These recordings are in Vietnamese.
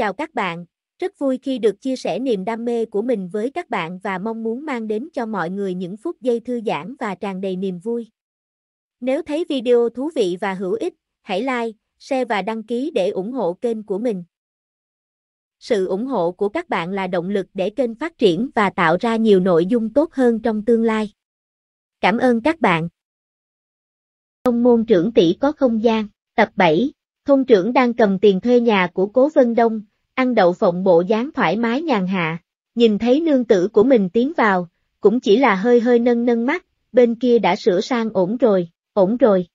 Chào các bạn, rất vui khi được chia sẻ niềm đam mê của mình với các bạn và mong muốn mang đến cho mọi người những phút giây thư giãn và tràn đầy niềm vui. Nếu thấy video thú vị và hữu ích, hãy like, share và đăng ký để ủng hộ kênh của mình. Sự ủng hộ của các bạn là động lực để kênh phát triển và tạo ra nhiều nội dung tốt hơn trong tương lai. Cảm ơn các bạn. Ông môn trưởng tỷ có không gian, tập 7, thôn trưởng đang cầm tiền thuê nhà của Cố Vân Đông, ăn đậu phộng bộ dáng thoải mái nhàn hạ, nhìn thấy nương tử của mình tiến vào, cũng chỉ là hơi hơi nâng nâng mắt, bên kia đã sửa sang ổn rồi, ổn rồi.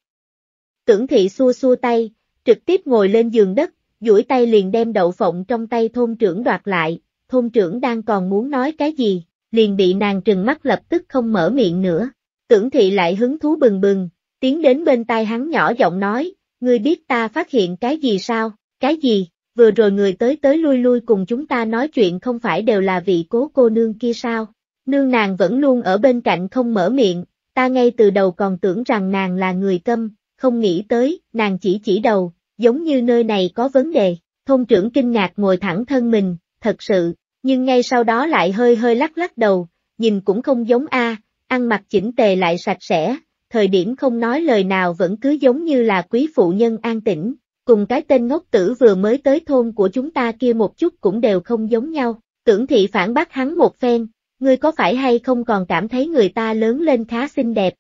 Tưởng thị xua xua tay, trực tiếp ngồi lên giường đất, duỗi tay liền đem đậu phộng trong tay thôn trưởng đoạt lại, thôn trưởng đang còn muốn nói cái gì, liền bị nàng trừng mắt lập tức không mở miệng nữa. Tưởng thị lại hứng thú bừng bừng, tiến đến bên tai hắn nhỏ giọng nói, ngươi biết ta phát hiện cái gì sao, cái gì, vừa rồi người tới tới lui lui cùng chúng ta nói chuyện không phải đều là vị cố cô nương kia sao, nương nàng vẫn luôn ở bên cạnh không mở miệng, ta ngay từ đầu còn tưởng rằng nàng là người câm, không nghĩ tới, nàng chỉ chỉ đầu, giống như nơi này có vấn đề, thôn trưởng kinh ngạc ngồi thẳng thân mình, thật sự, nhưng ngay sau đó lại hơi hơi lắc lắc đầu, nhìn cũng không giống A, ăn mặc chỉnh tề lại sạch sẽ, thời điểm không nói lời nào vẫn cứ giống như là quý phụ nhân an tĩnh, cùng cái tên ngốc tử vừa mới tới thôn của chúng ta kia một chút cũng đều không giống nhau, tưởng thị phản bác hắn một phen, ngươi có phải hay không còn cảm thấy người ta lớn lên khá xinh đẹp?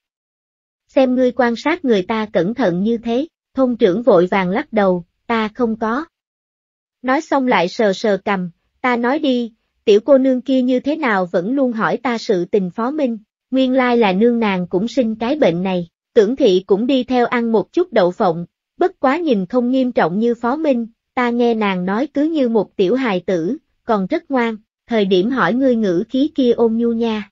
Xem ngươi quan sát người ta cẩn thận như thế, thôn trưởng vội vàng lắc đầu, ta không có. Nói xong lại sờ sờ cầm, ta nói đi, tiểu cô nương kia như thế nào vẫn luôn hỏi ta sự tình phó minh, nguyên lai là nương nàng cũng sinh cái bệnh này, tưởng thị cũng đi theo ăn một chút đậu phộng, bất quá nhìn không nghiêm trọng như phó minh, ta nghe nàng nói cứ như một tiểu hài tử, còn rất ngoan, thời điểm hỏi ngươi ngữ khí kia ôn nhu nha.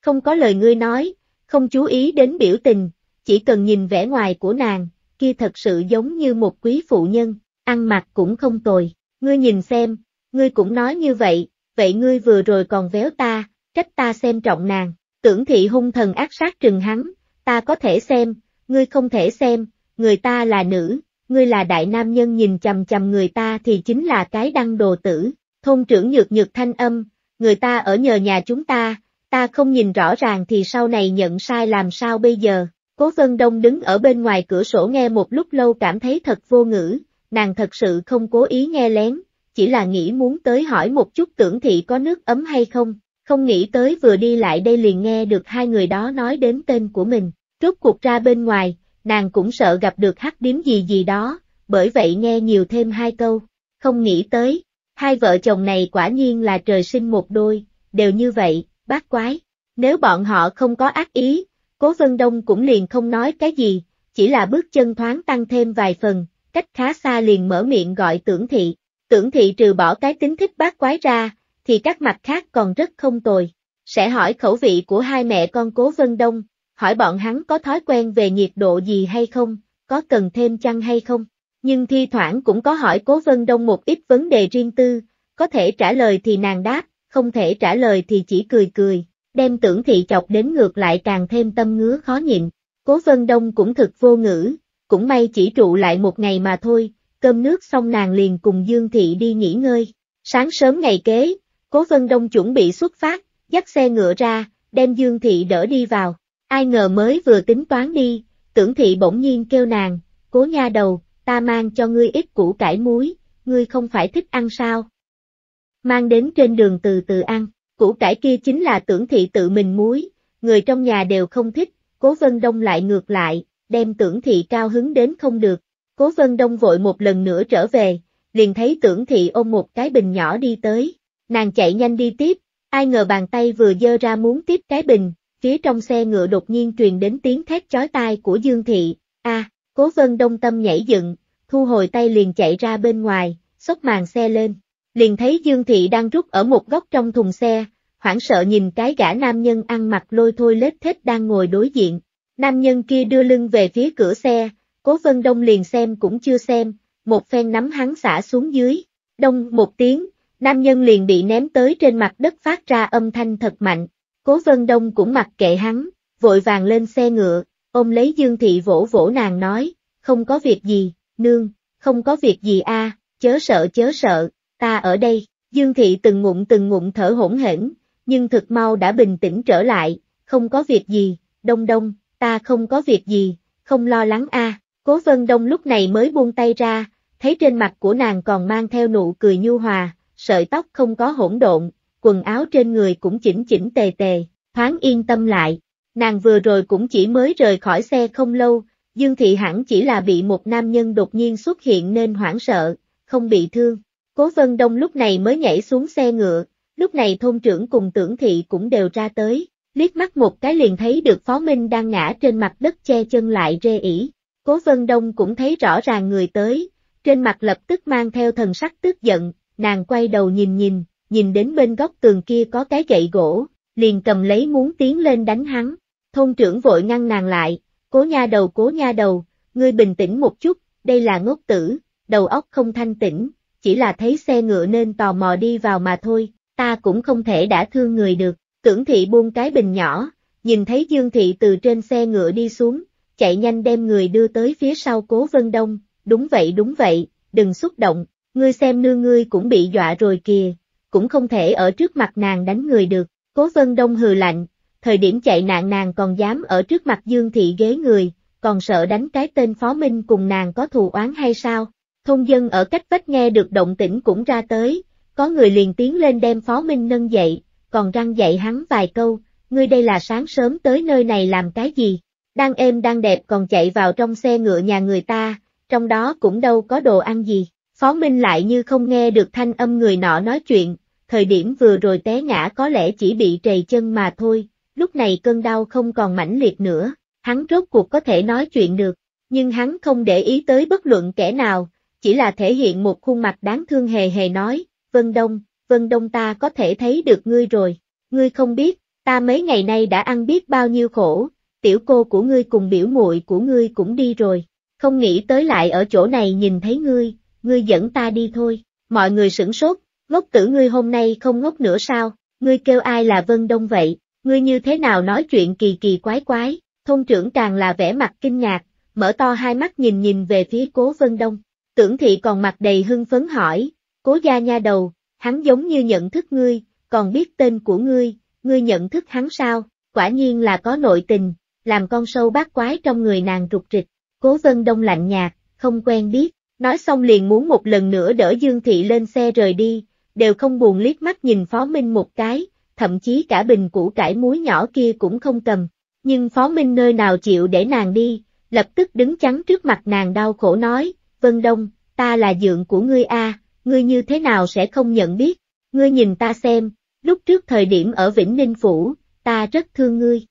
Không có lời ngươi nói, không chú ý đến biểu tình, chỉ cần nhìn vẻ ngoài của nàng, kia thật sự giống như một quý phụ nhân, ăn mặc cũng không tồi, ngươi nhìn xem, ngươi cũng nói như vậy, vậy ngươi vừa rồi còn véo ta, trách ta xem trọng nàng, tưởng thị hung thần ác sát trừng hắn, ta có thể xem, ngươi không thể xem, người ta là nữ, ngươi là đại nam nhân nhìn chầm chầm người ta thì chính là cái đăng đồ tử, thôn trưởng nhược nhược thanh âm, người ta ở nhờ nhà chúng ta, ta không nhìn rõ ràng thì sau này nhận sai làm sao bây giờ, Cố Vân Đông đứng ở bên ngoài cửa sổ nghe một lúc lâu cảm thấy thật vô ngữ, nàng thật sự không cố ý nghe lén, chỉ là nghĩ muốn tới hỏi một chút tưởng thị có nước ấm hay không, không nghĩ tới vừa đi lại đây liền nghe được hai người đó nói đến tên của mình, rốt cuộc ra bên ngoài, nàng cũng sợ gặp được hắc điếm gì gì đó, bởi vậy nghe nhiều thêm hai câu, không nghĩ tới, hai vợ chồng này quả nhiên là trời sinh một đôi, đều như vậy, bác quái, nếu bọn họ không có ác ý, Cố Vân Đông cũng liền không nói cái gì, chỉ là bước chân thoáng tăng thêm vài phần, cách khá xa liền mở miệng gọi tưởng thị. Tưởng thị trừ bỏ cái tính thích bác quái ra, thì các mặt khác còn rất không tồi. Sẽ hỏi khẩu vị của hai mẹ con Cố Vân Đông, hỏi bọn hắn có thói quen về nhiệt độ gì hay không, có cần thêm chăng hay không. Nhưng thi thoảng cũng có hỏi Cố Vân Đông một ít vấn đề riêng tư, có thể trả lời thì nàng đáp, không thể trả lời thì chỉ cười cười, đem tưởng thị chọc đến ngược lại càng thêm tâm ngứa khó nhịn. Cố Vân Đông cũng thực vô ngữ, cũng may chỉ trụ lại một ngày mà thôi, cơm nước xong nàng liền cùng Dương Thị đi nghỉ ngơi. Sáng sớm ngày kế, Cố Vân Đông chuẩn bị xuất phát, dắt xe ngựa ra, đem Dương Thị đỡ đi vào. Ai ngờ mới vừa tính toán đi, tưởng Thị bỗng nhiên kêu nàng, cố nha đầu, ta mang cho ngươi ít củ cải muối, ngươi không phải thích ăn sao? Mang đến trên đường từ từ ăn. Củ cải kia chính là tưởng thị tự mình muối, người trong nhà đều không thích, cố vân đông lại ngược lại, đem tưởng thị cao hứng đến không được. Cố vân đông vội một lần nữa trở về, liền thấy tưởng thị ôm một cái bình nhỏ đi tới, nàng chạy nhanh đi tiếp, ai ngờ bàn tay vừa dơ ra muốn tiếp cái bình, phía trong xe ngựa đột nhiên truyền đến tiếng thét chói tai của Dương Thị, a cố vân đông tâm nhảy dựng, thu hồi tay liền chạy ra bên ngoài, xốc màn xe lên, liền thấy Dương Thị đang rút ở một góc trong thùng xe, hoảng sợ nhìn cái gã nam nhân ăn mặc lôi thôi lết thết đang ngồi đối diện. Nam nhân kia đưa lưng về phía cửa xe, cố vân đông liền xem cũng chưa xem, một phen nắm hắn xả xuống dưới. Đông một tiếng, nam nhân liền bị ném tới trên mặt đất phát ra âm thanh thật mạnh. Cố vân đông cũng mặc kệ hắn, vội vàng lên xe ngựa, ôm lấy Dương Thị vỗ vỗ nàng nói, không có việc gì, nương, không có việc gì a, chớ sợ chớ sợ, ta ở đây, Dương Thị từng ngụm từng ngụm thở hỗn hển, nhưng thực mau đã bình tĩnh trở lại, không có việc gì, đông đông, ta không có việc gì, không lo lắng a. Cố Vân Đông lúc này mới buông tay ra, thấy trên mặt của nàng còn mang theo nụ cười nhu hòa, sợi tóc không có hỗn độn, quần áo trên người cũng chỉnh chỉnh tề tề, thoáng yên tâm lại. Nàng vừa rồi cũng chỉ mới rời khỏi xe không lâu, Dương Thị hẳn chỉ là bị một nam nhân đột nhiên xuất hiện nên hoảng sợ, không bị thương. Cố Vân Đông lúc này mới nhảy xuống xe ngựa, lúc này thôn trưởng cùng tưởng thị cũng đều ra tới, liếc mắt một cái liền thấy được Phó Minh đang ngã trên mặt đất che chân lại rê ỉ. Cố Vân Đông cũng thấy rõ ràng người tới, trên mặt lập tức mang theo thần sắc tức giận, nàng quay đầu nhìn nhìn, nhìn đến bên góc tường kia có cái gậy gỗ, liền cầm lấy muốn tiến lên đánh hắn. Thôn trưởng vội ngăn nàng lại, cố nha đầu cố nha đầu, ngươi bình tĩnh một chút, đây là ngốc tử, đầu óc không thanh tĩnh, chỉ là thấy xe ngựa nên tò mò đi vào mà thôi, ta cũng không thể đã thương người được. Tưởng thị buông cái bình nhỏ, nhìn thấy Dương thị từ trên xe ngựa đi xuống, chạy nhanh đem người đưa tới phía sau cố vân đông, đúng vậy đúng vậy, đừng xúc động, ngươi xem nương ngươi cũng bị dọa rồi kìa, cũng không thể ở trước mặt nàng đánh người được, cố vân đông hừ lạnh, thời điểm chạy nạn nàng còn dám ở trước mặt Dương thị ghế người, còn sợ đánh cái tên Phó Minh cùng nàng có thù oán hay sao? Thôn dân ở cách vách nghe được động tĩnh cũng ra tới, có người liền tiến lên đem Phó Minh nâng dậy, còn răng dạy hắn vài câu, ngươi đây là sáng sớm tới nơi này làm cái gì? Đang êm đang đẹp còn chạy vào trong xe ngựa nhà người ta, trong đó cũng đâu có đồ ăn gì. Phó Minh lại như không nghe được thanh âm người nọ nói chuyện, thời điểm vừa rồi té ngã có lẽ chỉ bị trầy chân mà thôi, lúc này cơn đau không còn mãnh liệt nữa, hắn rốt cuộc có thể nói chuyện được, nhưng hắn không để ý tới bất luận kẻ nào, chỉ là thể hiện một khuôn mặt đáng thương hề hề nói, Vân Đông, Vân Đông ta có thể thấy được ngươi rồi, ngươi không biết, ta mấy ngày nay đã ăn biết bao nhiêu khổ, tiểu cô của ngươi cùng biểu muội của ngươi cũng đi rồi, không nghĩ tới lại ở chỗ này nhìn thấy ngươi, ngươi dẫn ta đi thôi, mọi người sửng sốt, ngốc tử ngươi hôm nay không ngốc nữa sao, ngươi kêu ai là Vân Đông vậy, ngươi như thế nào nói chuyện kỳ kỳ quái quái, thôn trưởng càng là vẻ mặt kinh ngạc, mở to hai mắt nhìn nhìn về phía cố Vân Đông, tưởng thị còn mặt đầy hưng phấn hỏi, cố gia nha đầu, hắn giống như nhận thức ngươi, còn biết tên của ngươi, ngươi nhận thức hắn sao, quả nhiên là có nội tình, làm con sâu bát quái trong người nàng rụt rịch, cố vân đông lạnh nhạt, không quen biết, nói xong liền muốn một lần nữa đỡ Dương Thị lên xe rời đi, đều không buồn liếc mắt nhìn Phó Minh một cái, thậm chí cả bình củ cải muối nhỏ kia cũng không cầm, nhưng Phó Minh nơi nào chịu để nàng đi, lập tức đứng chắn trước mặt nàng đau khổ nói, Vân Đông, ta là dượng của ngươi a, ngươi như thế nào sẽ không nhận biết, ngươi nhìn ta xem, lúc trước thời điểm ở Vĩnh Ninh Phủ, ta rất thương ngươi.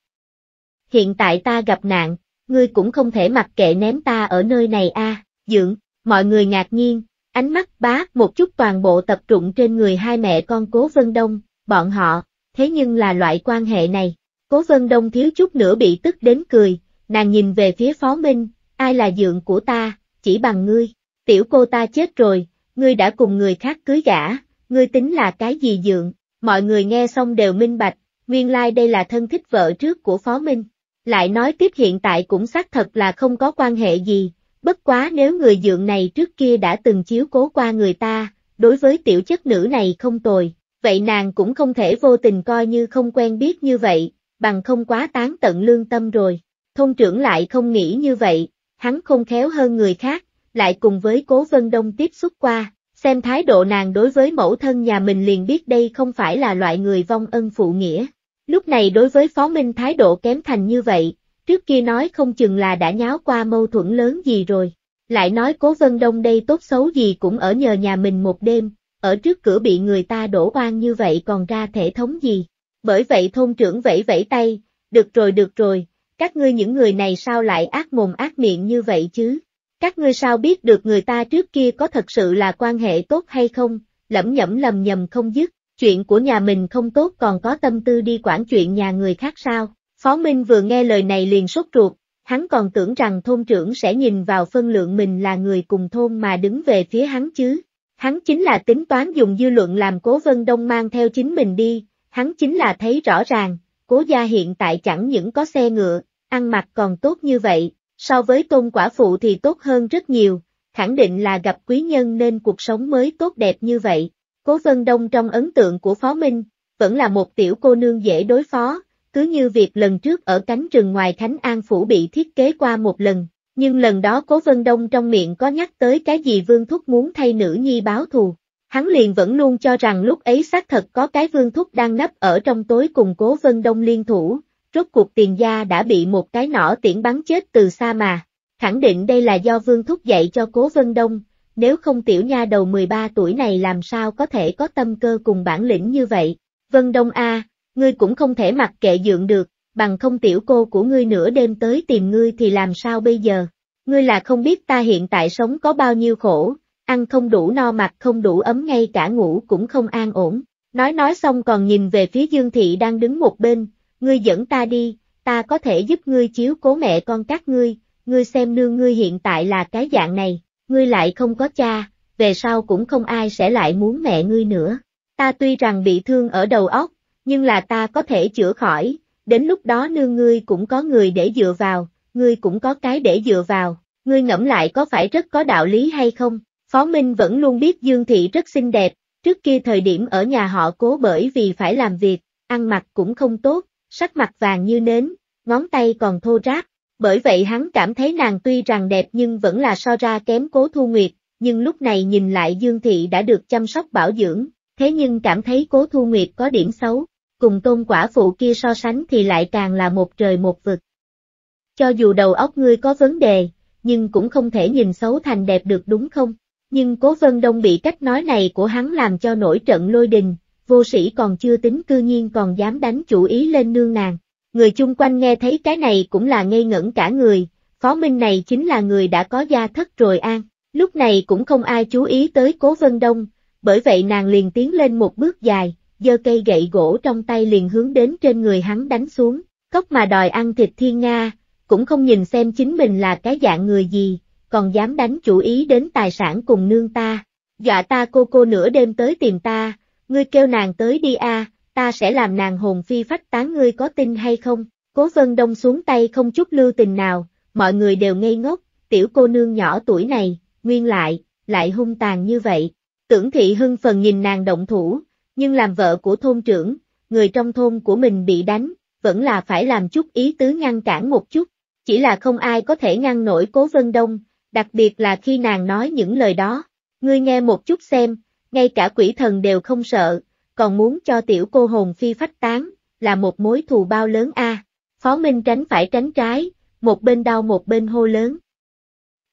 Hiện tại ta gặp nạn, ngươi cũng không thể mặc kệ ném ta ở nơi này a, à. dưỡng, mọi người ngạc nhiên, ánh mắt bá một chút toàn bộ tập trung trên người hai mẹ con Cố Vân Đông, bọn họ, thế nhưng là loại quan hệ này. Cố Vân Đông thiếu chút nữa bị tức đến cười, nàng nhìn về phía Phó Minh, ai là dượng của ta, chỉ bằng ngươi, tiểu cô ta chết rồi, ngươi đã cùng người khác cưới gả, ngươi tính là cái gì dượng, mọi người nghe xong đều minh bạch, nguyên lai like đây là thân thích vợ trước của Phó Minh. Lại nói tiếp hiện tại cũng xác thật là không có quan hệ gì, bất quá nếu người dượng này trước kia đã từng chiếu cố qua người ta, đối với tiểu chất nữ này không tồi, vậy nàng cũng không thể vô tình coi như không quen biết như vậy, bằng không quá tán tận lương tâm rồi. Thôn trưởng lại không nghĩ như vậy, hắn không khéo hơn người khác, lại cùng với cố vân đông tiếp xúc qua, xem thái độ nàng đối với mẫu thân nhà mình liền biết đây không phải là loại người vong ân phụ nghĩa. Lúc này đối với Phó Minh thái độ kém thành như vậy, trước kia nói không chừng là đã nháo qua mâu thuẫn lớn gì rồi. Lại nói cố vân đông đây tốt xấu gì cũng ở nhờ nhà mình một đêm, ở trước cửa bị người ta đổ oan như vậy còn ra thể thống gì. Bởi vậy thôn trưởng vẫy vẫy tay, được rồi được rồi, các ngươi những người này sao lại ác mồm ác miệng như vậy chứ? Các ngươi sao biết được người ta trước kia có thật sự là quan hệ tốt hay không, lẩm nhẩm lầm nhầm không dứt, chuyện của nhà mình không tốt còn có tâm tư đi quản chuyện nhà người khác sao. Phó Minh vừa nghe lời này liền sốt ruột, hắn còn tưởng rằng thôn trưởng sẽ nhìn vào phân lượng mình là người cùng thôn mà đứng về phía hắn chứ. Hắn chính là tính toán dùng dư luận làm cố vân đông mang theo chính mình đi, hắn chính là thấy rõ ràng, cố gia hiện tại chẳng những có xe ngựa, ăn mặc còn tốt như vậy, so với tôn quả phụ thì tốt hơn rất nhiều, khẳng định là gặp quý nhân nên cuộc sống mới tốt đẹp như vậy. Cố Vân Đông trong ấn tượng của Phó Minh, vẫn là một tiểu cô nương dễ đối phó, cứ như việc lần trước ở cánh rừng ngoài Khánh An Phủ bị thiết kế qua một lần, nhưng lần đó Cố Vân Đông trong miệng có nhắc tới cái gì Vương Thúc muốn thay nữ nhi báo thù. Hắn liền vẫn luôn cho rằng lúc ấy xác thật có cái Vương Thúc đang nấp ở trong tối cùng Cố Vân Đông liên thủ, rốt cuộc tiền gia đã bị một cái nỏ tiễn bắn chết từ xa mà. Khẳng định đây là do Vương Thúc dạy cho Cố Vân Đông, nếu không tiểu nha đầu 13 tuổi này làm sao có thể có tâm cơ cùng bản lĩnh như vậy. Vân Đông A, ngươi cũng không thể mặc kệ dượng được, bằng không tiểu cô của ngươi nửa đêm tới tìm ngươi thì làm sao bây giờ? Ngươi là không biết ta hiện tại sống có bao nhiêu khổ, ăn không đủ no mặc không đủ ấm ngay cả ngủ cũng không an ổn. Nói nói xong còn nhìn về phía Dương Thị đang đứng một bên, ngươi dẫn ta đi, ta có thể giúp ngươi chiếu cố mẹ con các ngươi, ngươi xem nương ngươi hiện tại là cái dạng này, ngươi lại không có cha, về sau cũng không ai sẽ lại muốn mẹ ngươi nữa. Ta tuy rằng bị thương ở đầu óc, nhưng là ta có thể chữa khỏi, đến lúc đó nương ngươi cũng có người để dựa vào, ngươi cũng có cái để dựa vào, ngươi ngẫm lại có phải rất có đạo lý hay không? Phó Minh vẫn luôn biết Dương Thị rất xinh đẹp, trước kia thời điểm ở nhà họ cố bởi vì phải làm việc, ăn mặc cũng không tốt, sắc mặt vàng như nến, ngón tay còn thô ráp, bởi vậy hắn cảm thấy nàng tuy rằng đẹp nhưng vẫn là so ra kém cố thu nguyệt, nhưng lúc này nhìn lại Dương Thị đã được chăm sóc bảo dưỡng, thế nhưng cảm thấy cố thu nguyệt có điểm xấu, cùng tôn quả phụ kia so sánh thì lại càng là một trời một vực. Cho dù đầu óc ngươi có vấn đề, nhưng cũng không thể nhìn xấu thành đẹp được đúng không? Nhưng cố vân đông bị cách nói này của hắn làm cho nổi trận lôi đình, vô sĩ còn chưa tính cư nhiên còn dám đánh chủ ý lên nương nàng. Người chung quanh nghe thấy cái này cũng là ngây ngẩn cả người, phó minh này chính là người đã có gia thất rồi an. Lúc này cũng không ai chú ý tới cố vân đông, bởi vậy nàng liền tiến lên một bước dài, giơ cây gậy gỗ trong tay liền hướng đến trên người hắn đánh xuống, cốc mà đòi ăn thịt thiên Nga, cũng không nhìn xem chính mình là cái dạng người gì, còn dám đánh chủ ý đến tài sản cùng nương ta, dọa ta cô cô nửa đêm tới tìm ta, ngươi kêu nàng tới đi a, ta sẽ làm nàng hồn phi phách tán ngươi có tin hay không, cố vân đông xuống tay không chút lưu tình nào, mọi người đều ngây ngốc, tiểu cô nương nhỏ tuổi này, nguyên lại, lại hung tàn như vậy, tưởng thị hưng phần nhìn nàng động thủ, nhưng làm vợ của thôn trưởng, người trong thôn của mình bị đánh, vẫn là phải làm chút ý tứ ngăn cản một chút, chỉ là không ai có thể ngăn nổi cố vân đông, đặc biệt là khi nàng nói những lời đó, ngươi nghe một chút xem, ngay cả quỷ thần đều không sợ, còn muốn cho tiểu cô hồn phi phách tán, là một mối thù bao lớn a. Phó Minh tránh phải tránh trái, một bên đau một bên hô lớn.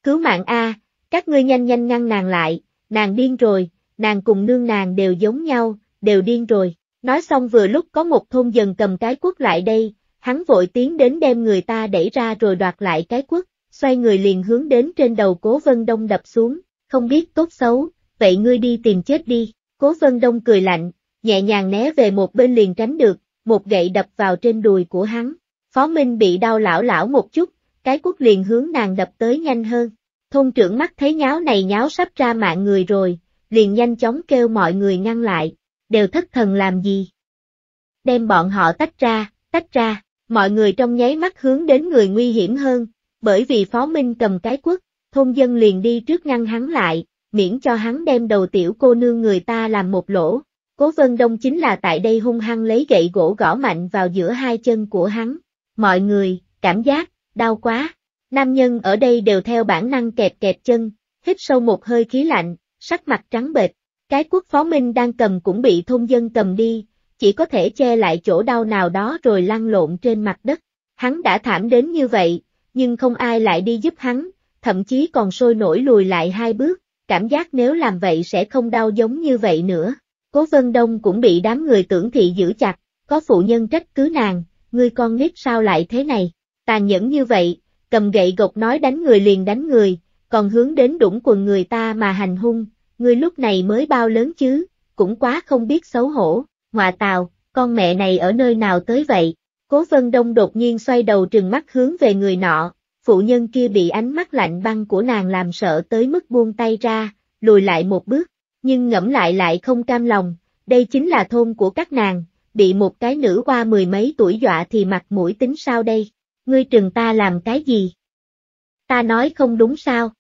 Cứu mạng a, các ngươi nhanh nhanh ngăn nàng lại, nàng điên rồi, nàng cùng nương nàng đều giống nhau, đều điên rồi. Nói xong vừa lúc có một thôn dần cầm cái quốc lại đây, hắn vội tiến đến đem người ta đẩy ra rồi đoạt lại cái quốc, xoay người liền hướng đến trên đầu cố vân đông đập xuống, không biết tốt xấu, vậy ngươi đi tìm chết đi, cố vân đông cười lạnh, nhẹ nhàng né về một bên liền tránh được, một gậy đập vào trên đùi của hắn, phó minh bị đau lão lão một chút, cái quốc liền hướng nàng đập tới nhanh hơn, thôn trưởng mắt thấy nháo này nháo sắp ra mạng người rồi, liền nhanh chóng kêu mọi người ngăn lại, đều thất thần làm gì. Đem bọn họ tách ra, tách ra, mọi người trong nháy mắt hướng đến người nguy hiểm hơn, bởi vì Phó Minh cầm cái quất, thôn dân liền đi trước ngăn hắn lại, miễn cho hắn đem đầu tiểu cô nương người ta làm một lỗ. Cố Vân Đông chính là tại đây hung hăng lấy gậy gỗ gõ mạnh vào giữa hai chân của hắn. Mọi người, cảm giác, đau quá. Nam nhân ở đây đều theo bản năng kẹp kẹp chân, hít sâu một hơi khí lạnh, sắc mặt trắng bệch. Cái quốc phó minh đang cầm cũng bị thôn dân cầm đi, chỉ có thể che lại chỗ đau nào đó rồi lăn lộn trên mặt đất. Hắn đã thảm đến như vậy, nhưng không ai lại đi giúp hắn, thậm chí còn sôi nổi lùi lại hai bước, cảm giác nếu làm vậy sẽ không đau giống như vậy nữa. Cố Vân Đông cũng bị đám người tưởng thị giữ chặt, có phụ nhân trách cứ nàng, ngươi con nít sao lại thế này, tàn nhẫn như vậy, cầm gậy gộc nói đánh người liền đánh người, còn hướng đến đũng quần người ta mà hành hung, ngươi lúc này mới bao lớn chứ, cũng quá không biết xấu hổ, hòa tào, con mẹ này ở nơi nào tới vậy, cố vân đông đột nhiên xoay đầu trừng mắt hướng về người nọ, phụ nhân kia bị ánh mắt lạnh băng của nàng làm sợ tới mức buông tay ra, lùi lại một bước, nhưng ngẫm lại lại không cam lòng, đây chính là thôn của các nàng, bị một cái nữ qua mười mấy tuổi dọa thì mặt mũi tính sao đây, ngươi trừng ta làm cái gì? Ta nói không đúng sao?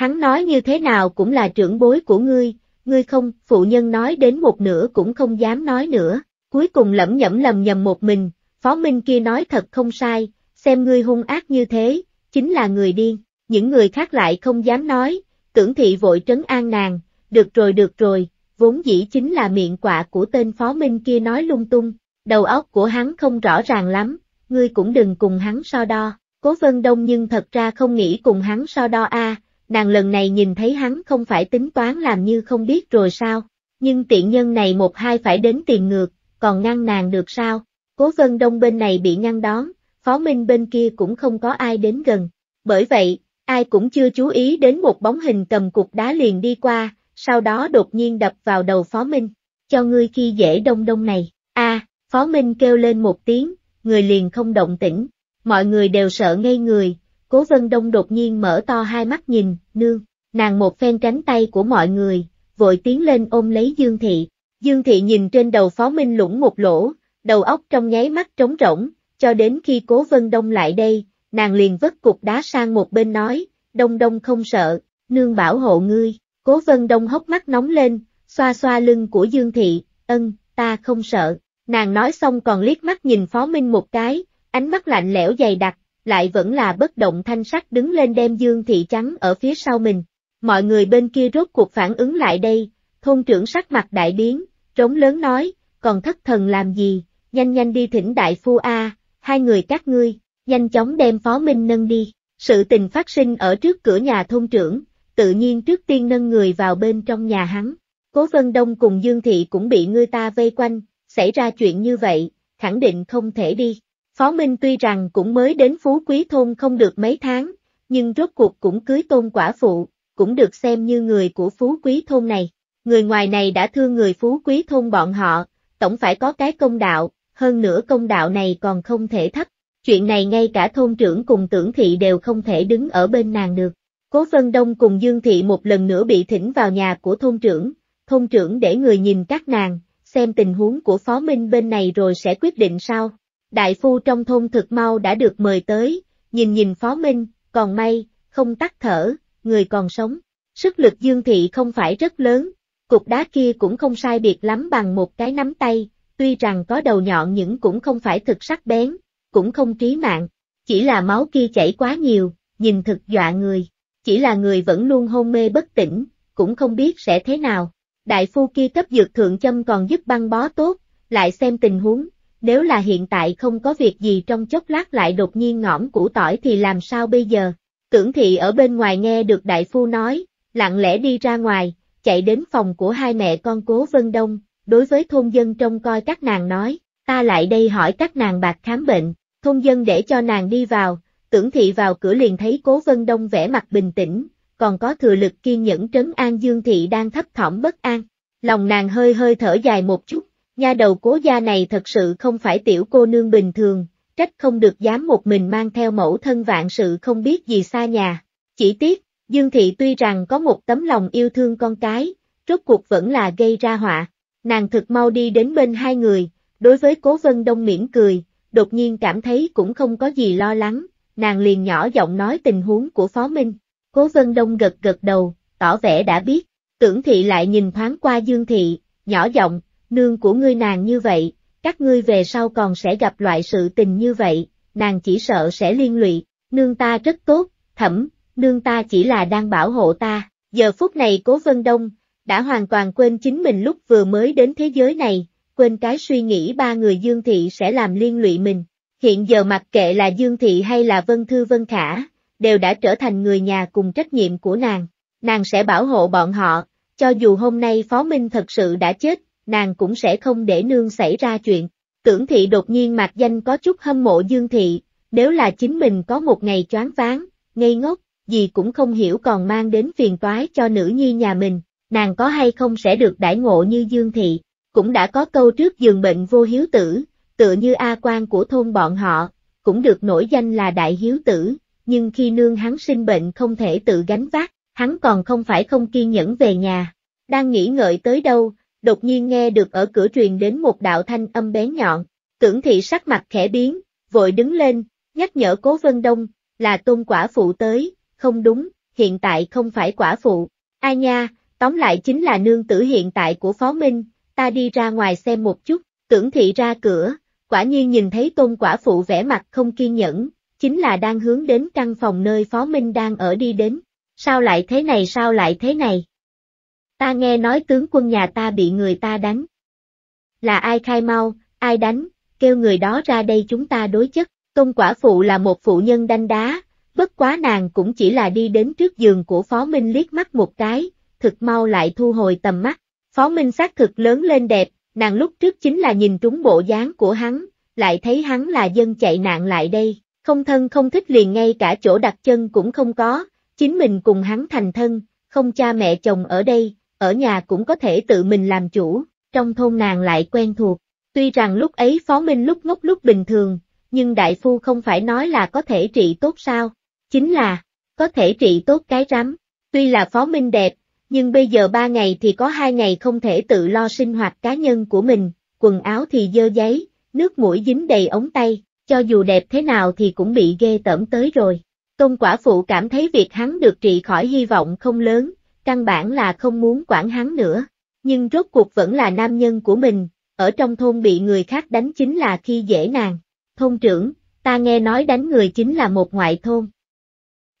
Hắn nói như thế nào cũng là trưởng bối của ngươi, ngươi không, phụ nhân nói đến một nửa cũng không dám nói nữa, cuối cùng lẩm nhẩm lầm nhầm một mình, phó minh kia nói thật không sai, xem ngươi hung ác như thế, chính là người điên, những người khác lại không dám nói, tưởng thị vội trấn an nàng, được rồi được rồi, vốn dĩ chính là miệng quạ của tên phó minh kia nói lung tung, đầu óc của hắn không rõ ràng lắm, ngươi cũng đừng cùng hắn so đo, cố vân đông nhưng thật ra không nghĩ cùng hắn so đo a nàng lần này nhìn thấy hắn không phải tính toán làm như không biết rồi sao, nhưng tiện nhân này một hai phải đến tiền ngược, còn ngăn nàng được sao, cố vân đông bên này bị ngăn đón, phó minh bên kia cũng không có ai đến gần, bởi vậy, ai cũng chưa chú ý đến một bóng hình cầm cục đá liền đi qua, sau đó đột nhiên đập vào đầu phó minh, cho ngươi khi dễ đông đông này, a phó minh kêu lên một tiếng, người liền không động tĩnh, mọi người đều sợ ngây người, Cố Vân Đông đột nhiên mở to hai mắt nhìn, nương, nàng một phen tránh tay của mọi người, vội tiến lên ôm lấy Dương Thị. Dương Thị nhìn trên đầu Phó Minh lũng một lỗ, đầu óc trong nháy mắt trống rỗng, cho đến khi Cố Vân Đông lại đây, nàng liền vứt cục đá sang một bên nói, Đông Đông không sợ, nương bảo hộ ngươi. Cố Vân Đông hốc mắt nóng lên, xoa xoa lưng của Dương Thị, ân, ta không sợ. Nàng nói xong còn liếc mắt nhìn Phó Minh một cái, ánh mắt lạnh lẽo dày đặc, lại vẫn là bất động thanh sắc đứng lên đem Dương Thị trắng ở phía sau mình. Mọi người bên kia rốt cuộc phản ứng lại đây, thôn trưởng sắc mặt đại biến, trống lớn nói, còn thất thần làm gì, nhanh nhanh đi thỉnh đại phu A, hai người các ngươi, nhanh chóng đem Phó Minh nâng đi. Sự tình phát sinh ở trước cửa nhà thôn trưởng, tự nhiên trước tiên nâng người vào bên trong nhà hắn. Cố Vân Đông cùng Dương Thị cũng bị người ta vây quanh, xảy ra chuyện như vậy, khẳng định không thể đi. Phó Minh tuy rằng cũng mới đến Phú Quý Thôn không được mấy tháng, nhưng rốt cuộc cũng cưới tôn quả phụ, cũng được xem như người của Phú Quý Thôn này. Người ngoài này đã thương người Phú Quý Thôn bọn họ, tổng phải có cái công đạo, hơn nữa công đạo này còn không thể thấp. Chuyện này ngay cả thôn trưởng cùng tưởng thị đều không thể đứng ở bên nàng được. Cố Vân Đông cùng Dương Thị một lần nữa bị thỉnh vào nhà của thôn trưởng, thôn trưởng để người nhìn các nàng, xem tình huống của Phó Minh bên này rồi sẽ quyết định sao. Đại phu trong thôn thực mau đã được mời tới, nhìn nhìn Phó Minh, còn may, không tắt thở, người còn sống. Sức lực dương thị không phải rất lớn, cục đá kia cũng không sai biệt lắm bằng một cái nắm tay, tuy rằng có đầu nhọn nhưng cũng không phải thực sắc bén, cũng không trí mạng, chỉ là máu kia chảy quá nhiều, nhìn thực dọa người, chỉ là người vẫn luôn hôn mê bất tỉnh, cũng không biết sẽ thế nào. Đại phu kia cấp dược thượng châm còn giúp băng bó tốt, lại xem tình huống, nếu là hiện tại không có việc gì trong chốc lát lại đột nhiên ngõm củ tỏi thì làm sao bây giờ? Tưởng thị ở bên ngoài nghe được đại phu nói, lặng lẽ đi ra ngoài, chạy đến phòng của hai mẹ con cố Vân Đông, đối với thôn dân trông coi các nàng nói, ta lại đây hỏi các nàng bạc khám bệnh, thôn dân để cho nàng đi vào, tưởng thị vào cửa liền thấy cố Vân Đông vẻ mặt bình tĩnh, còn có thừa lực kiên nhẫn trấn an Dương thị đang thấp thỏm bất an. Lòng nàng hơi hơi thở dài một chút, Nha đầu cố gia này thật sự không phải tiểu cô nương bình thường, trách không được dám một mình mang theo mẫu thân vạn sự không biết gì xa nhà. Chỉ tiếc, Dương Thị tuy rằng có một tấm lòng yêu thương con cái, rốt cuộc vẫn là gây ra họa. Nàng thực mau đi đến bên hai người, đối với cố vân đông mỉm cười, đột nhiên cảm thấy cũng không có gì lo lắng, nàng liền nhỏ giọng nói tình huống của Phó Minh. Cố vân đông gật gật đầu, tỏ vẻ đã biết, tưởng thị lại nhìn thoáng qua Dương Thị, nhỏ giọng, nương của ngươi nàng như vậy, các ngươi về sau còn sẽ gặp loại sự tình như vậy, nàng chỉ sợ sẽ liên lụy, nương ta rất tốt, thẩm, nương ta chỉ là đang bảo hộ ta. Giờ phút này cố vân đông, đã hoàn toàn quên chính mình lúc vừa mới đến thế giới này, quên cái suy nghĩ ba người Dương Thị sẽ làm liên lụy mình. Hiện giờ mặc kệ là Dương Thị hay là Vân Thư Vân Khả, đều đã trở thành người nhà cùng trách nhiệm của nàng. Nàng sẽ bảo hộ bọn họ, cho dù hôm nay Phó Minh thật sự đã chết, nàng cũng sẽ không để nương xảy ra chuyện. Tưởng thị đột nhiên mặt danh có chút hâm mộ Dương thị, nếu là chính mình có một ngày choáng váng, ngây ngốc, gì cũng không hiểu còn mang đến phiền toái cho nữ nhi nhà mình, nàng có hay không sẽ được đãi ngộ như Dương thị, cũng đã có câu trước giường bệnh vô hiếu tử, tựa như A quan của thôn bọn họ, cũng được nổi danh là đại hiếu tử, nhưng khi nương hắn sinh bệnh không thể tự gánh vác, hắn còn không phải không kiên nhẫn về nhà. Đang nghĩ ngợi tới đâu, đột nhiên nghe được ở cửa truyền đến một đạo thanh âm bé nhọn, tưởng thị sắc mặt khẽ biến, vội đứng lên, nhắc nhở cố vân đông, là tôn quả phụ tới, không đúng, hiện tại không phải quả phụ. Ai nha, tóm lại chính là nương tử hiện tại của Phó Minh, ta đi ra ngoài xem một chút, tưởng thị ra cửa, quả nhiên nhìn thấy tôn quả phụ vẻ mặt không kiên nhẫn, chính là đang hướng đến căn phòng nơi Phó Minh đang ở đi đến. Sao lại thế này sao lại thế này? Ta nghe nói tướng quân nhà ta bị người ta đánh. Là ai khai mau, ai đánh, kêu người đó ra đây chúng ta đối chất. công quả phụ là một phụ nhân đanh đá, bất quá nàng cũng chỉ là đi đến trước giường của Phó Minh liếc mắt một cái, thực mau lại thu hồi tầm mắt. Phó Minh xác thực lớn lên đẹp, nàng lúc trước chính là nhìn trúng bộ dáng của hắn, lại thấy hắn là dân chạy nạn lại đây, không thân không thích liền ngay cả chỗ đặt chân cũng không có, chính mình cùng hắn thành thân, không cha mẹ chồng ở đây, ở nhà cũng có thể tự mình làm chủ, trong thôn nàng lại quen thuộc. Tuy rằng lúc ấy Phó Minh lúc ngốc lúc bình thường, nhưng đại phu không phải nói là có thể trị tốt sao? Chính là, có thể trị tốt cái rắm. Tuy là Phó Minh đẹp, nhưng bây giờ ba ngày thì có hai ngày không thể tự lo sinh hoạt cá nhân của mình, quần áo thì dơ giấy, nước mũi dính đầy ống tay, cho dù đẹp thế nào thì cũng bị ghê tởm tới rồi. Tôn quả phụ cảm thấy việc hắn được trị khỏi hy vọng không lớn, căn bản là không muốn quản hắn nữa. Nhưng rốt cuộc vẫn là nam nhân của mình, ở trong thôn bị người khác đánh chính là khi dễ nàng. Thôn trưởng, ta nghe nói đánh người chính là một ngoại thôn.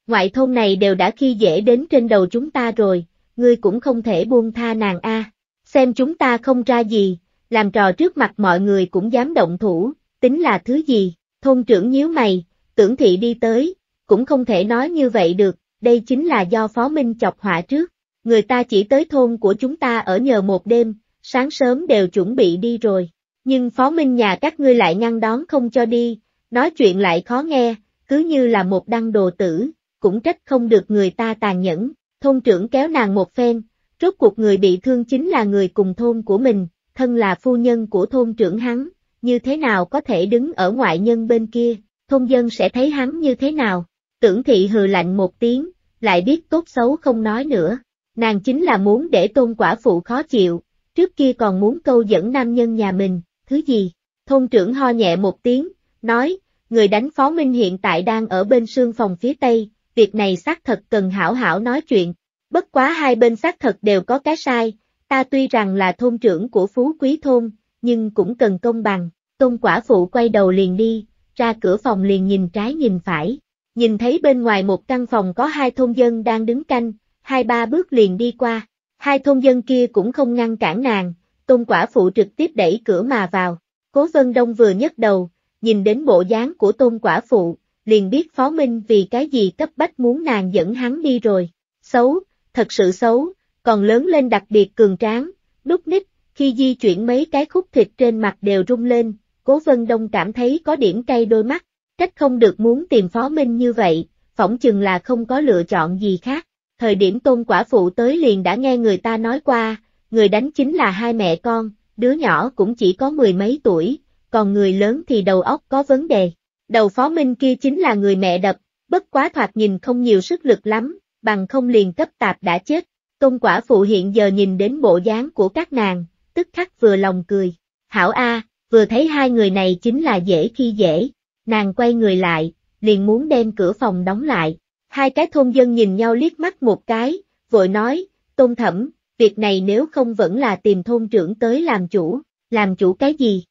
Ngoại thôn này đều đã khi dễ đến trên đầu chúng ta rồi, ngươi cũng không thể buông tha nàng a. Xem chúng ta không ra gì, làm trò trước mặt mọi người cũng dám động thủ, tính là thứ gì, thôn trưởng nhíu mày, tưởng thị đi tới, cũng không thể nói như vậy được, đây chính là do Phó Minh chọc họa trước, người ta chỉ tới thôn của chúng ta ở nhờ một đêm, sáng sớm đều chuẩn bị đi rồi, nhưng Phó Minh nhà các ngươi lại ngăn đón không cho đi, nói chuyện lại khó nghe, cứ như là một đăng đồ tử, cũng trách không được người ta tàn nhẫn, thôn trưởng kéo nàng một phen, rốt cuộc người bị thương chính là người cùng thôn của mình, thân là phu nhân của thôn trưởng hắn, như thế nào có thể đứng ở ngoại nhân bên kia, thôn dân sẽ thấy hắn như thế nào, tưởng thị hừ lạnh một tiếng, lại biết tốt xấu không nói nữa, nàng chính là muốn để tôn quả phụ khó chịu, trước kia còn muốn câu dẫn nam nhân nhà mình, thứ gì, thôn trưởng ho nhẹ một tiếng, nói, người đánh phó minh hiện tại đang ở bên sương phòng phía tây, việc này xác thật cần hảo hảo nói chuyện, bất quá hai bên xác thật đều có cái sai, ta tuy rằng là thôn trưởng của phú quý thôn, nhưng cũng cần công bằng, tôn quả phụ quay đầu liền đi, ra cửa phòng liền nhìn trái nhìn phải, nhìn thấy bên ngoài một căn phòng có hai thôn dân đang đứng canh, hai ba bước liền đi qua, hai thôn dân kia cũng không ngăn cản nàng, tôn quả phụ trực tiếp đẩy cửa mà vào, cố vân đông vừa nhấc đầu, nhìn đến bộ dáng của tôn quả phụ, liền biết Phó Minh vì cái gì cấp bách muốn nàng dẫn hắn đi rồi, xấu, thật sự xấu, còn lớn lên đặc biệt cường tráng, đúc nít, khi di chuyển mấy cái khúc thịt trên mặt đều rung lên, cố vân đông cảm thấy có điểm cay đôi mắt, trách không được muốn tìm Phó Minh như vậy, phỏng chừng là không có lựa chọn gì khác. Thời điểm tôn quả phụ tới liền đã nghe người ta nói qua, người đánh chính là hai mẹ con, đứa nhỏ cũng chỉ có mười mấy tuổi, còn người lớn thì đầu óc có vấn đề. Đầu phó minh kia chính là người mẹ đập, bất quá thoạt nhìn không nhiều sức lực lắm, bằng không liền cấp tạp đã chết. Tôn quả phụ hiện giờ nhìn đến bộ dáng của các nàng, tức khắc vừa lòng cười. Hảo A, vừa thấy hai người này chính là dễ khi dễ. Nàng quay người lại, liền muốn đem cửa phòng đóng lại. Hai cái thôn dân nhìn nhau liếc mắt một cái, vội nói, tôn thẩm, việc này nếu không vẫn là tìm thôn trưởng tới làm chủ, làm chủ cái gì?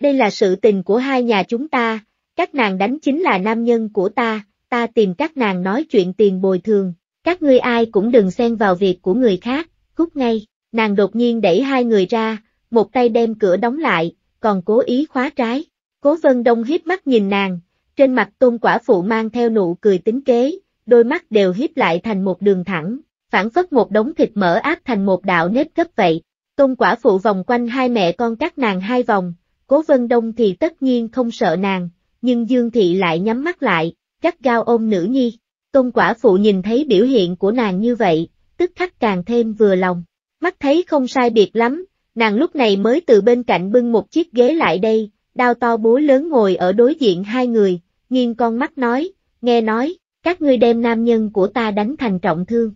Đây là sự tình của hai nhà chúng ta, các nàng đánh chính là nam nhân của ta, ta tìm các nàng nói chuyện tiền bồi thường, các ngươi ai cũng đừng xen vào việc của người khác, cút ngay, nàng đột nhiên đẩy hai người ra, một tay đem cửa đóng lại, còn cố ý khóa trái, cố vân đông hiếp mắt nhìn nàng, trên mặt tôn quả phụ mang theo nụ cười tính kế, đôi mắt đều hiếp lại thành một đường thẳng, phản phất một đống thịt mỡ áp thành một đạo nếp gấp vậy. Tôn quả phụ vòng quanh hai mẹ con các nàng hai vòng, cố vân đông thì tất nhiên không sợ nàng, nhưng Dương Thị lại nhắm mắt lại, gắt gao ôm nữ nhi. Tôn quả phụ nhìn thấy biểu hiện của nàng như vậy, tức khắc càng thêm vừa lòng. Mắt thấy không sai biệt lắm, nàng lúc này mới từ bên cạnh bưng một chiếc ghế lại đây, đao to búa lớn ngồi ở đối diện hai người, nghiêng con mắt nói, nghe nói, các ngươi đem nam nhân của ta đánh thành trọng thương.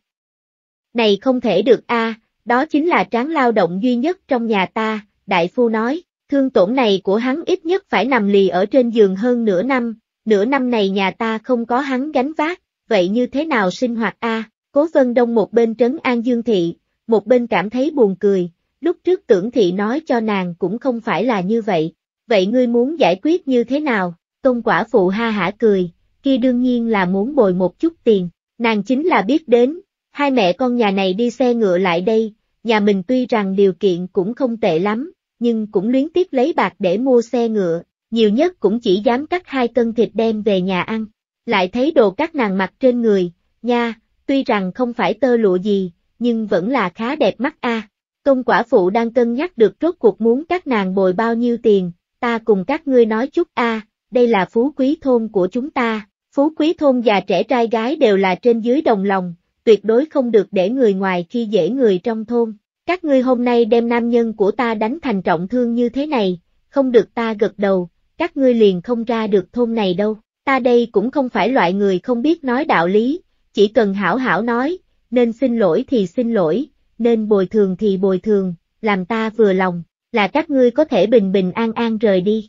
Này không thể được a, đó chính là tráng lao động duy nhất trong nhà ta, đại phu nói, thương tổn này của hắn ít nhất phải nằm lì ở trên giường hơn nửa năm, nửa năm này nhà ta không có hắn gánh vác, vậy như thế nào sinh hoạt a? Cố Vân Đông một bên trấn an Dương Thị, một bên cảm thấy buồn cười, lúc trước tưởng Thị nói cho nàng cũng không phải là như vậy, vậy ngươi muốn giải quyết như thế nào? Công quả phụ ha hả cười, kia đương nhiên là muốn bồi một chút tiền, nàng chính là biết đến, hai mẹ con nhà này đi xe ngựa lại đây, nhà mình tuy rằng điều kiện cũng không tệ lắm, nhưng cũng luyến tiếc lấy bạc để mua xe ngựa, nhiều nhất cũng chỉ dám cắt hai cân thịt đem về nhà ăn. Lại thấy đồ các nàng mặc trên người, nha, tuy rằng không phải tơ lụa gì, nhưng vẫn là khá đẹp mắt a. Công quả phụ đang cân nhắc được rốt cuộc muốn các nàng bồi bao nhiêu tiền, ta cùng các ngươi nói chút a, đây là phú quý thôn của chúng ta, phú quý thôn già trẻ trai gái đều là trên dưới đồng lòng, tuyệt đối không được để người ngoài khi dễ người trong thôn. Các ngươi hôm nay đem nam nhân của ta đánh thành trọng thương như thế này, không được ta gật đầu, các ngươi liền không ra được thôn này đâu. Ta đây cũng không phải loại người không biết nói đạo lý, chỉ cần hảo hảo nói, nên xin lỗi thì xin lỗi, nên bồi thường thì bồi thường, làm ta vừa lòng, là các ngươi có thể bình bình an an rời đi.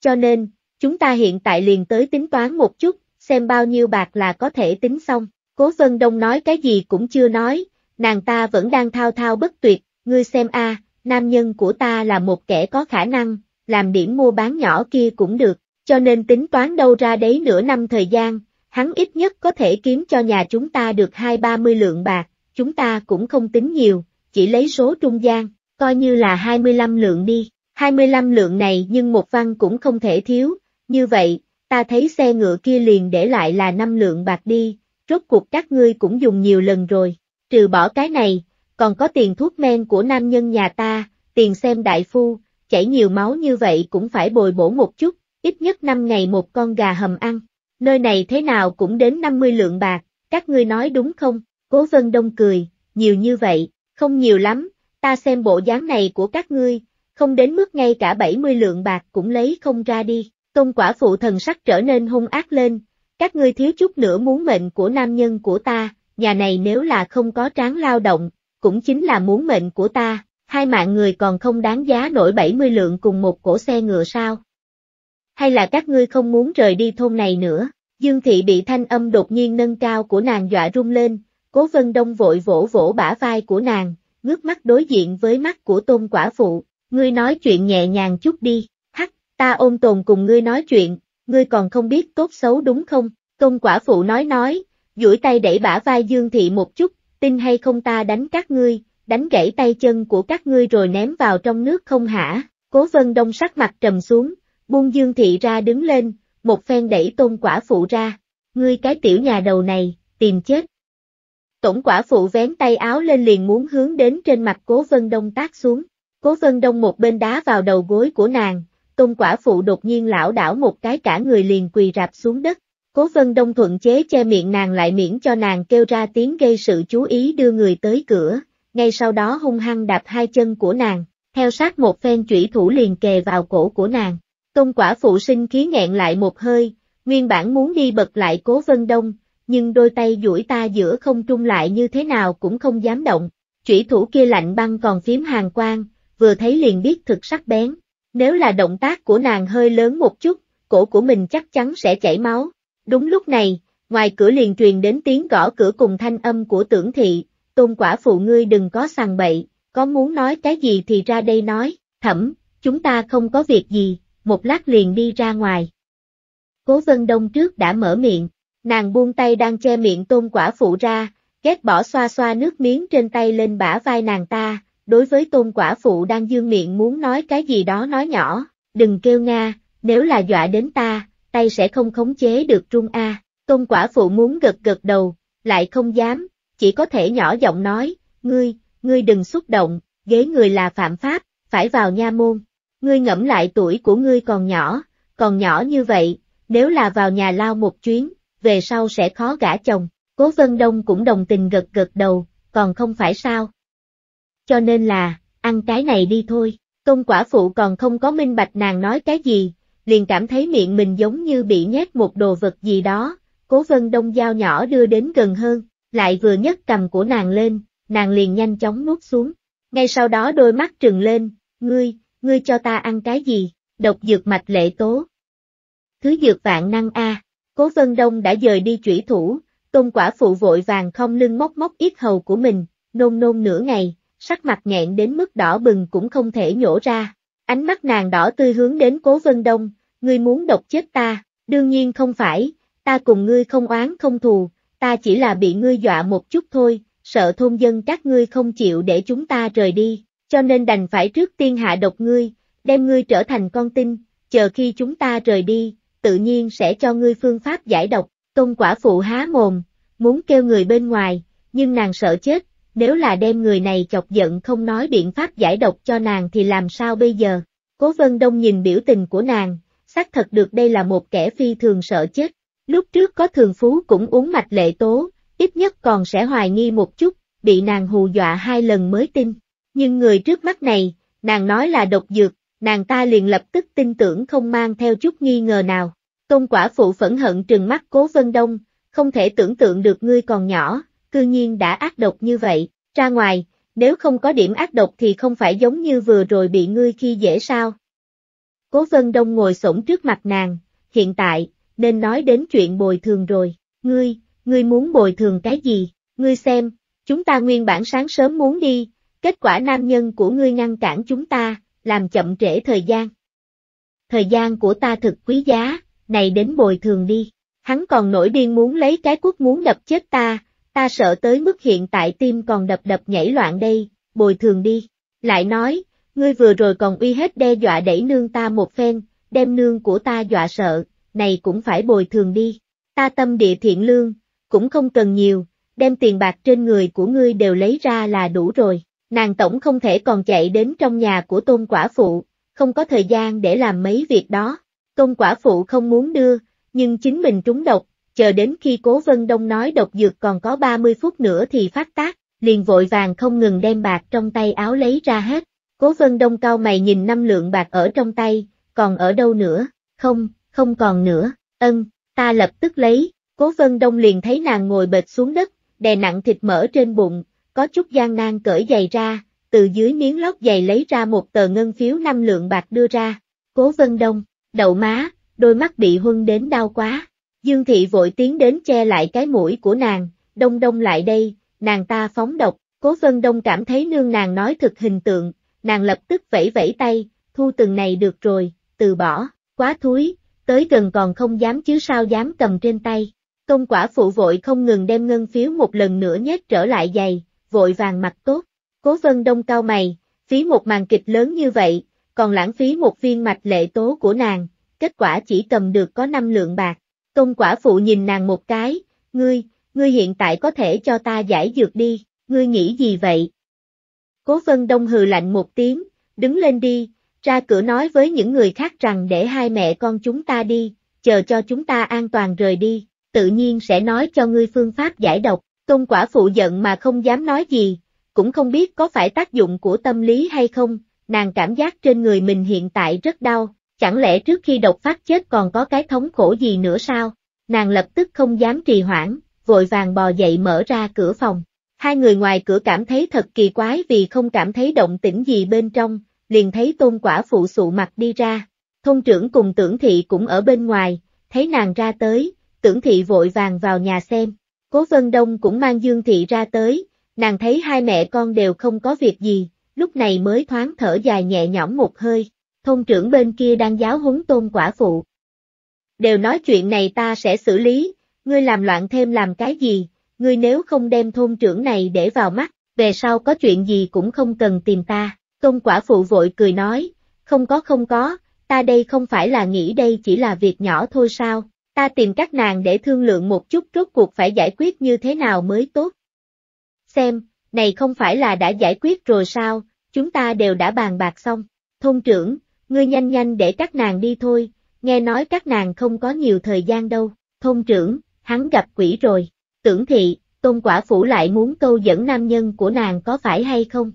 Cho nên, chúng ta hiện tại liền tới tính toán một chút, xem bao nhiêu bạc là có thể tính xong. Cố Vân Đông nói cái gì cũng chưa nói, nàng ta vẫn đang thao thao bất tuyệt, ngươi xem a, nam nhân của ta là một kẻ có khả năng, làm điểm mua bán nhỏ kia cũng được, cho nên tính toán đâu ra đấy nửa năm thời gian, hắn ít nhất có thể kiếm cho nhà chúng ta được hai ba mươi lượng bạc, chúng ta cũng không tính nhiều, chỉ lấy số trung gian, coi như là 25 lượng đi, 25 lượng này nhưng một văn cũng không thể thiếu, như vậy, ta thấy xe ngựa kia liền để lại là 5 lượng bạc đi, rốt cuộc các ngươi cũng dùng nhiều lần rồi, trừ bỏ cái này, còn có tiền thuốc men của nam nhân nhà ta, tiền xem đại phu, chảy nhiều máu như vậy cũng phải bồi bổ một chút, ít nhất 5 ngày một con gà hầm ăn. Nơi này thế nào cũng đến 50 lượng bạc, các ngươi nói đúng không? Cố Vân Đông cười, nhiều như vậy, không nhiều lắm, ta xem bộ dáng này của các ngươi, không đến mức ngay cả 70 lượng bạc cũng lấy không ra đi. Tôn quả phụ thần sắc trở nên hung ác lên, các ngươi thiếu chút nữa muốn mệnh của nam nhân của ta, nhà này nếu là không có tráng lao động, cũng chính là muốn mệnh của ta, hai mạng người còn không đáng giá nổi 70 lượng cùng một cổ xe ngựa sao. Hay là các ngươi không muốn rời đi thôn này nữa, Dương Thị bị thanh âm đột nhiên nâng cao của nàng dọa rung lên, cố vân đông vội vỗ vỗ bả vai của nàng, ngước mắt đối diện với mắt của tôn quả phụ, ngươi nói chuyện nhẹ nhàng chút đi, ta ôm tồn cùng ngươi nói chuyện, ngươi còn không biết tốt xấu đúng không, công quả phụ nói nói, duỗi tay đẩy bả vai Dương Thị một chút, tin hay không ta đánh các ngươi, đánh gãy tay chân của các ngươi rồi ném vào trong nước không hả, cố vân đông sắc mặt trầm xuống, buông Dương Thị ra đứng lên, một phen đẩy tôn quả phụ ra, ngươi cái tiểu nhà đầu này, tìm chết. Tổng quả phụ vén tay áo lên liền muốn hướng đến trên mặt cố vân đông tác xuống, cố vân đông một bên đá vào đầu gối của nàng, tôn quả phụ đột nhiên lão đảo một cái cả người liền quỳ rạp xuống đất, Cố vân đông thuận chế che miệng nàng lại miễn cho nàng kêu ra tiếng gây sự chú ý đưa người tới cửa, ngay sau đó hung hăng đạp hai chân của nàng, theo sát một phen chủy thủ liền kề vào cổ của nàng. Công quả phụ sinh khí nghẹn lại một hơi, nguyên bản muốn đi bật lại cố vân đông, nhưng đôi tay duỗi ta giữa không trung lại như thế nào cũng không dám động. Chủy thủ kia lạnh băng còn phím hàng quang, vừa thấy liền biết thực sắc bén. Nếu là động tác của nàng hơi lớn một chút, cổ của mình chắc chắn sẽ chảy máu. Đúng lúc này, ngoài cửa liền truyền đến tiếng gõ cửa cùng thanh âm của tưởng thị, tôn quả phụ ngươi đừng có sằng bậy, có muốn nói cái gì thì ra đây nói, thẩm, chúng ta không có việc gì, một lát liền đi ra ngoài. Cố vân đông trước đã mở miệng, nàng buông tay đang che miệng tôn quả phụ ra, ghét bỏ xoa xoa nước miếng trên tay lên bả vai nàng ta, đối với tôn quả phụ đang dương miệng muốn nói cái gì đó nói nhỏ, đừng kêu nga, nếu là dọa đến ta, tay sẽ không khống chế được trung A. Tôn quả phụ muốn gật gật đầu, lại không dám, chỉ có thể nhỏ giọng nói, ngươi, ngươi đừng xúc động, ghế người là phạm pháp, phải vào nha môn. Ngươi ngẫm lại tuổi của ngươi còn nhỏ, còn nhỏ như vậy, nếu là vào nhà lao một chuyến, về sau sẽ khó gả chồng. Cố Vân Đông cũng đồng tình gật gật đầu, còn không phải sao. Cho nên là, ăn cái này đi thôi. Công quả phụ còn không có minh bạch nàng nói cái gì, liền cảm thấy miệng mình giống như bị nhét một đồ vật gì đó, cố vân đông dao nhỏ đưa đến gần hơn, lại vừa nhấc cầm của nàng lên, nàng liền nhanh chóng nuốt xuống. Ngay sau đó đôi mắt trừng lên, ngươi, ngươi cho ta ăn cái gì, độc dược mạch lệ tố. Thứ dược vạn năng A, Cố Vân Đông đã dời đi chủy thủ, tôn quả phụ vội vàng không lưng móc móc ít hầu của mình, nôn nôn nửa ngày, sắc mặt nghẹn đến mức đỏ bừng cũng không thể nhổ ra. Ánh mắt nàng đỏ tươi hướng đến Cố Vân Đông, ngươi muốn độc chết ta, đương nhiên không phải, ta cùng ngươi không oán không thù, ta chỉ là bị ngươi dọa một chút thôi, sợ thôn dân các ngươi không chịu để chúng ta rời đi, cho nên đành phải trước tiên hạ độc ngươi, đem ngươi trở thành con tin, chờ khi chúng ta rời đi, tự nhiên sẽ cho ngươi phương pháp giải độc, công quả phụ há mồm, muốn kêu người bên ngoài, nhưng nàng sợ chết, nếu là đem người này chọc giận không nói biện pháp giải độc cho nàng thì làm sao bây giờ? Cố Vân Đông nhìn biểu tình của nàng, xác thật được đây là một kẻ phi thường sợ chết. Lúc trước có thường phú cũng uống mạch lệ tố, ít nhất còn sẽ hoài nghi một chút, bị nàng hù dọa hai lần mới tin. Nhưng người trước mắt này, nàng nói là độc dược, nàng ta liền lập tức tin tưởng không mang theo chút nghi ngờ nào. Công quả phụ phẫn hận trừng mắt cố vân đông, không thể tưởng tượng được ngươi còn nhỏ, cư nhiên đã ác độc như vậy, ra ngoài, nếu không có điểm ác độc thì không phải giống như vừa rồi bị ngươi khi dễ sao. Cố vân đông ngồi sổng trước mặt nàng, hiện tại, nên nói đến chuyện bồi thường rồi, ngươi, ngươi muốn bồi thường cái gì, ngươi xem, chúng ta nguyên bản sáng sớm muốn đi, kết quả nam nhân của ngươi ngăn cản chúng ta, làm chậm trễ thời gian. Thời gian của ta thực quý giá, này đến bồi thường đi. Hắn còn nổi điên muốn lấy cái quốc muốn đập chết ta, ta sợ tới mức hiện tại tim còn đập đập nhảy loạn đây, bồi thường đi. Lại nói, ngươi vừa rồi còn uy hết đe dọa đẩy nương ta một phen, đem nương của ta dọa sợ, này cũng phải bồi thường đi. Ta tâm địa thiện lương, cũng không cần nhiều, đem tiền bạc trên người của ngươi đều lấy ra là đủ rồi. Nàng tổng không thể còn chạy đến trong nhà của tôn quả phụ, không có thời gian để làm mấy việc đó. Tôn quả phụ không muốn đưa, nhưng chính mình trúng độc, chờ đến khi cố vân đông nói độc dược còn có 30 phút nữa thì phát tác, liền vội vàng không ngừng đem bạc trong tay áo lấy ra hết. Cố vân đông cao mày nhìn năm lượng bạc ở trong tay, còn ở đâu nữa, không, không còn nữa, ân, ta lập tức lấy, cố vân đông liền thấy nàng ngồi bệt xuống đất, đè nặng thịt mỡ trên bụng, có chút gian nan cởi giày ra, từ dưới miếng lót giày lấy ra một tờ ngân phiếu năm lượng bạc đưa ra, cố vân đông, đậu má, đôi mắt bị huân đến đau quá. Dương thị vội tiến đến che lại cái mũi của nàng, đông đông lại đây, nàng ta phóng độc, cố vân đông cảm thấy nương nàng nói thực hình tượng, nàng lập tức vẫy vẫy tay, thu từng này được rồi, từ bỏ, quá thúi, tới gần còn không dám chứ sao dám cầm trên tay. Công quả phụ vội không ngừng đem ngân phiếu một lần nữa nhét trở lại giày, vội vàng mặt tốt. Cố vân đông cao mày, phí một màn kịch lớn như vậy, còn lãng phí một viên mạch lệ tố của nàng, kết quả chỉ cầm được có 5 lượng bạc. Công quả phụ nhìn nàng một cái, ngươi, ngươi hiện tại có thể cho ta giải dược đi, ngươi nghĩ gì vậy? Cố vân đông hừ lạnh một tiếng, đứng lên đi, ra cửa nói với những người khác rằng để hai mẹ con chúng ta đi, chờ cho chúng ta an toàn rời đi, tự nhiên sẽ nói cho ngươi phương pháp giải độc. Công quả phụ giận mà không dám nói gì, cũng không biết có phải tác dụng của tâm lý hay không, nàng cảm giác trên người mình hiện tại rất đau, chẳng lẽ trước khi độc phát chết còn có cái thống khổ gì nữa sao? Nàng lập tức không dám trì hoãn, vội vàng bò dậy mở ra cửa phòng. Hai người ngoài cửa cảm thấy thật kỳ quái vì không cảm thấy động tĩnh gì bên trong, liền thấy tôn quả phụ sụ mặt đi ra. Thôn trưởng cùng tưởng thị cũng ở bên ngoài, thấy nàng ra tới, tưởng thị vội vàng vào nhà xem. Cố Vân Đông cũng mang Dương Thị ra tới, nàng thấy hai mẹ con đều không có việc gì, lúc này mới thoáng thở dài nhẹ nhõm một hơi, thôn trưởng bên kia đang giáo huấn tôn quả phụ. Đều nói chuyện này ta sẽ xử lý, ngươi làm loạn thêm làm cái gì, ngươi nếu không đem thôn trưởng này để vào mắt, về sau có chuyện gì cũng không cần tìm ta, tôn quả phụ vội cười nói, không có không có, ta đây không phải là nghĩ đây chỉ là việc nhỏ thôi sao, Ta tìm các nàng để thương lượng một chút rốt cuộc phải giải quyết như thế nào mới tốt. Xem, này không phải là đã giải quyết rồi sao, chúng ta đều đã bàn bạc xong. Thôn trưởng, ngươi nhanh nhanh để các nàng đi thôi, nghe nói các nàng không có nhiều thời gian đâu. Thông trưởng, hắn gặp quỷ rồi. Tưởng thị, tôn quả phủ lại muốn câu dẫn nam nhân của nàng có phải hay không?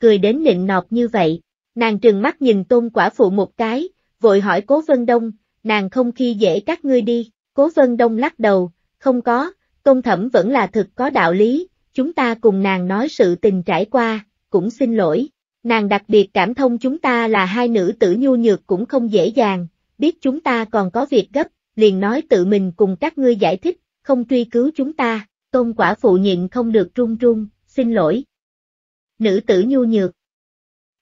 Cười đến nịnh nọt như vậy, nàng trừng mắt nhìn tôn quả phụ một cái, vội hỏi cố vân đông, nàng không khi dễ các ngươi đi, cố vân đông lắc đầu, không có, tôn thẩm vẫn là thực có đạo lý, chúng ta cùng nàng nói sự tình trải qua, cũng xin lỗi, nàng đặc biệt cảm thông chúng ta là hai nữ tử nhu nhược cũng không dễ dàng, biết chúng ta còn có việc gấp, liền nói tự mình cùng các ngươi giải thích, không truy cứu chúng ta, tôn quả phụ nhịn không được run run, xin lỗi. Nữ tử nhu nhược.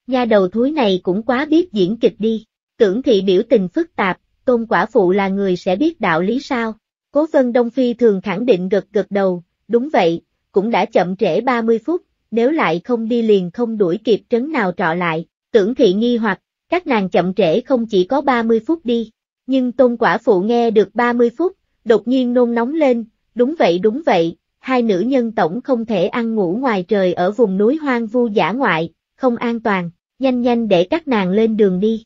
Nha đầu thúi này cũng quá biết diễn kịch đi, tưởng thị biểu tình phức tạp, tôn quả phụ là người sẽ biết đạo lý sao. Cố vân Đông Phi thường khẳng định gật gật đầu, đúng vậy, cũng đã chậm trễ 30 phút, nếu lại không đi liền không đuổi kịp trấn nào trọ lại, tưởng thị nghi hoặc, các nàng chậm trễ không chỉ có 30 phút đi, nhưng tôn quả phụ nghe được 30 phút, đột nhiên nôn nóng lên, đúng vậy đúng vậy, hai nữ nhân tổng không thể ăn ngủ ngoài trời ở vùng núi hoang vu giả ngoại, không an toàn, nhanh nhanh để các nàng lên đường đi.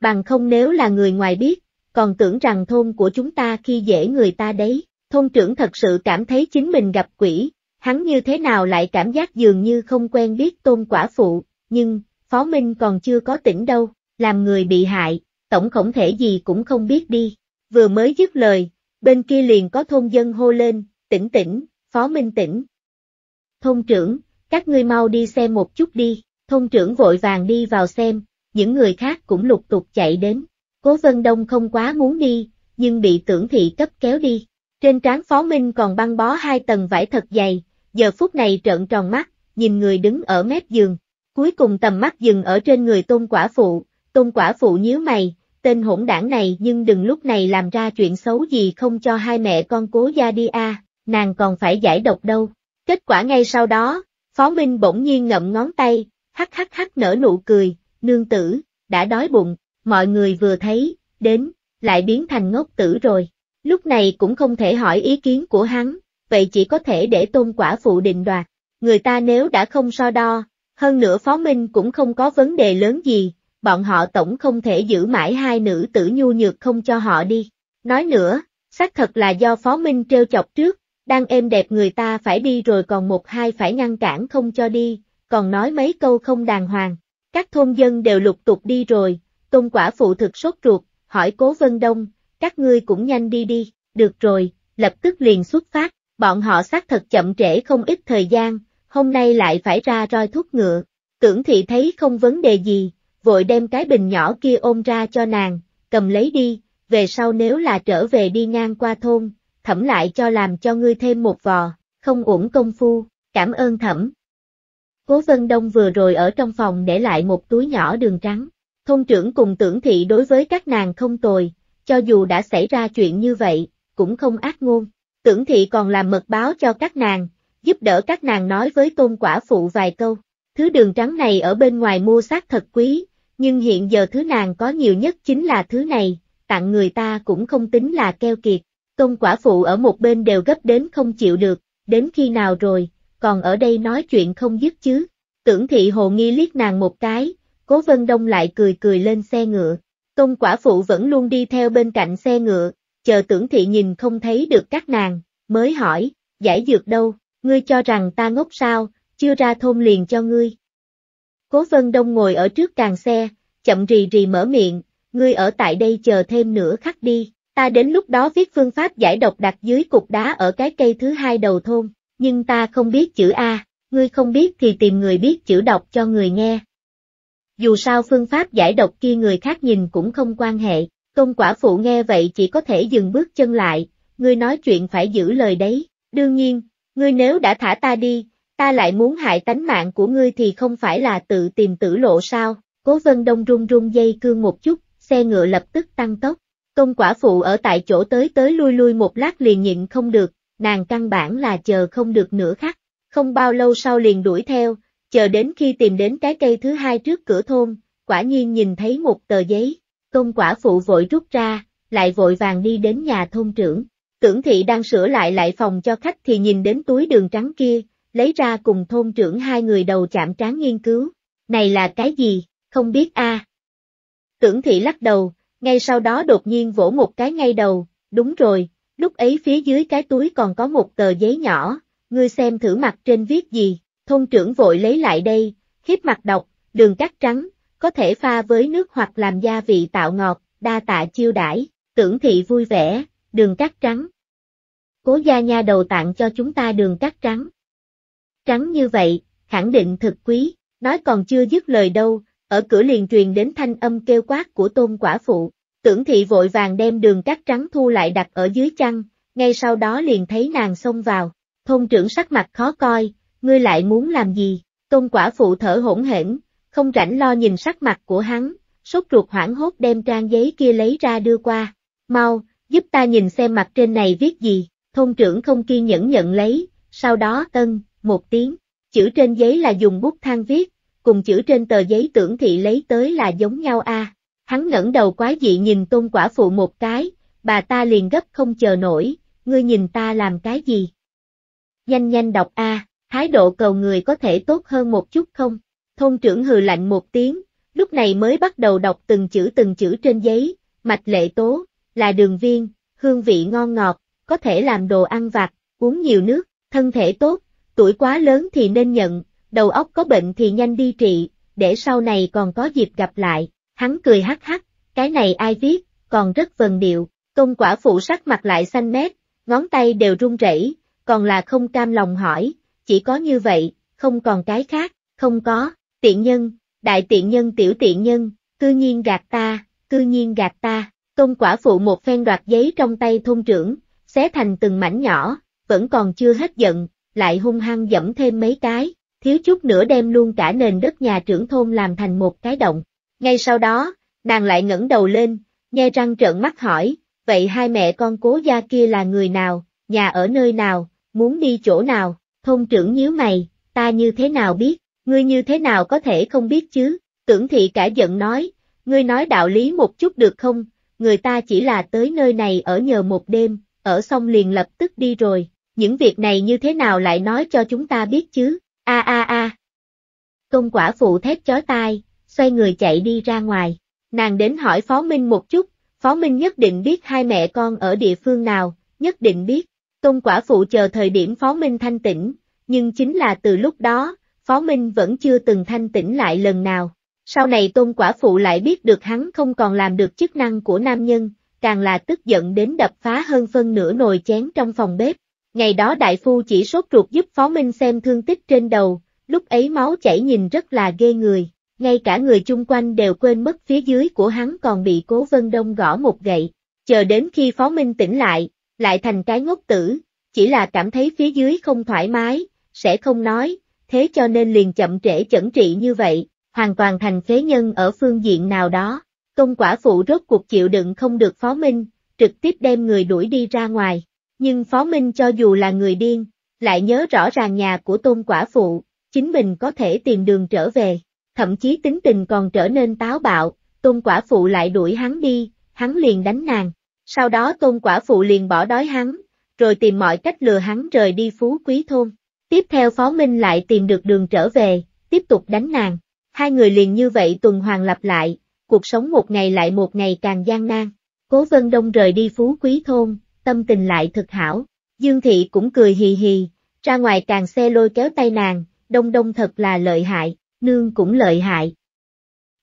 Bằng không nếu là người ngoài biết, còn tưởng rằng thôn của chúng ta khi dễ người ta đấy, thôn trưởng thật sự cảm thấy chính mình gặp quỷ, hắn như thế nào lại cảm giác dường như không quen biết tôn quả phụ, nhưng, Phó Minh còn chưa có tỉnh đâu, làm người bị hại, tổng khổng thể gì cũng không biết đi, vừa mới dứt lời, bên kia liền có thôn dân hô lên, tỉnh tỉnh, Phó Minh tỉnh. Thôn trưởng, các ngươi mau đi xem một chút đi, thôn trưởng vội vàng đi vào xem, những người khác cũng lục tục chạy đến. Cố Vân Đông không quá muốn đi, nhưng bị tưởng thị cấp kéo đi. Trên trán Phó Minh còn băng bó hai tầng vải thật dày, giờ phút này trợn tròn mắt, nhìn người đứng ở mép giường. Cuối cùng tầm mắt dừng ở trên người tôn quả phụ, tôn quả phụ nhíu mày, tên hỗn đảng này nhưng đừng lúc này làm ra chuyện xấu gì không cho hai mẹ con cố gia đi a, nàng còn phải giải độc đâu. Kết quả ngay sau đó, Phó Minh bỗng nhiên ngậm ngón tay, hắc hắc hắc nở nụ cười, nương tử, đã đói bụng, mọi người vừa thấy, đến, lại biến thành ngốc tử rồi. Lúc này cũng không thể hỏi ý kiến của hắn, vậy chỉ có thể để tôn quả phụ định đoạt. Người ta nếu đã không so đo, hơn nữa Phó Minh cũng không có vấn đề lớn gì, bọn họ tổng không thể giữ mãi hai nữ tử nhu nhược không cho họ đi. Nói nữa, xác thật là do Phó Minh treo chọc trước, đang êm đẹp người ta phải đi rồi còn một hai phải ngăn cản không cho đi, còn nói mấy câu không đàng hoàng. Các thôn dân đều lục tục đi rồi, tôn quả phụ thực sốt ruột, hỏi cố Vân Đông, các ngươi cũng nhanh đi đi, được rồi, lập tức liền xuất phát, bọn họ xác thật chậm trễ không ít thời gian, hôm nay lại phải ra roi thuốc ngựa, tưởng thị thấy không vấn đề gì, vội đem cái bình nhỏ kia ôm ra cho nàng, cầm lấy đi, về sau nếu là trở về đi ngang qua thôn, thẩm lại cho làm cho ngươi thêm một vò, không uổng công phu, cảm ơn thẩm. Cố Vân Đông vừa rồi ở trong phòng để lại một túi nhỏ đường trắng, thôn trưởng cùng tưởng thị đối với các nàng không tồi, cho dù đã xảy ra chuyện như vậy, cũng không ác ngôn. Tưởng thị còn làm mật báo cho các nàng, giúp đỡ các nàng nói với tôn quả phụ vài câu. Thứ đường trắng này ở bên ngoài mua xác thật quý, nhưng hiện giờ thứ nàng có nhiều nhất chính là thứ này, tặng người ta cũng không tính là keo kiệt. Tôn quả phụ ở một bên đều gấp đến không chịu được, đến khi nào rồi, còn ở đây nói chuyện không dứt chứ. Tưởng thị hồ nghi liếc nàng một cái, cố vân đông lại cười cười lên xe ngựa. Tôn quả phụ vẫn luôn đi theo bên cạnh xe ngựa, chờ tưởng thị nhìn không thấy được các nàng, mới hỏi, giải dược đâu, ngươi cho rằng ta ngốc sao, chưa ra thôn liền cho ngươi. Cố vân đông ngồi ở trước càng xe, chậm rì rì mở miệng, ngươi ở tại đây chờ thêm nửa khắc đi, ta đến lúc đó viết phương pháp giải độc đặt dưới cục đá ở cái cây thứ hai đầu thôn, nhưng ta không biết chữ A, ngươi không biết thì tìm người biết chữ đọc cho người nghe. Dù sao phương pháp giải độc kia người khác nhìn cũng không quan hệ, công quả phụ nghe vậy chỉ có thể dừng bước chân lại, ngươi nói chuyện phải giữ lời đấy, đương nhiên, ngươi nếu đã thả ta đi, ta lại muốn hại tánh mạng của ngươi thì không phải là tự tìm tử lộ sao, cố vân đông run run dây cương một chút, xe ngựa lập tức tăng tốc, công quả phụ ở tại chỗ tới tới lui lui một lát liền nhịn không được, nàng căn bản là chờ không được nửa khắc, không bao lâu sau liền đuổi theo, chờ đến khi tìm đến cái cây thứ hai trước cửa thôn, quả nhiên nhìn thấy một tờ giấy, công quả phụ vội rút ra, lại vội vàng đi đến nhà thôn trưởng. Tưởng thị đang sửa lại lại phòng cho khách thì nhìn đến túi đường trắng kia, lấy ra cùng thôn trưởng hai người đầu chạm trán nghiên cứu. Này là cái gì, không biết a. Tưởng thị lắc đầu, ngay sau đó đột nhiên vỗ một cái ngay đầu, đúng rồi, lúc ấy phía dưới cái túi còn có một tờ giấy nhỏ, ngươi xem thử mặt trên viết gì, thôn trưởng vội lấy lại đây, khiếp mặt đọc, đường cắt trắng, có thể pha với nước hoặc làm gia vị tạo ngọt, đa tạ chiêu đãi, tưởng thị vui vẻ, đường cắt trắng. Cố gia nha đầu tặng cho chúng ta đường cắt trắng. Trắng như vậy, khẳng định thực quý, nói còn chưa dứt lời đâu, ở cửa liền truyền đến thanh âm kêu quát của tôn quả phụ. Tưởng thị vội vàng đem đường cắt trắng thu lại đặt ở dưới chăn, ngay sau đó liền thấy nàng xông vào. Thôn trưởng sắc mặt khó coi, ngươi lại muốn làm gì? Tôn quả phụ thở hỗn hển, không rảnh lo nhìn sắc mặt của hắn, sốt ruột hoảng hốt đem trang giấy kia lấy ra đưa qua. Mau, giúp ta nhìn xem mặt trên này viết gì, thôn trưởng không kiên nhẫn nhận lấy, sau đó tân, một tiếng, chữ trên giấy là dùng bút than viết, cùng chữ trên tờ giấy tưởng thị lấy tới là giống nhau a. Hắn ngẩng đầu quái dị nhìn tôn quả phụ một cái, bà ta liền gấp không chờ nổi, ngươi nhìn ta làm cái gì? Nhanh nhanh đọc a, thái độ cầu người có thể tốt hơn một chút không? Thôn trưởng hừ lạnh một tiếng, lúc này mới bắt đầu đọc từng chữ từng chữ trên giấy, mạch lệ tố, là đường viên, hương vị ngon ngọt, có thể làm đồ ăn vặt, uống nhiều nước, thân thể tốt, tuổi quá lớn thì nên nhận, đầu óc có bệnh thì nhanh đi trị, để sau này còn có dịp gặp lại. Hắn cười hắc hắc, cái này ai viết, còn rất vần điệu, công quả phụ sắc mặt lại xanh mét, ngón tay đều run rẩy, còn là không cam lòng hỏi, chỉ có như vậy, không còn cái khác, không có, tiện nhân, đại tiện nhân tiểu tiện nhân, cư nhiên gạt ta, cư nhiên gạt ta, công quả phụ một phen đoạt giấy trong tay thôn trưởng, xé thành từng mảnh nhỏ, vẫn còn chưa hết giận, lại hung hăng dẫm thêm mấy cái, thiếu chút nữa đem luôn cả nền đất nhà trưởng thôn làm thành một cái động. Ngay sau đó, nàng lại ngẩng đầu lên, nhe răng trợn mắt hỏi, vậy hai mẹ con cố gia kia là người nào, nhà ở nơi nào, muốn đi chỗ nào, thôn trưởng nhíu mày, ta như thế nào biết, ngươi như thế nào có thể không biết chứ, tưởng thị cả giận nói, ngươi nói đạo lý một chút được không, người ta chỉ là tới nơi này ở nhờ một đêm, ở xong liền lập tức đi rồi, những việc này như thế nào lại nói cho chúng ta biết chứ, a a a. Công quả phụ thét chói tai, xoay người chạy đi ra ngoài, nàng đến hỏi Phó Minh một chút, Phó Minh nhất định biết hai mẹ con ở địa phương nào, nhất định biết, công quả phụ chờ thời điểm Phó Minh thanh tĩnh, nhưng chính là từ lúc đó, Phó Minh vẫn chưa từng thanh tĩnh lại lần nào. Sau này tôn quả phụ lại biết được hắn không còn làm được chức năng của nam nhân, càng là tức giận đến đập phá hơn phân nửa nồi chén trong phòng bếp. Ngày đó đại phu chỉ sốt ruột giúp Phó Minh xem thương tích trên đầu, lúc ấy máu chảy nhìn rất là ghê người, ngay cả người chung quanh đều quên mất phía dưới của hắn còn bị cố vân đông gõ một gậy, chờ đến khi Phó Minh tỉnh lại, lại thành cái ngốc tử, chỉ là cảm thấy phía dưới không thoải mái, sẽ không nói, thế cho nên liền chậm trễ chẩn trị như vậy, hoàn toàn thành phế nhân ở phương diện nào đó. Công quả phụ rốt cuộc chịu đựng không được Phó Minh, trực tiếp đem người đuổi đi ra ngoài. Nhưng Phó Minh cho dù là người điên, lại nhớ rõ ràng nhà của tôn quả phụ, chính mình có thể tìm đường trở về. Thậm chí tính tình còn trở nên táo bạo, tôn quả phụ lại đuổi hắn đi, hắn liền đánh nàng. Sau đó tôn quả phụ liền bỏ đói hắn, rồi tìm mọi cách lừa hắn rời đi phú quý thôn. Tiếp theo Phó Minh lại tìm được đường trở về, tiếp tục đánh nàng. Hai người liền như vậy tuần hoàn lặp lại, cuộc sống một ngày lại một ngày càng gian nan. Cố Vân Đông rời đi phú quý thôn, tâm tình lại thực hảo. Dương Thị cũng cười hì hì, ra ngoài càng xe lôi kéo tay nàng, Đông Đông thật là lợi hại, nương cũng lợi hại.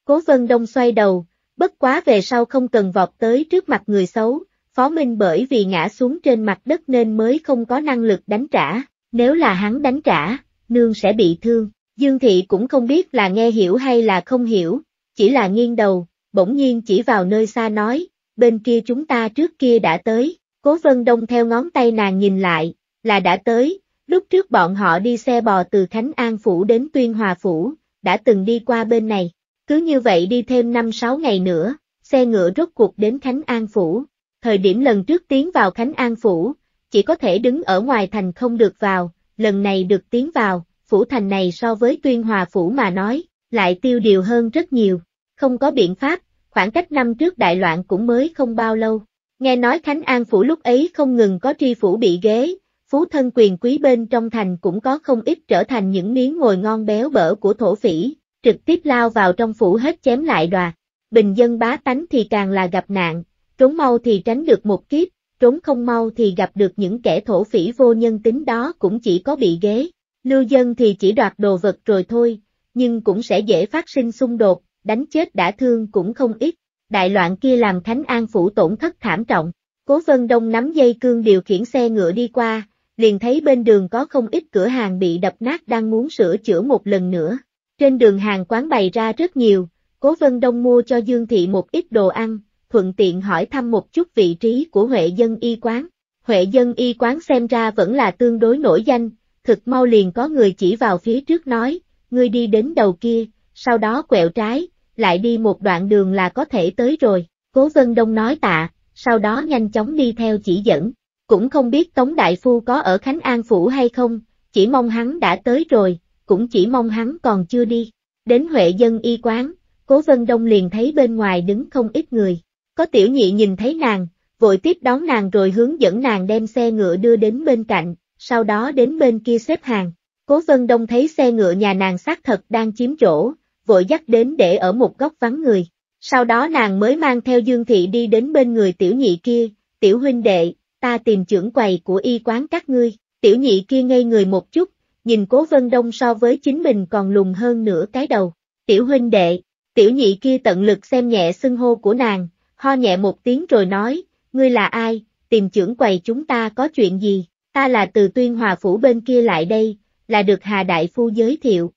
Cố Vân Đông xoay đầu, bất quá về sau không cần vọt tới trước mặt người xấu, Phó Minh bởi vì ngã xuống trên mặt đất nên mới không có năng lực đánh trả, nếu là hắn đánh trả, nương sẽ bị thương. Dương Thị cũng không biết là nghe hiểu hay là không hiểu, chỉ là nghiêng đầu, bỗng nhiên chỉ vào nơi xa nói, bên kia chúng ta trước kia đã tới, cố vân đông theo ngón tay nàng nhìn lại, là đã tới, lúc trước bọn họ đi xe bò từ Khánh An Phủ đến Tuyên Hòa Phủ, đã từng đi qua bên này, cứ như vậy đi thêm 5-6 ngày nữa, xe ngựa rốt cuộc đến Khánh An Phủ, thời điểm lần trước tiến vào Khánh An Phủ, chỉ có thể đứng ở ngoài thành không được vào, lần này được tiến vào, phủ thành này so với Tuyên Hòa Phủ mà nói, lại tiêu điều hơn rất nhiều. Không có biện pháp, khoảng cách năm trước đại loạn cũng mới không bao lâu. Nghe nói Khánh An Phủ lúc ấy không ngừng có tri phủ bị ghế, phú thân quyền quý bên trong thành cũng có không ít trở thành những miếng ngồi ngon béo bở của thổ phỉ, trực tiếp lao vào trong phủ hết chém lại đoạt. Bình dân bá tánh thì càng là gặp nạn, trốn mau thì tránh được một kiếp, trốn không mau thì gặp được những kẻ thổ phỉ vô nhân tính đó cũng chỉ có bị ghế. Lưu dân thì chỉ đoạt đồ vật rồi thôi, nhưng cũng sẽ dễ phát sinh xung đột, đánh chết đã thương cũng không ít. Đại loạn kia làm Khánh An phủ tổn thất thảm trọng. Cố Vân Đông nắm dây cương điều khiển xe ngựa đi qua, liền thấy bên đường có không ít cửa hàng bị đập nát đang muốn sửa chữa một lần nữa. Trên đường hàng quán bày ra rất nhiều, Cố Vân Đông mua cho Dương Thị một ít đồ ăn, thuận tiện hỏi thăm một chút vị trí của Huệ dân y quán. Huệ dân y quán xem ra vẫn là tương đối nổi danh, thực mau liền có người chỉ vào phía trước nói, ngươi đi đến đầu kia, sau đó quẹo trái, lại đi một đoạn đường là có thể tới rồi. Cố Vân Đông nói tạ, sau đó nhanh chóng đi theo chỉ dẫn. Cũng không biết Tống Đại Phu có ở Khánh An Phủ hay không, chỉ mong hắn đã tới rồi, cũng chỉ mong hắn còn chưa đi. Đến Huệ dân y quán, Cố Vân Đông liền thấy bên ngoài đứng không ít người. Có tiểu nhị nhìn thấy nàng, vội tiếp đón nàng rồi hướng dẫn nàng đem xe ngựa đưa đến bên cạnh, sau đó đến bên kia xếp hàng. Cố Vân Đông thấy xe ngựa nhà nàng xác thật đang chiếm chỗ, vội dắt đến để ở một góc vắng người. Sau đó nàng mới mang theo Dương Thị đi đến bên người tiểu nhị kia, tiểu huynh đệ, ta tìm trưởng quầy của y quán các ngươi. Tiểu nhị kia ngây người một chút, nhìn cố vân đông so với chính mình còn lùng hơn nửa cái đầu. Tiểu huynh đệ, tiểu nhị kia tận lực xem nhẹ xưng hô của nàng, ho nhẹ một tiếng rồi nói, ngươi là ai, tìm trưởng quầy chúng ta có chuyện gì, ta là từ tuyên hòa phủ bên kia lại đây, là được Hà Đại Phu giới thiệu.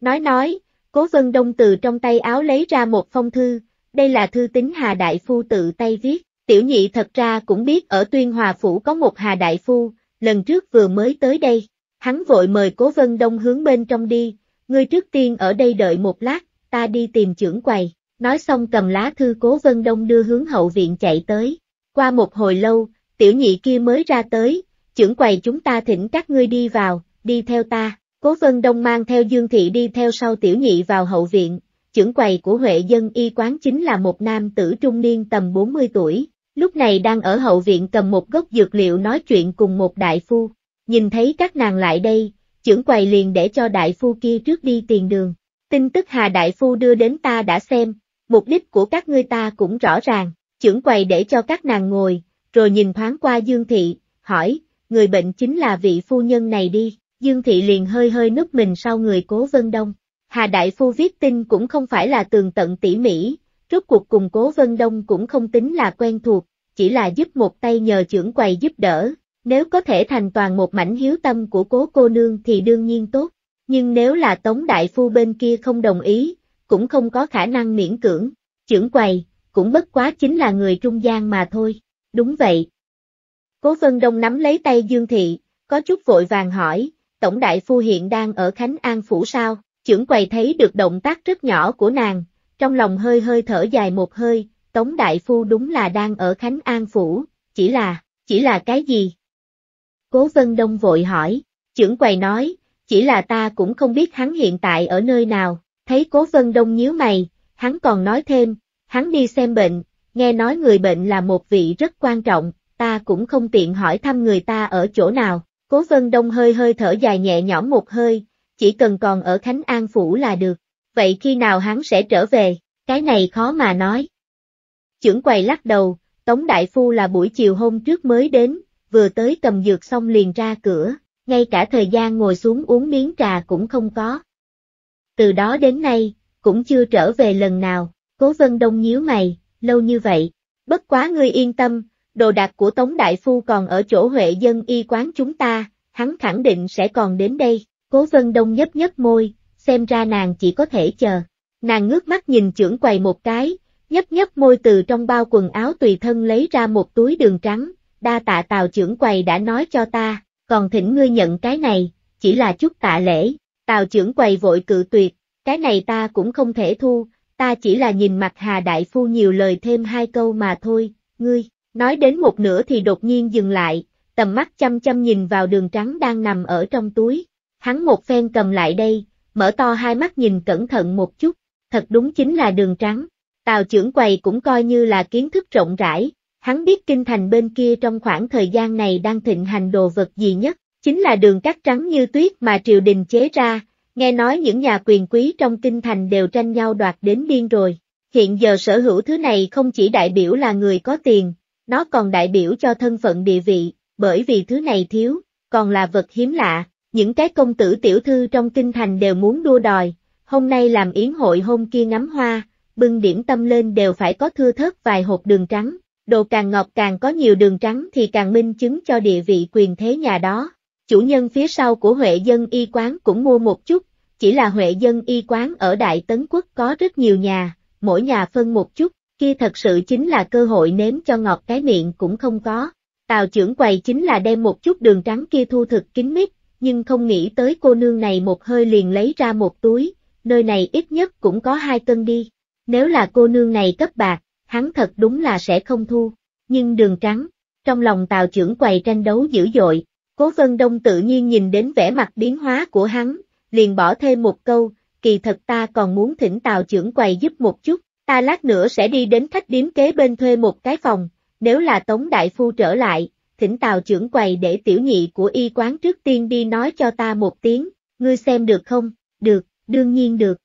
Nói nói, Cố Vân Đông từ trong tay áo lấy ra một phong thư, đây là thư tín Hà Đại Phu tự tay viết, tiểu nhị thật ra cũng biết ở Tuyên Hòa Phủ có một Hà Đại Phu, lần trước vừa mới tới đây, hắn vội mời Cố Vân Đông hướng bên trong đi, ngươi trước tiên ở đây đợi một lát, ta đi tìm trưởng quầy, nói xong cầm lá thư Cố Vân Đông đưa hướng hậu viện chạy tới, qua một hồi lâu, tiểu nhị kia mới ra tới, trưởng quầy chúng ta thỉnh các ngươi đi vào, đi theo ta. Cố Vân Đông mang theo Dương Thị đi theo sau tiểu nhị vào hậu viện, trưởng quầy của Huệ dân y quán chính là một nam tử trung niên tầm 40 tuổi, lúc này đang ở hậu viện cầm một gốc dược liệu nói chuyện cùng một đại phu. Nhìn thấy các nàng lại đây, trưởng quầy liền để cho đại phu kia trước đi tiền đường. Tin tức Hà đại phu đưa đến ta đã xem, mục đích của các ngươi ta cũng rõ ràng, trưởng quầy để cho các nàng ngồi, rồi nhìn thoáng qua Dương Thị, hỏi, người bệnh chính là vị phu nhân này đi. Dương Thị liền hơi hơi núp mình sau người Cố Vân Đông. Hà Đại Phu viết tin cũng không phải là tường tận tỉ mỉ, rốt cuộc cùng Cố Vân Đông cũng không tính là quen thuộc, chỉ là giúp một tay nhờ trưởng quầy giúp đỡ, nếu có thể thành toàn một mảnh hiếu tâm của cố cô nương thì đương nhiên tốt, nhưng nếu là Tống Đại Phu bên kia không đồng ý, cũng không có khả năng miễn cưỡng, trưởng quầy, cũng bất quá chính là người trung gian mà thôi, đúng vậy. Cố Vân Đông nắm lấy tay Dương Thị, có chút vội vàng hỏi, Tổng Đại Phu hiện đang ở Khánh An Phủ sao, trưởng quầy thấy được động tác rất nhỏ của nàng, trong lòng hơi hơi thở dài một hơi, Tống Đại Phu đúng là đang ở Khánh An Phủ, chỉ là, chỉ là cái gì? Cố Vân Đông vội hỏi, trưởng quầy nói, chỉ là ta cũng không biết hắn hiện tại ở nơi nào, thấy Cố Vân Đông nhíu mày, hắn còn nói thêm, hắn đi xem bệnh, nghe nói người bệnh là một vị rất quan trọng, ta cũng không tiện hỏi thăm người ta ở chỗ nào, Cố Vân Đông hơi hơi thở dài nhẹ nhõm một hơi, chỉ cần còn ở Khánh An Phủ là được. Vậy khi nào hắn sẽ trở về, cái này khó mà nói. Chưởng quầy lắc đầu, Tống Đại Phu là buổi chiều hôm trước mới đến, vừa tới cầm dược xong liền ra cửa, ngay cả thời gian ngồi xuống uống miếng trà cũng không có. Từ đó đến nay, cũng chưa trở về lần nào, Cố Vân Đông nhíu mày, lâu như vậy. Bất quá ngươi yên tâm, đồ đạc của Tống Đại Phu còn ở chỗ Huệ dân y quán chúng ta, hắn khẳng định sẽ còn đến đây, cố vân đông nhấp nhấp môi, xem ra nàng chỉ có thể chờ. Nàng ngước mắt nhìn trưởng quầy một cái, nhấp nhấp môi từ trong bao quần áo tùy thân lấy ra một túi đường trắng, đa tạ tào trưởng quầy đã nói cho ta, còn thỉnh ngươi nhận cái này, chỉ là chút tạ lễ, tào trưởng quầy vội cự tuyệt, cái này ta cũng không thể thu, ta chỉ là nhìn mặt Hà Đại Phu nhiều lời thêm hai câu mà thôi, ngươi, Nói đến một nửa thì đột nhiên dừng lại, tầm mắt chăm chăm nhìn vào đường trắng đang nằm ở trong túi. Hắn một phen cầm lại đây, mở to hai mắt nhìn cẩn thận một chút, thật đúng chính là đường trắng. Tào trưởng quầy cũng coi như là kiến thức rộng rãi, hắn biết kinh thành bên kia trong khoảng thời gian này đang thịnh hành đồ vật gì nhất, chính là đường cắt trắng như tuyết mà triều đình chế ra, nghe nói những nhà quyền quý trong kinh thành đều tranh nhau đoạt đến điên rồi. Hiện giờ sở hữu thứ này không chỉ đại biểu là người có tiền, nó còn đại biểu cho thân phận địa vị, bởi vì thứ này thiếu, còn là vật hiếm lạ, những cái công tử tiểu thư trong kinh thành đều muốn đua đòi, hôm nay làm yến hội hôm kia ngắm hoa, bưng điểm tâm lên đều phải có thưa thớt vài hộp đường trắng, đồ càng ngọt càng có nhiều đường trắng thì càng minh chứng cho địa vị quyền thế nhà đó. Chủ nhân phía sau của Huệ dân y quán cũng mua một chút, chỉ là Huệ dân y quán ở Đại Tấn Quốc có rất nhiều nhà, mỗi nhà phân một chút, kia thật sự chính là cơ hội nếm cho ngọt cái miệng cũng không có. Tào trưởng quầy chính là đem một chút đường trắng kia thu thực kín mít, nhưng không nghĩ tới cô nương này một hơi liền lấy ra một túi, nơi này ít nhất cũng có hai cân đi. Nếu là cô nương này cấp bạc, hắn thật đúng là sẽ không thu. Nhưng đường trắng, trong lòng tào trưởng quầy tranh đấu dữ dội, cố vân đông tự nhiên nhìn đến vẻ mặt biến hóa của hắn, liền bỏ thêm một câu, kỳ thật ta còn muốn thỉnh tào trưởng quầy giúp một chút, ta lát nữa sẽ đi đến khách điếm kế bên thuê một cái phòng, nếu là Tống Đại Phu trở lại, thỉnh tào trưởng quầy để tiểu nhị của y quán trước tiên đi nói cho ta một tiếng, ngươi xem được không? Được, đương nhiên được.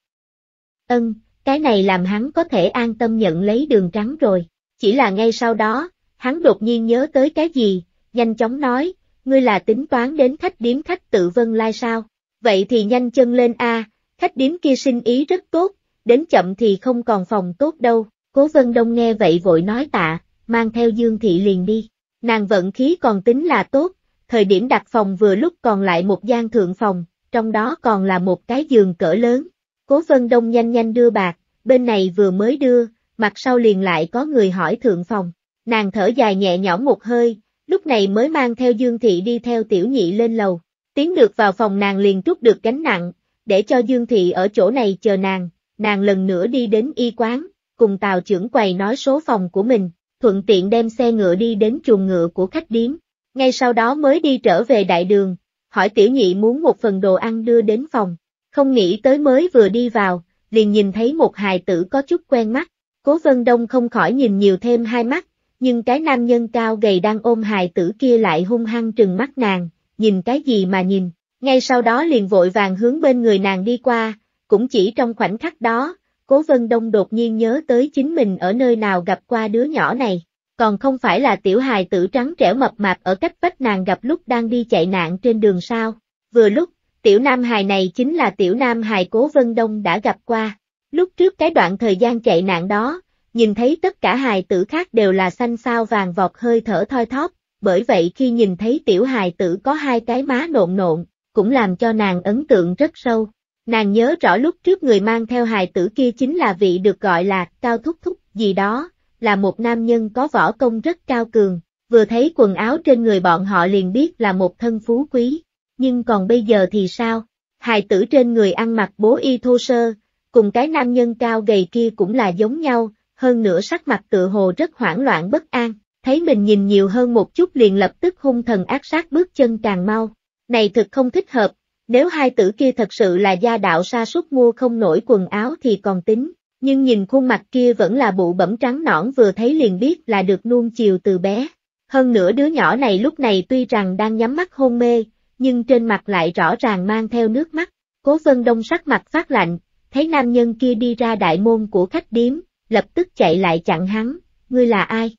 Ân, cái này làm hắn có thể an tâm nhận lấy đường trắng rồi. Chỉ là ngay sau đó, hắn đột nhiên nhớ tới cái gì, nhanh chóng nói, ngươi là tính toán đến khách điếm khách tự vân lai sao? Vậy thì nhanh chân lên a, khách điếm kia sinh ý rất tốt, đến chậm thì không còn phòng tốt đâu. Cố Vân Đông nghe vậy vội nói tạ, mang theo Dương Thị liền đi. Nàng vận khí còn tính là tốt, thời điểm đặt phòng vừa lúc còn lại một gian thượng phòng, trong đó còn là một cái giường cỡ lớn. Cố Vân Đông nhanh nhanh đưa bạc, bên này vừa mới đưa, mặt sau liền lại có người hỏi thượng phòng. Nàng thở dài nhẹ nhõm một hơi, lúc này mới mang theo Dương Thị đi theo tiểu nhị lên lầu. Tiến được vào phòng nàng liền trút được gánh nặng, để cho Dương Thị ở chỗ này chờ nàng, nàng lần nữa đi đến y quán, cùng tàu trưởng quầy nói số phòng của mình, thuận tiện đem xe ngựa đi đến chuồng ngựa của khách điếm. Ngay sau đó mới đi trở về đại đường, hỏi tiểu nhị muốn một phần đồ ăn đưa đến phòng. Không nghĩ tới mới vừa đi vào, liền nhìn thấy một hài tử có chút quen mắt. Cố Vân Đông không khỏi nhìn nhiều thêm hai mắt, nhưng cái nam nhân cao gầy đang ôm hài tử kia lại hung hăng trừng mắt nàng, nhìn cái gì mà nhìn. Ngay sau đó liền vội vàng hướng bên người nàng đi qua, cũng chỉ trong khoảnh khắc đó, Cố Vân Đông đột nhiên nhớ tới chính mình ở nơi nào gặp qua đứa nhỏ này, còn không phải là tiểu hài tử trắng trẻo mập mạp ở cách vách nàng gặp lúc đang đi chạy nạn trên đường sao. Vừa lúc, tiểu nam hài này chính là tiểu nam hài Cố Vân Đông đã gặp qua. Lúc trước cái đoạn thời gian chạy nạn đó, nhìn thấy tất cả hài tử khác đều là xanh sao vàng vọt hơi thở thoi thóp, bởi vậy khi nhìn thấy tiểu hài tử có hai cái má nộn nộn, cũng làm cho nàng ấn tượng rất sâu. Nàng nhớ rõ lúc trước người mang theo hài tử kia chính là vị được gọi là Cao Thúc Thúc gì đó, là một nam nhân có võ công rất cao cường, vừa thấy quần áo trên người bọn họ liền biết là một thân phú quý. Nhưng còn bây giờ thì sao? Hài tử trên người ăn mặc bố y thô sơ, cùng cái nam nhân cao gầy kia cũng là giống nhau, hơn nữa sắc mặt tự hồ rất hoảng loạn bất an, thấy mình nhìn nhiều hơn một chút liền lập tức hung thần ác sát bước chân càng mau. Này thực không thích hợp, nếu hai tử kia thật sự là gia đạo sa sút mua không nổi quần áo thì còn tính, nhưng nhìn khuôn mặt kia vẫn là bụ bẩm trắng nõn vừa thấy liền biết là được nuông chiều từ bé. Hơn nữa đứa nhỏ này lúc này tuy rằng đang nhắm mắt hôn mê, nhưng trên mặt lại rõ ràng mang theo nước mắt. Cố vân đông sắc mặt phát lạnh, thấy nam nhân kia đi ra đại môn của khách điếm, lập tức chạy lại chặn hắn, ngươi là ai?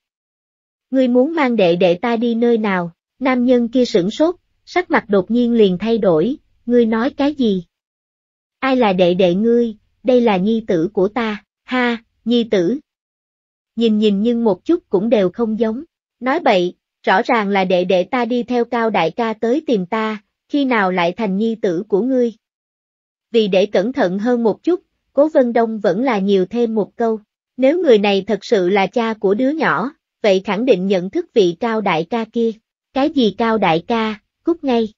Ngươi muốn mang đệ đệ ta đi nơi nào? Nam nhân kia sửng sốt, sắc mặt đột nhiên liền thay đổi, ngươi nói cái gì? Ai là đệ đệ ngươi, đây là nhi tử của ta, ha, nhi tử. Nhìn nhìn nhưng một chút cũng đều không giống. Nói bậy, rõ ràng là đệ đệ ta đi theo cao đại ca tới tìm ta, khi nào lại thành nhi tử của ngươi. Vì để cẩn thận hơn một chút, Cố Vân Đông vẫn là nhiều thêm một câu. Nếu người này thật sự là cha của đứa nhỏ, vậy khẳng định nhận thức vị cao đại ca kia. Cái gì cao đại ca, cút ngay.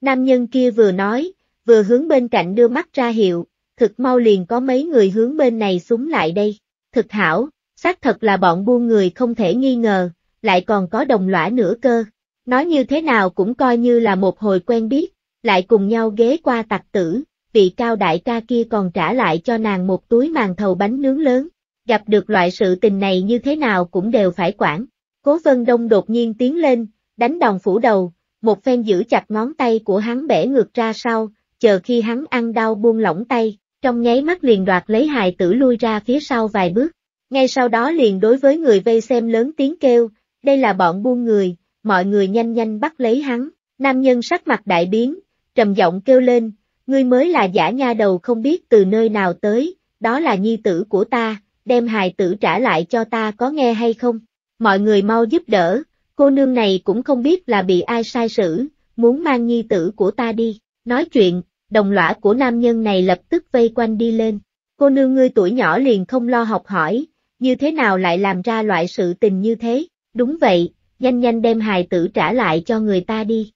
Nam nhân kia vừa nói, vừa hướng bên cạnh đưa mắt ra hiệu, thực mau liền có mấy người hướng bên này súng lại đây. Thực hảo, xác thật là bọn buôn người không thể nghi ngờ, lại còn có đồng lõa nữa cơ. Nói như thế nào cũng coi như là một hồi quen biết, lại cùng nhau ghé qua tặc tử, vị cao đại ca kia còn trả lại cho nàng một túi màn thầu bánh nướng lớn. Gặp được loại sự tình này như thế nào cũng đều phải quản. Cố Vân Đông đột nhiên tiến lên, đánh đòn phủ đầu, một phen giữ chặt ngón tay của hắn bẻ ngược ra sau, chờ khi hắn ăn đau buông lỏng tay, trong nháy mắt liền đoạt lấy hài tử lui ra phía sau vài bước. Ngay sau đó liền đối với người vây xem lớn tiếng kêu, đây là bọn buôn người, mọi người nhanh nhanh bắt lấy hắn, nam nhân sắc mặt đại biến, trầm giọng kêu lên, ngươi mới là giả nha đầu không biết từ nơi nào tới, đó là nhi tử của ta, đem hài tử trả lại cho ta có nghe hay không? Mọi người mau giúp đỡ, cô nương này cũng không biết là bị ai sai xử, muốn mang nhi tử của ta đi. Nói chuyện, đồng lõa của nam nhân này lập tức vây quanh đi lên. Cô nương ngươi tuổi nhỏ liền không lo học hỏi, như thế nào lại làm ra loại sự tình như thế, đúng vậy, nhanh nhanh đem hài tử trả lại cho người ta đi.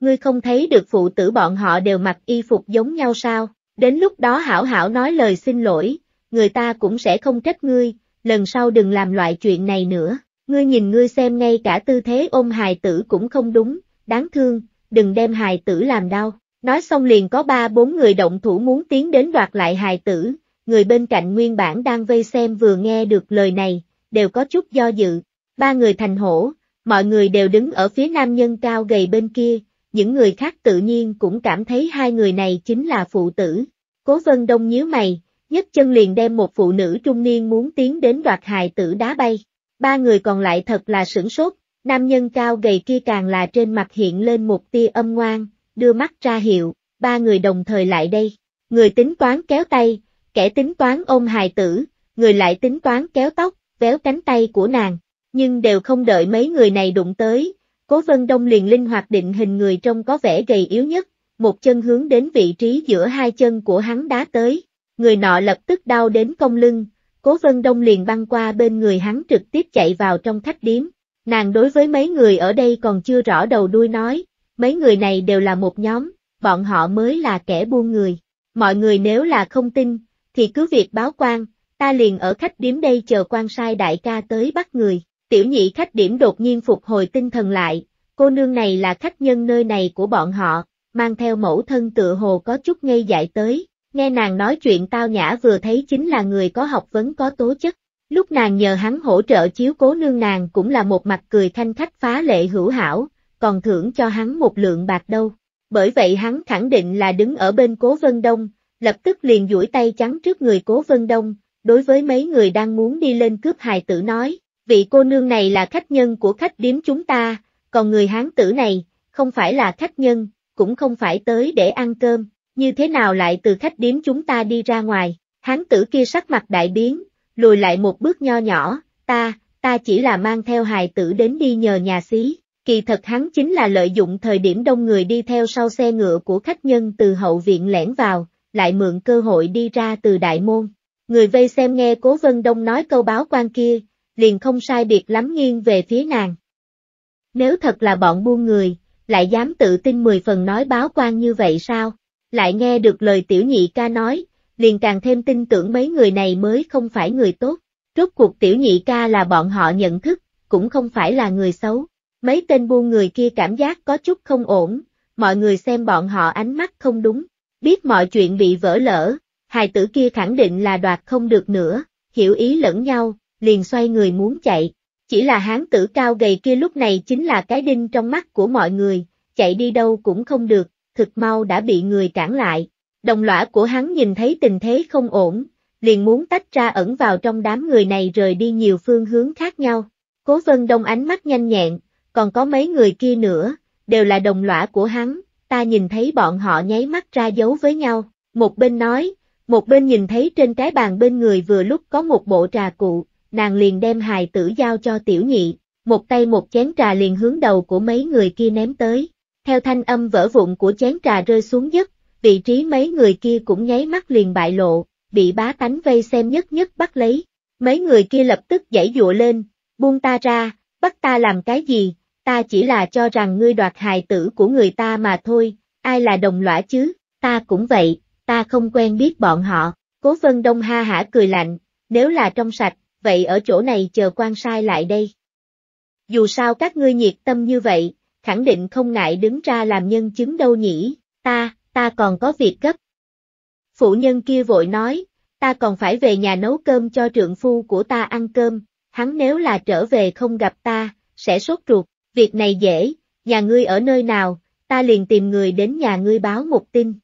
Ngươi không thấy được phụ tử bọn họ đều mặc y phục giống nhau sao, đến lúc đó hảo hảo nói lời xin lỗi, người ta cũng sẽ không trách ngươi, lần sau đừng làm loại chuyện này nữa, ngươi nhìn ngươi xem ngay cả tư thế ôm hài tử cũng không đúng, đáng thương, đừng đem hài tử làm đau. Nói xong liền có ba bốn người động thủ muốn tiến đến đoạt lại hài tử, người bên cạnh nguyên bản đang vây xem vừa nghe được lời này, đều có chút do dự. Ba người thành hổ, mọi người đều đứng ở phía nam nhân cao gầy bên kia, những người khác tự nhiên cũng cảm thấy hai người này chính là phụ tử. Cố vân đông nhíu mày, nhất chân liền đem một phụ nữ trung niên muốn tiến đến đoạt hài tử đá bay. Ba người còn lại thật là sửng sốt, nam nhân cao gầy kia càng là trên mặt hiện lên một tia âm ngoan, đưa mắt ra hiệu, ba người đồng thời lại đây. Người tính toán kéo tay, kẻ tính toán ôm hài tử, người lại tính toán kéo tóc, véo cánh tay của nàng, nhưng đều không đợi mấy người này đụng tới. Cố Vân Đông liền linh hoạt định hình người trông có vẻ gầy yếu nhất, một chân hướng đến vị trí giữa hai chân của hắn đá tới. Người nọ lập tức đau đến cong lưng, Cố Vân Đông liền băng qua bên người hắn trực tiếp chạy vào trong khách điếm. Nàng đối với mấy người ở đây còn chưa rõ đầu đuôi nói, mấy người này đều là một nhóm, bọn họ mới là kẻ buôn người. Mọi người nếu là không tin, thì cứ việc báo quan, ta liền ở khách điếm đây chờ quan sai đại ca tới bắt người. Tiểu nhị khách điểm đột nhiên phục hồi tinh thần lại, cô nương này là khách nhân nơi này của bọn họ, mang theo mẫu thân tựa hồ có chút ngây dại tới, nghe nàng nói chuyện tao nhã vừa thấy chính là người có học vấn có tố chất. Lúc nàng nhờ hắn hỗ trợ chiếu cố nương nàng cũng là một mặt cười thanh khách phá lệ hữu hảo, còn thưởng cho hắn một lượng bạc đâu. Bởi vậy hắn khẳng định là đứng ở bên cố Vân Đông, lập tức liền duỗi tay trắng trước người cố Vân Đông, đối với mấy người đang muốn đi lên cướp hài tử nói, vị cô nương này là khách nhân của khách điếm chúng ta, còn người hán tử này, không phải là khách nhân, cũng không phải tới để ăn cơm, như thế nào lại từ khách điếm chúng ta đi ra ngoài, hán tử kia sắc mặt đại biến, lùi lại một bước nho nhỏ, ta, ta chỉ là mang theo hài tử đến đi nhờ nhà xí, kỳ thật hắn chính là lợi dụng thời điểm đông người đi theo sau xe ngựa của khách nhân từ hậu viện lẻn vào, lại mượn cơ hội đi ra từ đại môn. Người vây xem nghe Cố Vân Đông nói câu báo quan kia, liền không sai biệt lắm nghiêng về phía nàng. Nếu thật là bọn buôn người, lại dám tự tin mười phần nói báo quan như vậy sao? Lại nghe được lời tiểu nhị ca nói, liền càng thêm tin tưởng mấy người này mới không phải người tốt. Rốt cuộc tiểu nhị ca là bọn họ nhận thức, cũng không phải là người xấu. Mấy tên buôn người kia cảm giác có chút không ổn, mọi người xem bọn họ ánh mắt không đúng, biết mọi chuyện bị vỡ lỡ, hài tử kia khẳng định là đoạt không được nữa, hiểu ý lẫn nhau, liền xoay người muốn chạy. Chỉ là hán tử cao gầy kia lúc này chính là cái đinh trong mắt của mọi người, chạy đi đâu cũng không được, thực mau đã bị người cản lại. Đồng lõa của hắn nhìn thấy tình thế không ổn, liền muốn tách ra ẩn vào trong đám người này rời đi nhiều phương hướng khác nhau. Cố vân đông ánh mắt nhanh nhẹn, còn có mấy người kia nữa, đều là đồng lõa của hắn, ta nhìn thấy bọn họ nháy mắt ra dấu với nhau, một bên nói, một bên nhìn thấy trên cái bàn bên người vừa lúc có một bộ trà cụ, nàng liền đem hài tử giao cho tiểu nhị, một tay một chén trà liền hướng đầu của mấy người kia ném tới. Theo thanh âm vỡ vụn của chén trà rơi xuống nhất vị trí mấy người kia cũng nháy mắt liền bại lộ, bị bá tánh vây xem nhất nhất bắt lấy. Mấy người kia lập tức giãy dụa lên, buông ta ra, bắt ta làm cái gì, ta chỉ là cho rằng ngươi đoạt hài tử của người ta mà thôi, ai là đồng lõa chứ, ta cũng vậy, ta không quen biết bọn họ. Cố vân đông ha hả cười lạnh, nếu là trong sạch, vậy ở chỗ này chờ quan sai lại đây. Dù sao các ngươi nhiệt tâm như vậy, khẳng định không ngại đứng ra làm nhân chứng đâu nhỉ, ta, ta còn có việc gấp. Phụ nhân kia vội nói, ta còn phải về nhà nấu cơm cho trượng phu của ta ăn cơm, hắn nếu là trở về không gặp ta, sẽ sốt ruột, việc này dễ, nhà ngươi ở nơi nào, ta liền tìm người đến nhà ngươi báo một tin.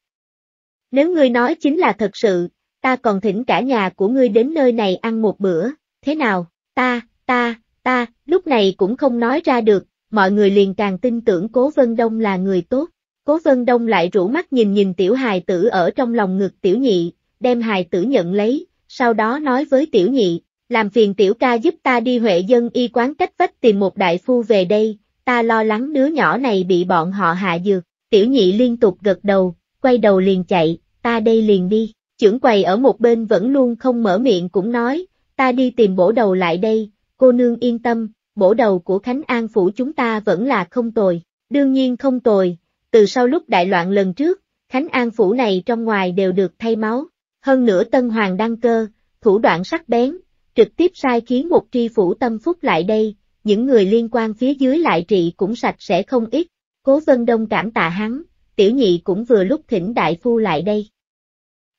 Nếu ngươi nói chính là thật sự, ta còn thỉnh cả nhà của ngươi đến nơi này ăn một bữa, thế nào, ta, ta, ta, lúc này cũng không nói ra được, mọi người liền càng tin tưởng Cố Vân Đông là người tốt. Cố Vân Đông lại rủ mắt nhìn nhìn tiểu hài tử ở trong lòng ngực tiểu nhị, đem hài tử nhận lấy, sau đó nói với tiểu nhị, làm phiền tiểu ca giúp ta đi Huệ dân y quán cách vách tìm một đại phu về đây, ta lo lắng đứa nhỏ này bị bọn họ hạ dược. Tiểu nhị liên tục gật đầu, quay đầu liền chạy, ta đây liền đi. Chưởng quầy ở một bên vẫn luôn không mở miệng cũng nói, ta đi tìm bổ đầu lại đây, cô nương yên tâm, bổ đầu của Khánh An Phủ chúng ta vẫn là không tồi, đương nhiên không tồi, từ sau lúc đại loạn lần trước, Khánh An Phủ này trong ngoài đều được thay máu, hơn nữa Tân Hoàng đăng cơ, thủ đoạn sắc bén, trực tiếp sai khiến một tri phủ tâm phúc lại đây, những người liên quan phía dưới lại trị cũng sạch sẽ không ít, cố vân đông cảm tạ hắn, tiểu nhị cũng vừa lúc thỉnh đại phu lại đây.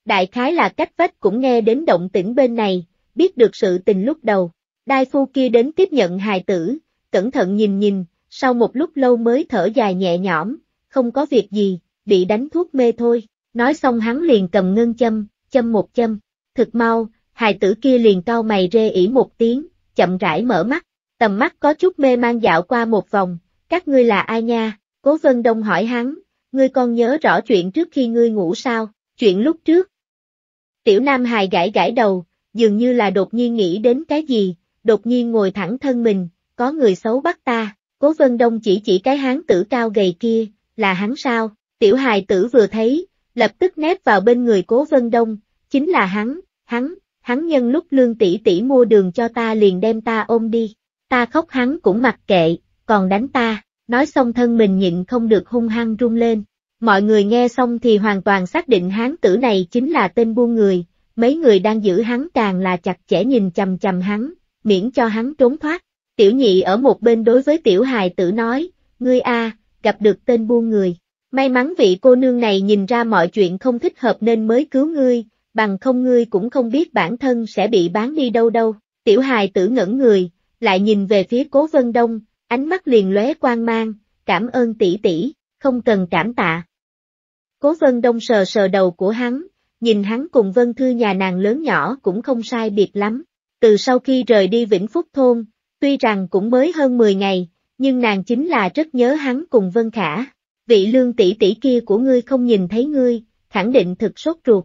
Đại khái là cách vách cũng nghe đến động tĩnh bên này, biết được sự tình lúc đầu, đai phu kia đến tiếp nhận hài tử, cẩn thận nhìn nhìn, sau một lúc lâu mới thở dài nhẹ nhõm, không có việc gì, bị đánh thuốc mê thôi, nói xong hắn liền cầm ngân châm, châm một châm, thực mau, hài tử kia liền cau mày rê ỉ một tiếng, chậm rãi mở mắt, tầm mắt có chút mê mang dạo qua một vòng, các ngươi là ai nha, cố vân đông hỏi hắn, ngươi còn nhớ rõ chuyện trước khi ngươi ngủ sao, chuyện lúc trước. Tiểu Nam hài gãi gãi đầu, dường như là đột nhiên nghĩ đến cái gì, đột nhiên ngồi thẳng thân mình, có người xấu bắt ta, cố vân đông chỉ chỉ cái hán tử cao gầy kia, là hắn sao, tiểu hài tử vừa thấy, lập tức nép vào bên người cố vân đông, chính là hắn, hắn, hắn nhân lúc lương tỷ tỷ mua đường cho ta liền đem ta ôm đi, ta khóc hắn cũng mặc kệ, còn đánh ta, nói xong thân mình nhịn không được hung hăng run lên. Mọi người nghe xong thì hoàn toàn xác định hán tử này chính là tên buôn người, mấy người đang giữ hắn càng là chặt chẽ nhìn chầm chầm hắn, miễn cho hắn trốn thoát. Tiểu nhị ở một bên đối với tiểu hài tử nói, ngươi a, gặp được tên buôn người. May mắn vị cô nương này nhìn ra mọi chuyện không thích hợp nên mới cứu ngươi, bằng không ngươi cũng không biết bản thân sẽ bị bán đi đâu đâu. Tiểu hài tử ngẩn người, lại nhìn về phía cố vân đông, ánh mắt liền lóe quang mang, cảm ơn tỷ tỷ, không cần cảm tạ. Cố vân đông sờ sờ đầu của hắn, nhìn hắn cùng vân thư nhà nàng lớn nhỏ cũng không sai biệt lắm. Từ sau khi rời đi Vĩnh Phúc Thôn, tuy rằng cũng mới hơn 10 ngày, nhưng nàng chính là rất nhớ hắn cùng Vân Khả. Vị lương tỷ tỷ kia của ngươi không nhìn thấy ngươi, khẳng định thực sốt ruột.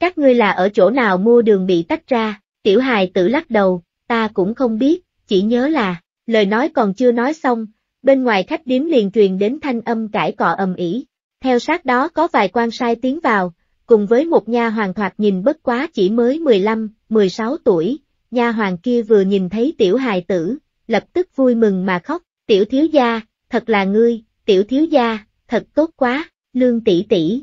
Các ngươi là ở chỗ nào mua đường bị tách ra, tiểu hài tự lắc đầu, ta cũng không biết, chỉ nhớ là, lời nói còn chưa nói xong, bên ngoài khách điếm liền truyền đến thanh âm cãi cọ ầm ĩ. Theo sát đó có vài quan sai tiến vào, cùng với một nha hoàng thoạt nhìn bất quá chỉ mới 15, 16 tuổi, nha hoàng kia vừa nhìn thấy tiểu hài tử, lập tức vui mừng mà khóc, tiểu thiếu gia, thật là ngươi, tiểu thiếu gia, thật tốt quá, lương tỷ tỷ.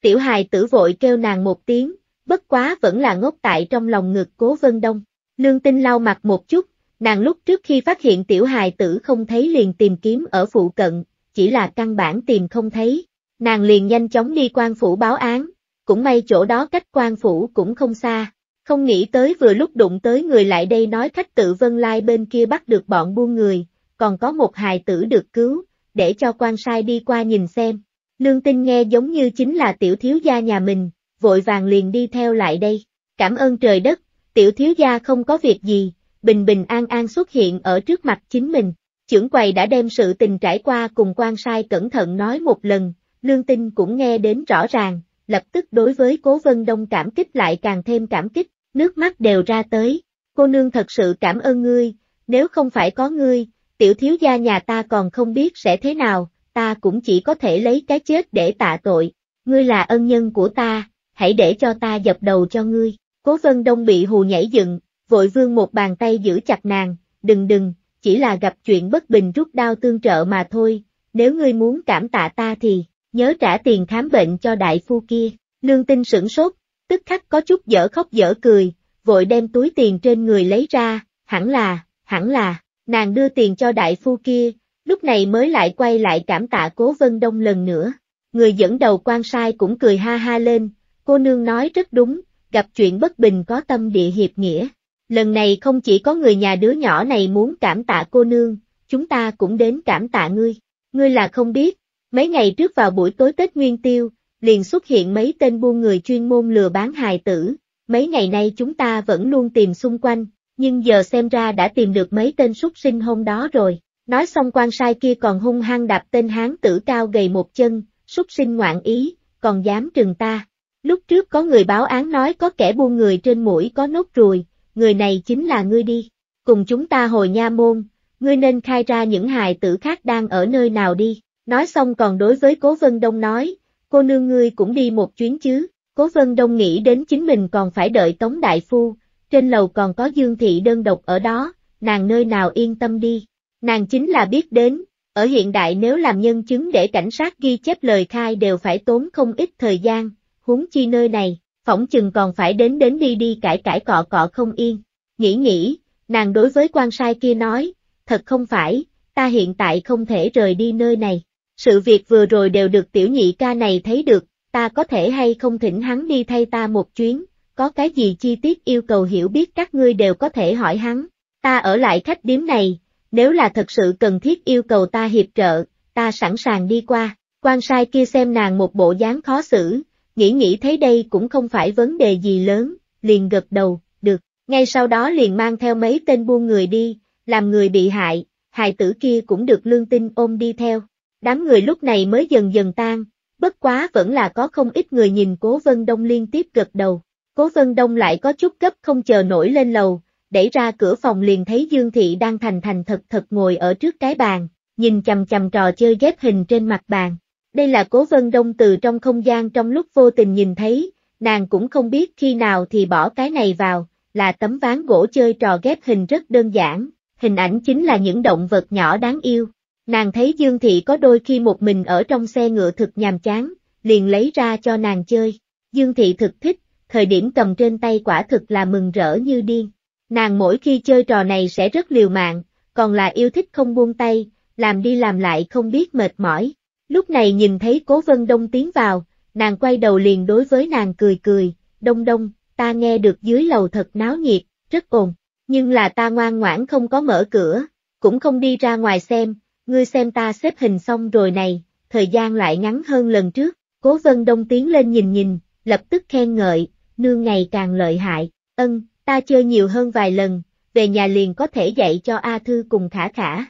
Tiểu hài tử vội kêu nàng một tiếng, bất quá vẫn là ngốc tại trong lòng ngực cố vân đông. Lương tinh lau mặt một chút, nàng lúc trước khi phát hiện tiểu hài tử không thấy liền tìm kiếm ở phụ cận, chỉ là căn bản tìm không thấy. Nàng liền nhanh chóng đi quan phủ báo án, cũng may chỗ đó cách quan phủ cũng không xa. Không nghĩ tới vừa lúc đụng tới người lại đây nói khách tự vân lai bên kia bắt được bọn buôn người, còn có một hài tử được cứu, để cho quan sai đi qua nhìn xem. Lương tinh nghe giống như chính là tiểu thiếu gia nhà mình, vội vàng liền đi theo lại đây. Cảm ơn trời đất, tiểu thiếu gia không có việc gì, bình bình an an xuất hiện ở trước mặt chính mình. Chưởng quầy đã đem sự tình trải qua cùng quan sai cẩn thận nói một lần, lương tinh cũng nghe đến rõ ràng, lập tức đối với cố vân đông cảm kích lại càng thêm cảm kích, nước mắt đều ra tới. Cô nương thật sự cảm ơn ngươi, nếu không phải có ngươi, tiểu thiếu gia nhà ta còn không biết sẽ thế nào, ta cũng chỉ có thể lấy cái chết để tạ tội. Ngươi là ân nhân của ta, hãy để cho ta dập đầu cho ngươi. Cố vân đông bị hù nhảy dựng, vội vương một bàn tay giữ chặt nàng, đừng đừng, chỉ là gặp chuyện bất bình rút đao tương trợ mà thôi, nếu ngươi muốn cảm tạ ta thì, nhớ trả tiền khám bệnh cho đại phu kia. Lương tinh sửng sốt, tức khắc có chút dở khóc dở cười, vội đem túi tiền trên người lấy ra, hẳn là, hẳn là, nàng đưa tiền cho đại phu kia, lúc này mới lại quay lại cảm tạ cố vân đông lần nữa. Người dẫn đầu quan sai cũng cười ha ha lên, cô nương nói rất đúng, gặp chuyện bất bình có tâm địa hiệp nghĩa. Lần này không chỉ có người nhà đứa nhỏ này muốn cảm tạ cô nương, chúng ta cũng đến cảm tạ ngươi. Ngươi là không biết, mấy ngày trước vào buổi tối Tết Nguyên Tiêu, liền xuất hiện mấy tên buôn người chuyên môn lừa bán hài tử. Mấy ngày nay chúng ta vẫn luôn tìm xung quanh, nhưng giờ xem ra đã tìm được mấy tên súc sinh hôm đó rồi. Nói xong quan sai kia còn hung hăng đạp tên hán tử cao gầy một chân, súc sinh ngoạn ý, còn dám trừng ta. Lúc trước có người báo án nói có kẻ buôn người trên mũi có nốt ruồi, người này chính là ngươi đi. Cùng chúng ta hồi nha môn, ngươi nên khai ra những hài tử khác đang ở nơi nào đi. Nói xong còn đối với Cố Vân Đông nói, cô nương ngươi cũng đi một chuyến chứ. Cố Vân Đông nghĩ đến chính mình còn phải đợi Tống Đại Phu, trên lầu còn có Dương Thị đơn độc ở đó, nàng nơi nào yên tâm đi. Nàng chính là biết đến, ở hiện đại nếu làm nhân chứng để cảnh sát ghi chép lời khai đều phải tốn không ít thời gian, huống chi nơi này, phỏng chừng còn phải đến đến đi đi cãi cãi cọ cọ không yên. Nghĩ nghĩ, nàng đối với quan sai kia nói, thật không phải, ta hiện tại không thể rời đi nơi này. Sự việc vừa rồi đều được tiểu nhị ca này thấy được, ta có thể hay không thỉnh hắn đi thay ta một chuyến, có cái gì chi tiết yêu cầu hiểu biết các ngươi đều có thể hỏi hắn. Ta ở lại khách điếm này, nếu là thật sự cần thiết yêu cầu ta hiệp trợ, ta sẵn sàng đi qua. Quan sai kia xem nàng một bộ dáng khó xử, nghĩ nghĩ thấy đây cũng không phải vấn đề gì lớn, liền gật đầu, được. Ngay sau đó liền mang theo mấy tên buôn người đi, làm người bị hại, hài tử kia cũng được lương tinh ôm đi theo. Đám người lúc này mới dần dần tan, bất quá vẫn là có không ít người nhìn Cố Vân Đông liên tiếp gật đầu. Cố Vân Đông lại có chút gấp không chờ nổi lên lầu, đẩy ra cửa phòng liền thấy Dương Thị đang thành thành thật thật ngồi ở trước cái bàn, nhìn chầm chầm trò chơi ghép hình trên mặt bàn. Đây là Cố Vân Đông từ trong không gian trong lúc vô tình nhìn thấy, nàng cũng không biết khi nào thì bỏ cái này vào, là tấm ván gỗ chơi trò ghép hình rất đơn giản, hình ảnh chính là những động vật nhỏ đáng yêu. Nàng thấy Dương Thị có đôi khi một mình ở trong xe ngựa thực nhàm chán, liền lấy ra cho nàng chơi. Dương Thị thực thích, thời điểm cầm trên tay quả thực là mừng rỡ như điên. Nàng mỗi khi chơi trò này sẽ rất liều mạng, còn là yêu thích không buông tay, làm đi làm lại không biết mệt mỏi. Lúc này nhìn thấy Cố Vân Đông tiến vào, nàng quay đầu liền đối với nàng cười cười, đông đông, ta nghe được dưới lầu thật náo nhiệt, rất ồn, nhưng là ta ngoan ngoãn không có mở cửa, cũng không đi ra ngoài xem, ngươi xem ta xếp hình xong rồi này, thời gian lại ngắn hơn lần trước, Cố Vân Đông tiến lên nhìn nhìn, lập tức khen ngợi, nương ngày càng lợi hại, ân, ta chơi nhiều hơn vài lần, về nhà liền có thể dạy cho A Thư cùng Khả Khả.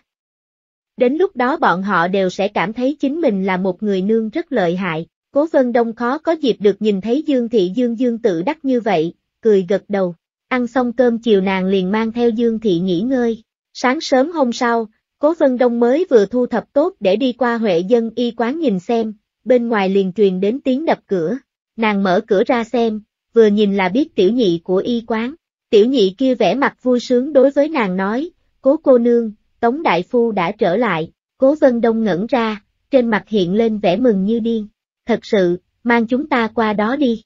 Đến lúc đó bọn họ đều sẽ cảm thấy chính mình là một người nương rất lợi hại, Cố Vân Đông khó có dịp được nhìn thấy Dương Thị Dương Dương tự đắc như vậy, cười gật đầu, ăn xong cơm chiều nàng liền mang theo Dương Thị nghỉ ngơi, sáng sớm hôm sau, Cố Vân Đông mới vừa thu thập tốt để đi qua Huệ dân y quán nhìn xem, bên ngoài liền truyền đến tiếng đập cửa, nàng mở cửa ra xem, vừa nhìn là biết tiểu nhị của y quán, tiểu nhị kia vẻ mặt vui sướng đối với nàng nói, cố cô nương, Tống Đại Phu đã trở lại, cố Vân Đông ngẩn ra, trên mặt hiện lên vẻ mừng như điên, thật sự, mang chúng ta qua đó đi.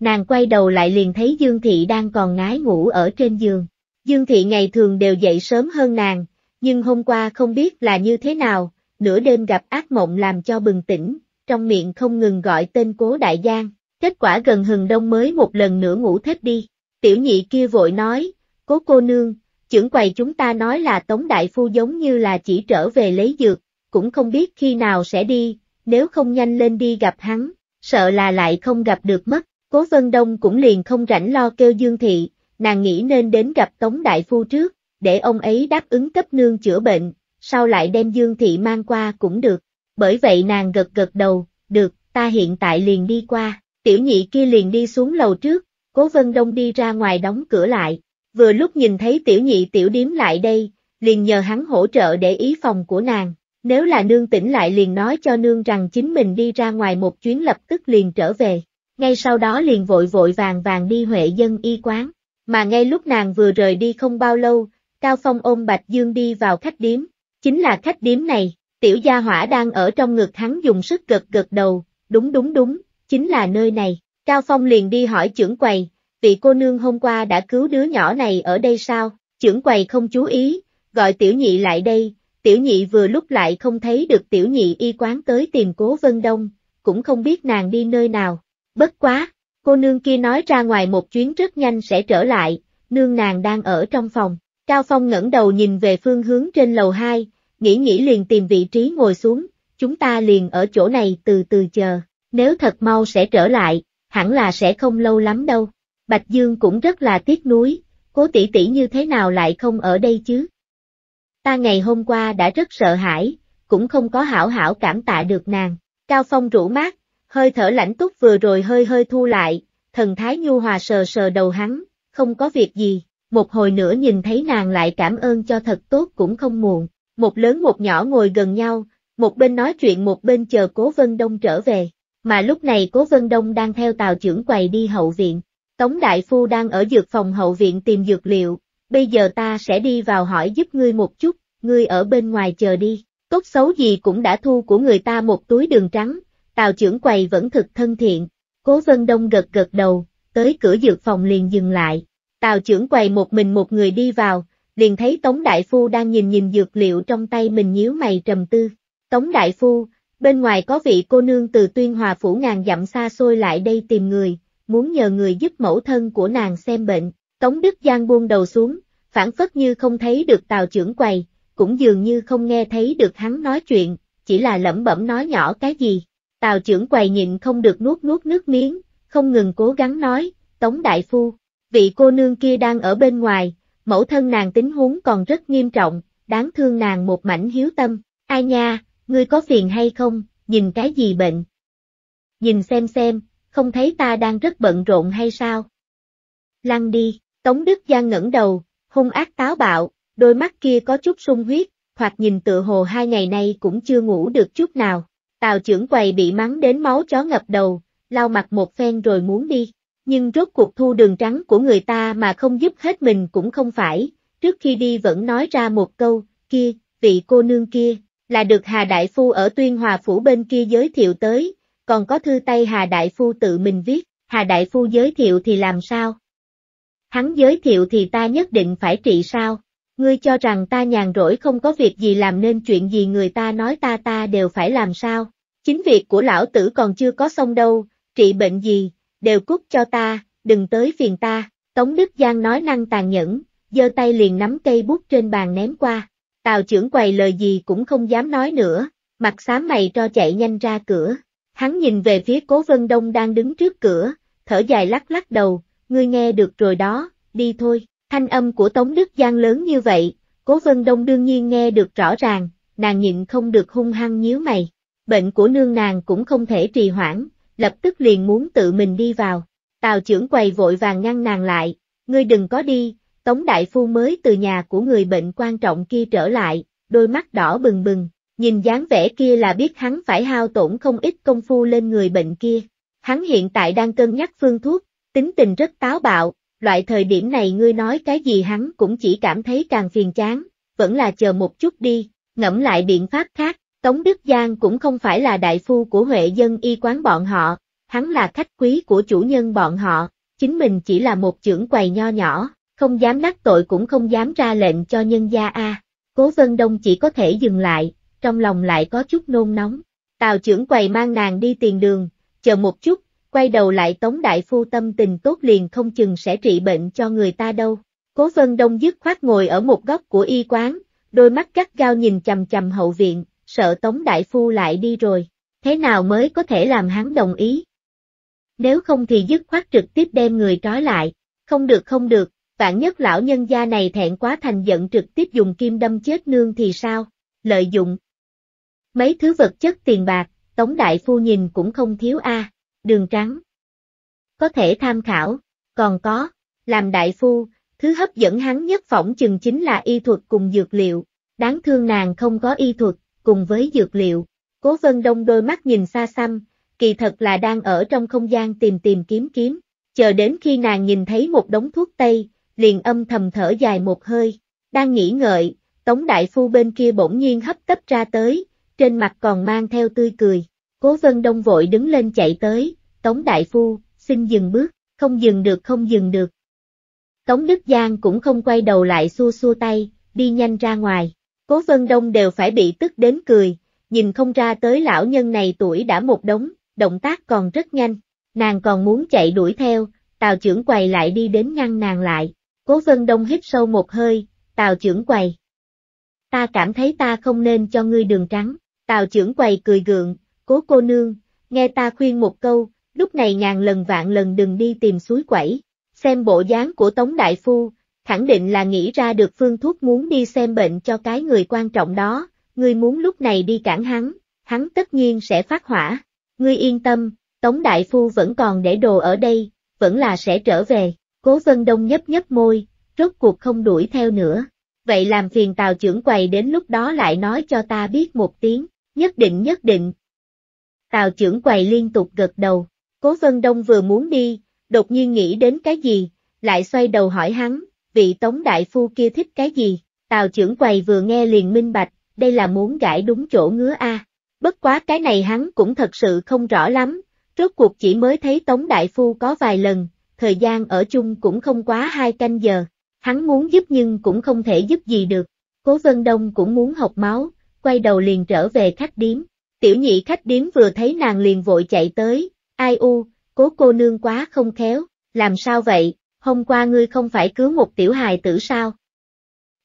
Nàng quay đầu lại liền thấy Dương Thị đang còn ngái ngủ ở trên giường. Dương Thị ngày thường đều dậy sớm hơn nàng, nhưng hôm qua không biết là như thế nào, nửa đêm gặp ác mộng làm cho bừng tỉnh, trong miệng không ngừng gọi tên cố đại giang, kết quả gần hừng đông mới một lần nữa ngủ thếp đi. Tiểu nhị kia vội nói, cố cô nương, trưởng quầy chúng ta nói là Tống Đại Phu giống như là chỉ trở về lấy dược, cũng không biết khi nào sẽ đi, nếu không nhanh lên đi gặp hắn, sợ là lại không gặp được mất. Cố Vân Đông cũng liền không rảnh lo kêu Dương Thị, nàng nghĩ nên đến gặp Tống Đại Phu trước, để ông ấy đáp ứng cấp nương chữa bệnh, sau lại đem Dương Thị mang qua cũng được. Bởi vậy nàng gật gật đầu, được, ta hiện tại liền đi qua, tiểu nhị kia liền đi xuống lầu trước, Cố Vân Đông đi ra ngoài đóng cửa lại, vừa lúc nhìn thấy tiểu nhị tiểu điếm lại đây, liền nhờ hắn hỗ trợ để ý phòng của nàng, nếu là nương tỉnh lại liền nói cho nương rằng chính mình đi ra ngoài một chuyến lập tức liền trở về, ngay sau đó liền vội vội vàng vàng đi Huệ dân y quán, mà ngay lúc nàng vừa rời đi không bao lâu, Cao Phong ôm Bạch Dương đi vào khách điếm, chính là khách điếm này, tiểu gia hỏa đang ở trong ngực hắn dùng sức gật gật đầu, đúng đúng đúng, chính là nơi này, Cao Phong liền đi hỏi trưởng quầy, vị cô nương hôm qua đã cứu đứa nhỏ này ở đây sao, trưởng quầy không chú ý, gọi tiểu nhị lại đây, tiểu nhị vừa lúc lại không thấy được tiểu nhị y quán tới tìm cố Vân Đông, cũng không biết nàng đi nơi nào, bất quá, cô nương kia nói ra ngoài một chuyến rất nhanh sẽ trở lại, nương nàng đang ở trong phòng, Cao Phong ngẩng đầu nhìn về phương hướng trên lầu 2, nghĩ nghĩ liền tìm vị trí ngồi xuống, chúng ta liền ở chỗ này từ từ chờ, nếu thật mau sẽ trở lại, hẳn là sẽ không lâu lắm đâu. Bạch Dương cũng rất là tiếc nuối, cố tỷ tỷ như thế nào lại không ở đây chứ? Ta ngày hôm qua đã rất sợ hãi, cũng không có hảo hảo cảm tạ được nàng. Cao Phong rủ mát, hơi thở lãnh túc vừa rồi hơi hơi thu lại, thần thái nhu hòa sờ sờ đầu hắn, không có việc gì, một hồi nữa nhìn thấy nàng lại cảm ơn cho thật tốt cũng không muộn. Một lớn một nhỏ ngồi gần nhau, một bên nói chuyện một bên chờ Cố Vân Đông trở về, mà lúc này Cố Vân Đông đang theo tàu trưởng quầy đi hậu viện. Tống Đại Phu đang ở dược phòng hậu viện tìm dược liệu, bây giờ ta sẽ đi vào hỏi giúp ngươi một chút, ngươi ở bên ngoài chờ đi, tốt xấu gì cũng đã thu của người ta một túi đường trắng, tào trưởng quầy vẫn thực thân thiện, cố vân đông gật gật đầu, tới cửa dược phòng liền dừng lại, tào trưởng quầy một mình một người đi vào, liền thấy Tống Đại Phu đang nhìn nhìn dược liệu trong tay mình nhíu mày trầm tư, Tống Đại Phu, bên ngoài có vị cô nương từ tuyên hòa phủ ngàn dặm xa xôi lại đây tìm người, muốn nhờ người giúp mẫu thân của nàng xem bệnh, Tống Đức Giang buông đầu xuống, phản phất như không thấy được tào trưởng quầy, cũng dường như không nghe thấy được hắn nói chuyện, chỉ là lẩm bẩm nói nhỏ cái gì. Tào trưởng quầy nhịn không được nuốt nuốt nước miếng, không ngừng cố gắng nói, Tống Đại Phu, vị cô nương kia đang ở bên ngoài, mẫu thân nàng tính huống còn rất nghiêm trọng, đáng thương nàng một mảnh hiếu tâm, ai nha, ngươi có phiền hay không, nhìn cái gì bệnh? Nhìn xem xem, không thấy ta đang rất bận rộn hay sao? Lăn đi, Tống Đức Giang ngẩng đầu, hung ác táo bạo, đôi mắt kia có chút sung huyết, hoặc nhìn tựa hồ hai ngày nay cũng chưa ngủ được chút nào. Tào trưởng quầy bị mắng đến máu chó ngập đầu, lau mặt một phen rồi muốn đi. Nhưng rốt cuộc thu đường trắng của người ta mà không giúp hết mình cũng không phải, trước khi đi vẫn nói ra một câu, kia, vị cô nương kia, là được Hà Đại Phu ở Tuyên Hòa Phủ bên kia giới thiệu tới, còn có thư tay Hà Đại Phu tự mình viết, Hà Đại Phu giới thiệu thì làm sao? Hắn giới thiệu thì ta nhất định phải trị sao? Ngươi cho rằng ta nhàn rỗi không có việc gì làm nên chuyện gì người ta nói ta ta đều phải làm sao? Chính việc của lão tử còn chưa có xong đâu, trị bệnh gì, đều cút cho ta, đừng tới phiền ta. Tống Đức Giang nói năng tàn nhẫn, giơ tay liền nắm cây bút trên bàn ném qua. Tào trưởng quầy lời gì cũng không dám nói nữa, mặt xám mày cho chạy nhanh ra cửa. Hắn nhìn về phía cố vân đông đang đứng trước cửa, thở dài lắc lắc đầu, ngươi nghe được rồi đó, đi thôi. Thanh âm của Tống Đức Giang lớn như vậy, Cố Vân Đông đương nhiên nghe được rõ ràng, nàng nhịn không được hung hăng nhíu mày. Bệnh của nương nàng cũng không thể trì hoãn, lập tức liền muốn tự mình đi vào. Tào trưởng quầy vội vàng ngăn nàng lại, ngươi đừng có đi, Tống Đại Phu mới từ nhà của người bệnh quan trọng kia trở lại, đôi mắt đỏ bừng bừng, nhìn dáng vẻ kia là biết hắn phải hao tổn không ít công phu lên người bệnh kia. Hắn hiện tại đang cân nhắc phương thuốc, tính tình rất táo bạo, loại thời điểm này ngươi nói cái gì hắn cũng chỉ cảm thấy càng phiền chán, vẫn là chờ một chút đi, ngẫm lại biện pháp khác, Tống Đức Giang cũng không phải là đại phu của Huệ dân y quán bọn họ, hắn là khách quý của chủ nhân bọn họ, chính mình chỉ là một trưởng quầy nho nhỏ, không dám đắc tội cũng không dám ra lệnh cho nhân gia A. Cố Vân Đông chỉ có thể dừng lại, trong lòng lại có chút nôn nóng. Tào trưởng quầy mang nàng đi tiền đường, chờ một chút, quay đầu lại Tống Đại Phu tâm tình tốt liền không chừng sẽ trị bệnh cho người ta đâu. Cố Vân Đông dứt khoát ngồi ở một góc của y quán, đôi mắt gắt gao nhìn chầm chầm hậu viện, sợ Tống Đại Phu lại đi rồi. Thế nào mới có thể làm hắn đồng ý? Nếu không thì dứt khoát trực tiếp đem người trói lại. Không được không được, vạn nhất lão nhân gia này thẹn quá thành giận trực tiếp dùng kim đâm chết nương thì sao? Lợi dụng. Mấy thứ vật chất tiền bạc, Tống Đại Phu nhìn cũng không thiếu a đường trắng. Có thể tham khảo, còn có, làm đại phu, thứ hấp dẫn hắn nhất phỏng chừng chính là y thuật cùng dược liệu, đáng thương nàng không có y thuật, cùng với dược liệu. Cố vân đông đôi mắt nhìn xa xăm, kỳ thật là đang ở trong không gian tìm tìm kiếm kiếm, chờ đến khi nàng nhìn thấy một đống thuốc tây, liền âm thầm thở dài một hơi, đang nghĩ ngợi, tống đại phu bên kia bỗng nhiên hấp tấp ra tới, trên mặt còn mang theo tươi cười, Cố Vân Đông vội đứng lên chạy tới, Tống Đại Phu, xin dừng bước, không dừng được không dừng được. Tống Đức Giang cũng không quay đầu lại xua xua tay, đi nhanh ra ngoài. Cố Vân Đông đều phải bị tức đến cười, nhìn không ra tới lão nhân này tuổi đã một đống, động tác còn rất nhanh. Nàng còn muốn chạy đuổi theo, Tào trưởng quầy lại đi đến ngăn nàng lại. Cố Vân Đông hít sâu một hơi, Tào trưởng quầy. Ta cảm thấy ta không nên cho ngươi đường trắng. Tào trưởng quầy cười gượng, cố cô nương, nghe ta khuyên một câu, lúc này ngàn lần vạn lần đừng đi tìm suối quẩy. Xem bộ dáng của Tống Đại Phu, khẳng định là nghĩ ra được phương thuốc muốn đi xem bệnh cho cái người quan trọng đó, ngươi muốn lúc này đi cản hắn, hắn tất nhiên sẽ phát hỏa. Ngươi yên tâm, Tống Đại Phu vẫn còn để đồ ở đây, vẫn là sẽ trở về. Cố Vân Đông nhấp nhấp môi, rốt cuộc không đuổi theo nữa. Vậy làm phiền tào trưởng quầy đến lúc đó lại nói cho ta biết một tiếng, nhất định nhất định, Tào trưởng quầy liên tục gật đầu. Cố Vân Đông vừa muốn đi, đột nhiên nghĩ đến cái gì, lại xoay đầu hỏi hắn, vị tống đại phu kia thích cái gì, tào trưởng quầy vừa nghe liền minh bạch, đây là muốn gãi đúng chỗ ngứa a. Bất quá cái này hắn cũng thật sự không rõ lắm, rốt cuộc chỉ mới thấy tống đại phu có vài lần, thời gian ở chung cũng không quá hai canh giờ, hắn muốn giúp nhưng cũng không thể giúp gì được. Cố Vân Đông cũng muốn học máu, quay đầu liền trở về khách điếm. Tiểu nhị khách điếm vừa thấy nàng liền vội chạy tới, ai u, cố cô nương quá không khéo, làm sao vậy, hôm qua ngươi không phải cứu một tiểu hài tử sao?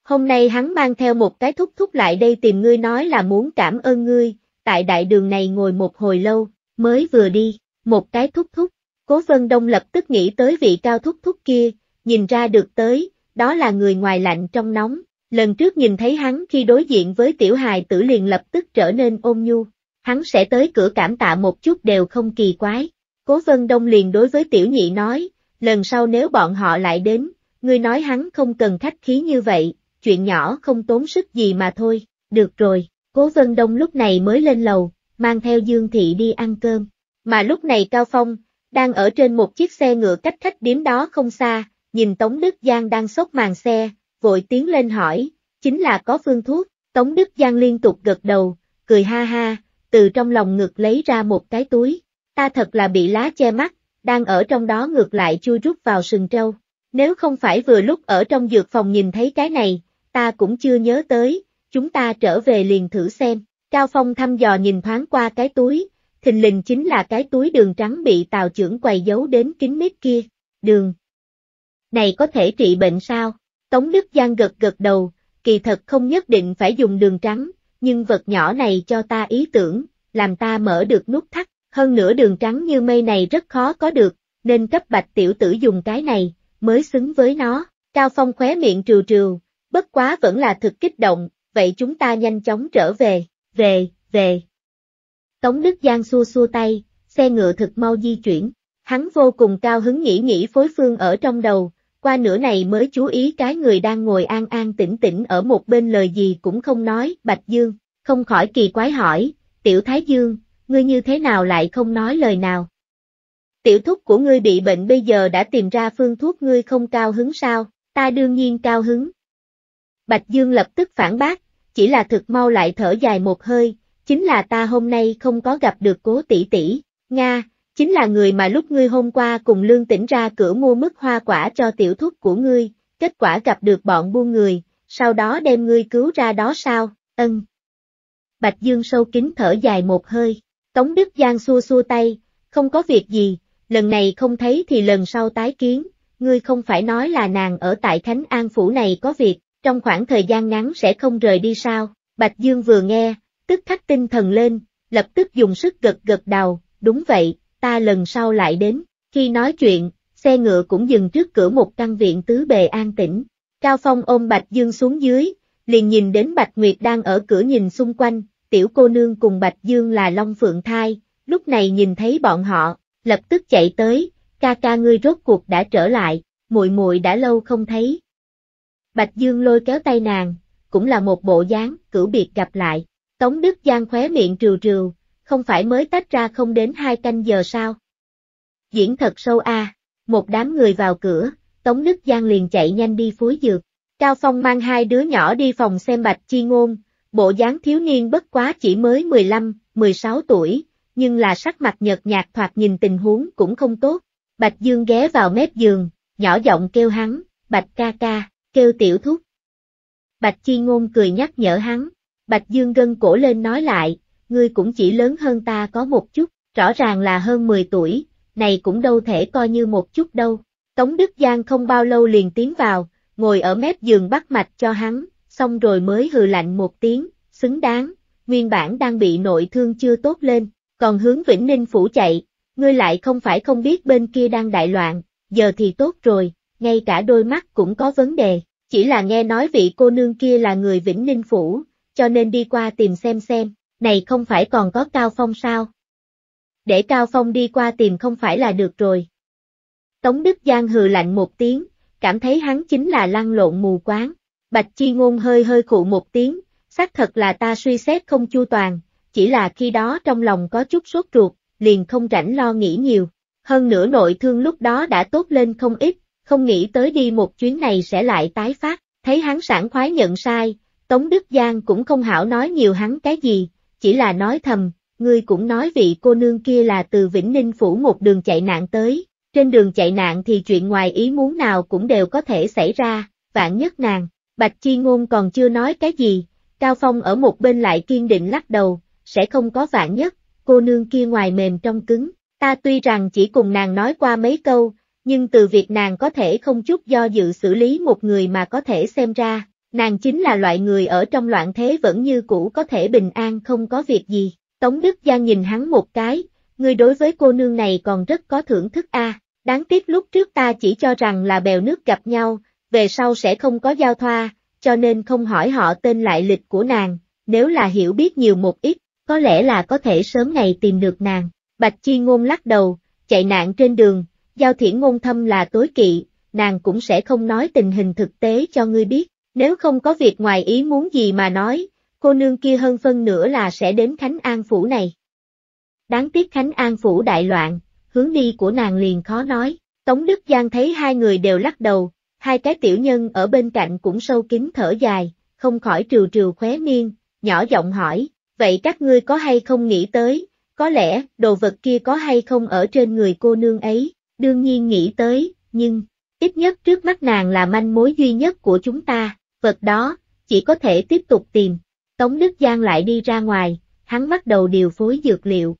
Hôm nay hắn mang theo một cái thúc thúc lại đây tìm ngươi nói là muốn cảm ơn ngươi, tại đại đường này ngồi một hồi lâu, mới vừa đi, một cái thúc thúc. Cố Vân Đông lập tức nghĩ tới vị cao thúc thúc kia, nhìn ra được tới, đó là người ngoài lạnh trong nóng. Lần trước nhìn thấy hắn khi đối diện với tiểu hài tử liền lập tức trở nên ôn nhu, hắn sẽ tới cửa cảm tạ một chút đều không kỳ quái. Cố Vân Đông liền đối với tiểu nhị nói, lần sau nếu bọn họ lại đến, ngươi nói hắn không cần khách khí như vậy, chuyện nhỏ không tốn sức gì mà thôi, được rồi, Cố Vân Đông lúc này mới lên lầu, mang theo Dương Thị đi ăn cơm, mà lúc này Cao Phong, đang ở trên một chiếc xe ngựa cách khách điếm đó không xa, nhìn Tống Đức Giang đang sốt màn xe, vội tiến lên hỏi, chính là có phương thuốc, Tống Đức Giang liên tục gật đầu, cười ha ha, từ trong lòng ngực lấy ra một cái túi, ta thật là bị lá che mắt, đang ở trong đó ngược lại chui rút vào sừng trâu. Nếu không phải vừa lúc ở trong dược phòng nhìn thấy cái này, ta cũng chưa nhớ tới, chúng ta trở về liền thử xem. Cao Phong thăm dò nhìn thoáng qua cái túi, thình lình chính là cái túi đường trắng bị tào trưởng quầy giấu đến kín mít kia. Đường. Này có thể trị bệnh sao? Tống Đức Giang gật gật đầu, kỳ thật không nhất định phải dùng đường trắng, nhưng vật nhỏ này cho ta ý tưởng, làm ta mở được nút thắt, hơn nữa đường trắng như mây này rất khó có được, nên cấp bạch tiểu tử dùng cái này, mới xứng với nó. Cao Phong khóe miệng trừ trừ, bất quá vẫn là thực kích động, vậy chúng ta nhanh chóng trở về, về, về. Tống Đức Giang xua xua tay, xe ngựa thực mau di chuyển, hắn vô cùng cao hứng nghĩ nghĩ phối phương ở trong đầu, qua nửa này mới chú ý cái người đang ngồi an an tĩnh tĩnh ở một bên lời gì cũng không nói, Bạch Dương, không khỏi kỳ quái hỏi, Tiểu Thái Dương, ngươi như thế nào lại không nói lời nào? Tiểu thúc của ngươi bị bệnh bây giờ đã tìm ra phương thuốc ngươi không cao hứng sao, ta đương nhiên cao hứng. Bạch Dương lập tức phản bác, chỉ là thực mau lại thở dài một hơi, chính là ta hôm nay không có gặp được cố tỷ tỷ, Nga, chính là người mà lúc ngươi hôm qua cùng lương tỉnh ra cửa mua mức hoa quả cho tiểu thúc của ngươi, kết quả gặp được bọn buôn người, sau đó đem ngươi cứu ra đó sao, ân. Bạch Dương sâu kín thở dài một hơi, Tống Đức Giang xua xua tay, không có việc gì, lần này không thấy thì lần sau tái kiến, ngươi không phải nói là nàng ở tại Khánh An Phủ này có việc, trong khoảng thời gian ngắn sẽ không rời đi sao, Bạch Dương vừa nghe, tức khắc tinh thần lên, lập tức dùng sức gật gật đầu, đúng vậy, ta lần sau lại đến, khi nói chuyện, xe ngựa cũng dừng trước cửa một căn viện tứ bề an tĩnh, Cao Phong ôm Bạch Dương xuống dưới, liền nhìn đến Bạch Nguyệt đang ở cửa nhìn xung quanh, tiểu cô nương cùng Bạch Dương là Long Phượng Thai, lúc này nhìn thấy bọn họ, lập tức chạy tới, ca ca ngươi rốt cuộc đã trở lại, muội muội đã lâu không thấy. Bạch Dương lôi kéo tay nàng, cũng là một bộ dáng, cửu biệt gặp lại. Tống Đức Giang khóe miệng trừ trừ, không phải mới tách ra không đến hai canh giờ sao? Diễn thật sâu a, một đám người vào cửa, Tống Đức Giang liền chạy nhanh đi phối dược. Cao Phong mang hai đứa nhỏ đi phòng xem Bạch Chi Ngôn, bộ dáng thiếu niên bất quá chỉ mới 15, 16 tuổi, nhưng là sắc mặt nhợt nhạt thoạt nhìn tình huống cũng không tốt. Bạch Dương ghé vào mép giường, nhỏ giọng kêu hắn, Bạch ca ca, kêu tiểu thúc. Bạch Chi Ngôn cười nhắc nhở hắn, Bạch Dương gân cổ lên nói lại, ngươi cũng chỉ lớn hơn ta có một chút, rõ ràng là hơn 10 tuổi, này cũng đâu thể coi như một chút đâu. Tống Đức Giang không bao lâu liền tiến vào, ngồi ở mép giường bắt mạch cho hắn, xong rồi mới hừ lạnh một tiếng, xứng đáng, nguyên bản đang bị nội thương chưa tốt lên, còn hướng Vĩnh Ninh Phủ chạy, ngươi lại không phải không biết bên kia đang đại loạn, giờ thì tốt rồi, ngay cả đôi mắt cũng có vấn đề, chỉ là nghe nói vị cô nương kia là người Vĩnh Ninh Phủ, cho nên đi qua tìm xem xem, này không phải còn có Cao Phong sao? Để Cao Phong đi qua tìm không phải là được rồi. Tống Đức Giang hừ lạnh một tiếng, cảm thấy hắn chính là lăn lộn mù quáng. Bạch Chi Ngôn hơi hơi khụ một tiếng, xác thật là ta suy xét không chu toàn, chỉ là khi đó trong lòng có chút sốt ruột, liền không rảnh lo nghĩ nhiều. hơn nữa nội thương lúc đó đã tốt lên không ít, không nghĩ tới đi một chuyến này sẽ lại tái phát, thấy hắn sảng khoái nhận sai, Tống Đức Giang cũng không hảo nói nhiều hắn cái gì, chỉ là nói thầm, ngươi cũng nói vị cô nương kia là từ Vĩnh Ninh Phủ một đường chạy nạn tới, trên đường chạy nạn thì chuyện ngoài ý muốn nào cũng đều có thể xảy ra, vạn nhất nàng, Bạch Chi Ngôn còn chưa nói cái gì, Cao Phong ở một bên lại kiên định lắc đầu, sẽ không có vạn nhất, cô nương kia ngoài mềm trong cứng, ta tuy rằng chỉ cùng nàng nói qua mấy câu, nhưng từ việc nàng có thể không chút do dự xử lý một người mà có thể xem ra, nàng chính là loại người ở trong loạn thế vẫn như cũ có thể bình an không có việc gì. Tống Đức Giang nhìn hắn một cái, người đối với cô nương này còn rất có thưởng thức a. đáng tiếc lúc trước ta chỉ cho rằng là bèo nước gặp nhau, về sau sẽ không có giao thoa, cho nên không hỏi họ tên lại lịch của nàng, nếu là hiểu biết nhiều một ít, có lẽ là có thể sớm ngày tìm được nàng. Bạch Chi Ngôn lắc đầu, chạy nạn trên đường, giao thiển ngôn thâm là tối kỵ, nàng cũng sẽ không nói tình hình thực tế cho ngươi biết, nếu không có việc ngoài ý muốn gì mà nói, cô nương kia hơn phân nữa là sẽ đến Khánh An Phủ này. Đáng tiếc Khánh An Phủ đại loạn, hướng đi của nàng liền khó nói, Tống Đức Giang thấy hai người đều lắc đầu, hai cái tiểu nhân ở bên cạnh cũng sâu kín thở dài, không khỏi trừ trừ khóe miên, nhỏ giọng hỏi, vậy các ngươi có hay không nghĩ tới, có lẽ đồ vật kia có hay không ở trên người cô nương ấy, đương nhiên nghĩ tới, nhưng, ít nhất trước mắt nàng là manh mối duy nhất của chúng ta, vật đó, chỉ có thể tiếp tục tìm. Tống Đức Giang lại đi ra ngoài, hắn bắt đầu điều phối dược liệu.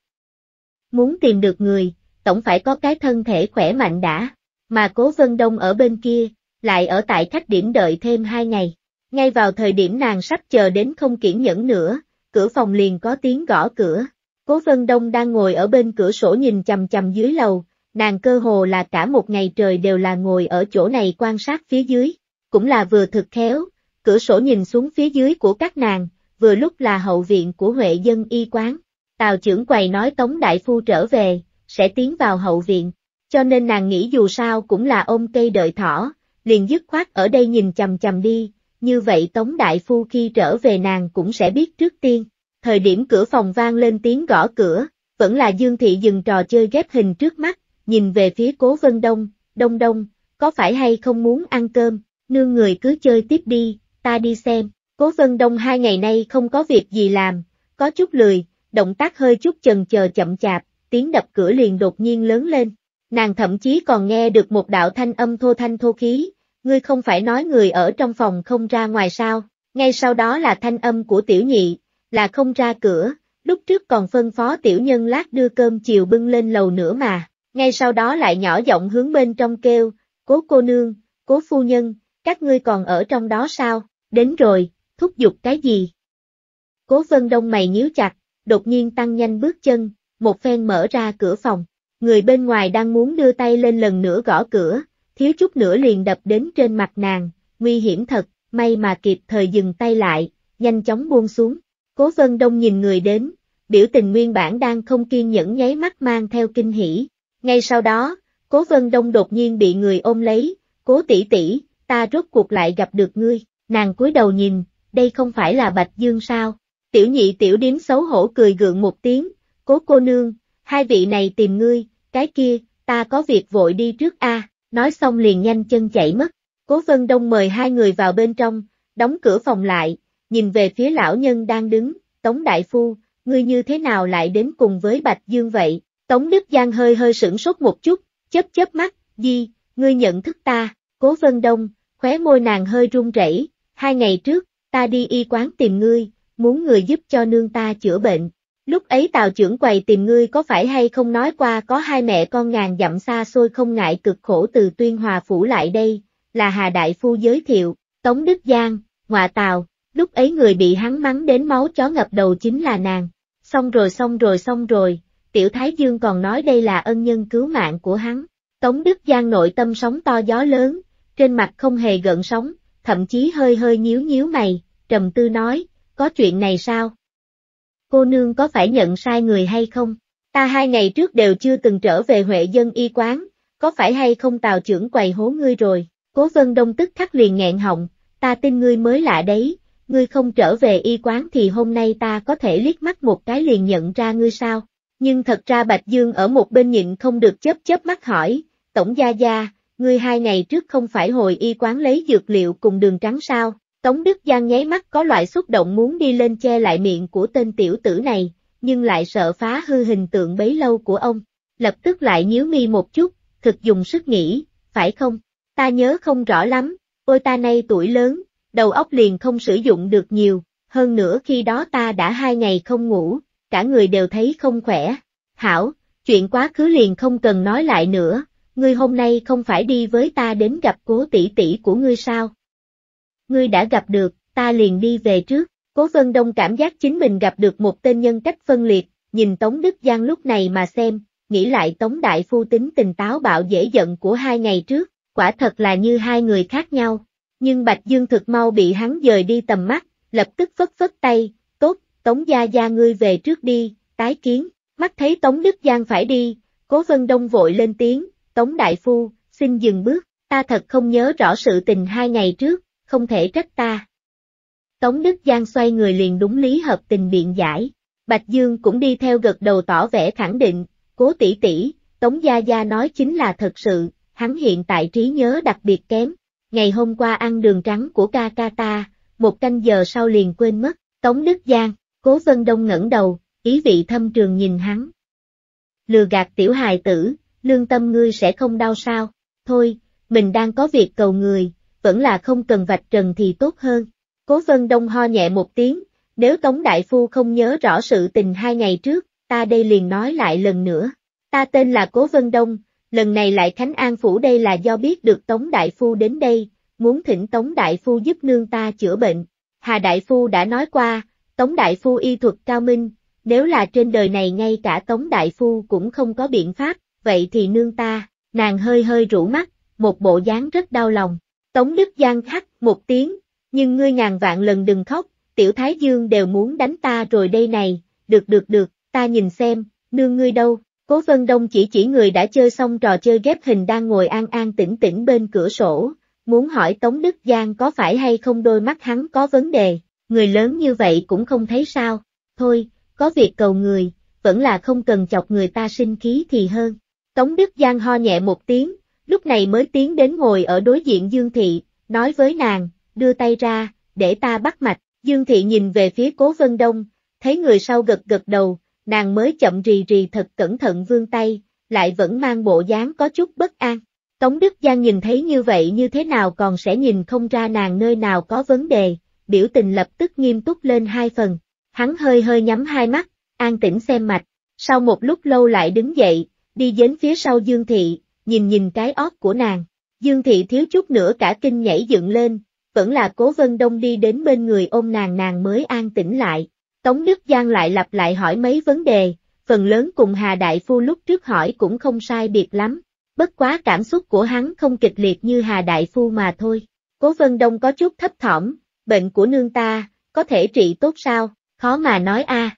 Muốn tìm được người, tổng phải có cái thân thể khỏe mạnh đã, mà Cố Vân Đông ở bên kia, lại ở tại khách điểm đợi thêm hai ngày. Ngay vào thời điểm nàng sắp chờ đến không kiển nhẫn nữa, cửa phòng liền có tiếng gõ cửa. Cố Vân Đông đang ngồi ở bên cửa sổ nhìn chầm chầm dưới lầu, nàng cơ hồ là cả một ngày trời đều là ngồi ở chỗ này quan sát phía dưới, cũng là vừa thực khéo, cửa sổ nhìn xuống phía dưới của các nàng, vừa lúc là hậu viện của Huệ dân y quán. Tào trưởng quầy nói Tống Đại Phu trở về, sẽ tiến vào hậu viện, cho nên nàng nghĩ dù sao cũng là ôm cây đợi thỏ, liền dứt khoát ở đây nhìn chầm chầm đi, như vậy Tống Đại Phu khi trở về nàng cũng sẽ biết trước tiên. Thời điểm cửa phòng vang lên tiếng gõ cửa, vẫn là Dương Thị dừng trò chơi ghép hình trước mắt, nhìn về phía cố Vân Đông, Đông Đông, có phải hay không muốn ăn cơm, nương người cứ chơi tiếp đi, ta đi xem. Cố Vân Đông hai ngày nay không có việc gì làm, có chút lười, động tác hơi chút chần chờ chậm chạp, tiếng đập cửa liền đột nhiên lớn lên. Nàng thậm chí còn nghe được một đạo thanh âm thô thanh thô khí, ngươi không phải nói người ở trong phòng không ra ngoài sao, ngay sau đó là thanh âm của tiểu nhị, là không ra cửa, lúc trước còn phân phó tiểu nhân lát đưa cơm chiều bưng lên lầu nữa mà, ngay sau đó lại nhỏ giọng hướng bên trong kêu, cố cô nương, cố phu nhân, các ngươi còn ở trong đó sao, đến rồi, thúc giục cái gì? Cố vân đông mày nhíu chặt, đột nhiên tăng nhanh bước chân, một phen mở ra cửa phòng, người bên ngoài đang muốn đưa tay lên lần nữa gõ cửa, thiếu chút nữa liền đập đến trên mặt nàng, nguy hiểm thật, may mà kịp thời dừng tay lại, nhanh chóng buông xuống. Cố Vân Đông nhìn người đến, biểu tình nguyên bản đang không kiên nhẫn nháy mắt mang theo kinh hỉ. Ngay sau đó, Cố Vân Đông đột nhiên bị người ôm lấy, Cố tỷ tỷ, ta rốt cuộc lại gặp được ngươi, nàng cúi đầu nhìn, đây không phải là Bạch Dương sao? Tiểu nhị tiểu điếm xấu hổ cười gượng một tiếng, Cố cô nương, hai vị này tìm ngươi, cái kia, ta có việc vội đi trước a nói xong liền nhanh chân chạy mất. Cố Vân Đông mời hai người vào bên trong, đóng cửa phòng lại, nhìn về phía lão nhân đang đứng, Tống Đại Phu, ngươi như thế nào lại đến cùng với Bạch Dương vậy? Tống Đức Giang hơi hơi sửng sốt một chút, chớp chớp mắt, di, ngươi nhận thức ta, Cố Vân Đông, khóe môi nàng hơi run rẩy. hai ngày trước, ta đi y quán tìm ngươi, muốn người giúp cho nương ta chữa bệnh, Lúc ấy tào trưởng quầy tìm ngươi có phải hay không nói qua có hai mẹ con ngàn dặm xa xôi không ngại cực khổ từ tuyên hòa phủ lại đây, là Hà Đại Phu giới thiệu, Tống Đức Giang, ngọa tào, lúc ấy người bị hắn mắng đến máu chó ngập đầu chính là nàng. Xong rồi xong rồi xong rồi, Tiểu Thái Dương còn nói đây là ân nhân cứu mạng của hắn. Tống Đức Giang nội tâm sóng to gió lớn, trên mặt không hề gợn sóng, thậm chí hơi hơi nhíu nhíu mày, trầm tư nói, có chuyện này sao? Cô nương có phải nhận sai người hay không? Ta hai ngày trước đều chưa từng trở về Huệ dân y quán, có phải hay không tào trưởng quầy hố ngươi rồi? Cố vân đông tức khắc liền nghẹn họng, ta tin ngươi mới lạ đấy, ngươi không trở về y quán thì hôm nay ta có thể liếc mắt một cái liền nhận ra ngươi sao? Nhưng thật ra Bạch Dương ở một bên nhịn không được chớp chớp mắt hỏi, Tổng Gia Gia, ngươi hai ngày trước không phải hồi y quán lấy dược liệu cùng đường trắng sao? Tống Đức Giang nháy mắt có loại xúc động muốn đi lên che lại miệng của tên tiểu tử này, nhưng lại sợ phá hư hình tượng bấy lâu của ông. Lập tức lại nhíu mi một chút, thực dùng sức nghĩ, phải không? Ta nhớ không rõ lắm, ôi ta nay tuổi lớn, đầu óc liền không sử dụng được nhiều, hơn nữa khi đó ta đã hai ngày không ngủ, cả người đều thấy không khỏe. Hảo, chuyện quá khứ liền không cần nói lại nữa, ngươi hôm nay không phải đi với ta đến gặp cố tỷ tỷ của ngươi sao? Ngươi đã gặp được, ta liền đi về trước. Cố Vân Đông cảm giác chính mình gặp được một tên nhân cách phân liệt, nhìn Tống Đức Giang lúc này mà xem, nghĩ lại Tống Đại Phu tính tình táo bạo dễ giận của hai ngày trước, quả thật là như hai người khác nhau. Nhưng Bạch Dương thực mau bị hắn dời đi tầm mắt, lập tức phất phất tay, tốt, Tống Gia Gia ngươi về trước đi, tái kiến, mắt thấy Tống Đức Giang phải đi, Cố Vân Đông vội lên tiếng, Tống Đại Phu, xin dừng bước, ta thật không nhớ rõ sự tình hai ngày trước, không thể trách ta. Tống Đức Giang xoay người liền đúng lý hợp tình biện giải, Bạch Dương cũng đi theo gật đầu tỏ vẻ khẳng định, cố tỷ tỷ, Tống Gia Gia nói chính là thật sự, hắn hiện tại trí nhớ đặc biệt kém, ngày hôm qua ăn đường trắng của ca ca ta, một canh giờ sau liền quên mất, Tống Đức Giang, cố Vân Đông ngẩng đầu, ý vị thâm trường nhìn hắn. Lừa gạt tiểu hài tử, lương tâm ngươi sẽ không đau sao, thôi, mình đang có việc cầu người, vẫn là không cần vạch trần thì tốt hơn. Cố Vân Đông ho nhẹ một tiếng, nếu Tống Đại Phu không nhớ rõ sự tình hai ngày trước, ta đây liền nói lại lần nữa. Ta tên là Cố Vân Đông, lần này lại Khánh An Phủ đây là do biết được Tống Đại Phu đến đây, muốn thỉnh Tống Đại Phu giúp nương ta chữa bệnh. Hà Đại Phu đã nói qua, Tống Đại Phu y thuật cao minh, nếu là trên đời này ngay cả Tống Đại Phu cũng không có biện pháp, vậy thì nương ta, nàng hơi hơi rũ mắt, một bộ dáng rất đau lòng. Tống Đức Giang khắc một tiếng, nhưng ngươi ngàn vạn lần đừng khóc, tiểu thái dương đều muốn đánh ta rồi đây này, được được được, ta nhìn xem, nương ngươi đâu, cố vân đông chỉ chỉ người đã chơi xong trò chơi ghép hình đang ngồi an an tĩnh tĩnh bên cửa sổ, muốn hỏi Tống Đức Giang có phải hay không đôi mắt hắn có vấn đề, người lớn như vậy cũng không thấy sao, thôi, có việc cầu người, vẫn là không cần chọc người ta sinh khí thì hơn. Tống Đức Giang ho nhẹ một tiếng, lúc này mới tiến đến ngồi ở đối diện Dương Thị, nói với nàng, đưa tay ra, để ta bắt mạch, Dương Thị nhìn về phía Cố Vân Đông, thấy người sau gật gật đầu, nàng mới chậm rì rì thật cẩn thận vươn tay, lại vẫn mang bộ dáng có chút bất an. Tống Đức Giang nhìn thấy như vậy như thế nào còn sẽ nhìn không ra nàng nơi nào có vấn đề, biểu tình lập tức nghiêm túc lên hai phần. Hắn hơi hơi nhắm hai mắt, an tĩnh xem mạch, sau một lúc lâu lại đứng dậy, đi đến phía sau Dương Thị, nhìn nhìn cái ót của nàng. Dương Thị thiếu chút nữa cả kinh nhảy dựng lên, vẫn là cố vân đông đi đến bên người ôm nàng nàng mới an tĩnh lại. Tống Đức Giang lại lặp lại hỏi mấy vấn đề, phần lớn cùng Hà Đại Phu lúc trước hỏi cũng không sai biệt lắm, bất quá cảm xúc của hắn không kịch liệt như Hà Đại Phu mà thôi. Cố Vân Đông có chút thấp thỏm, bệnh của nương ta, có thể trị tốt sao, khó mà nói a.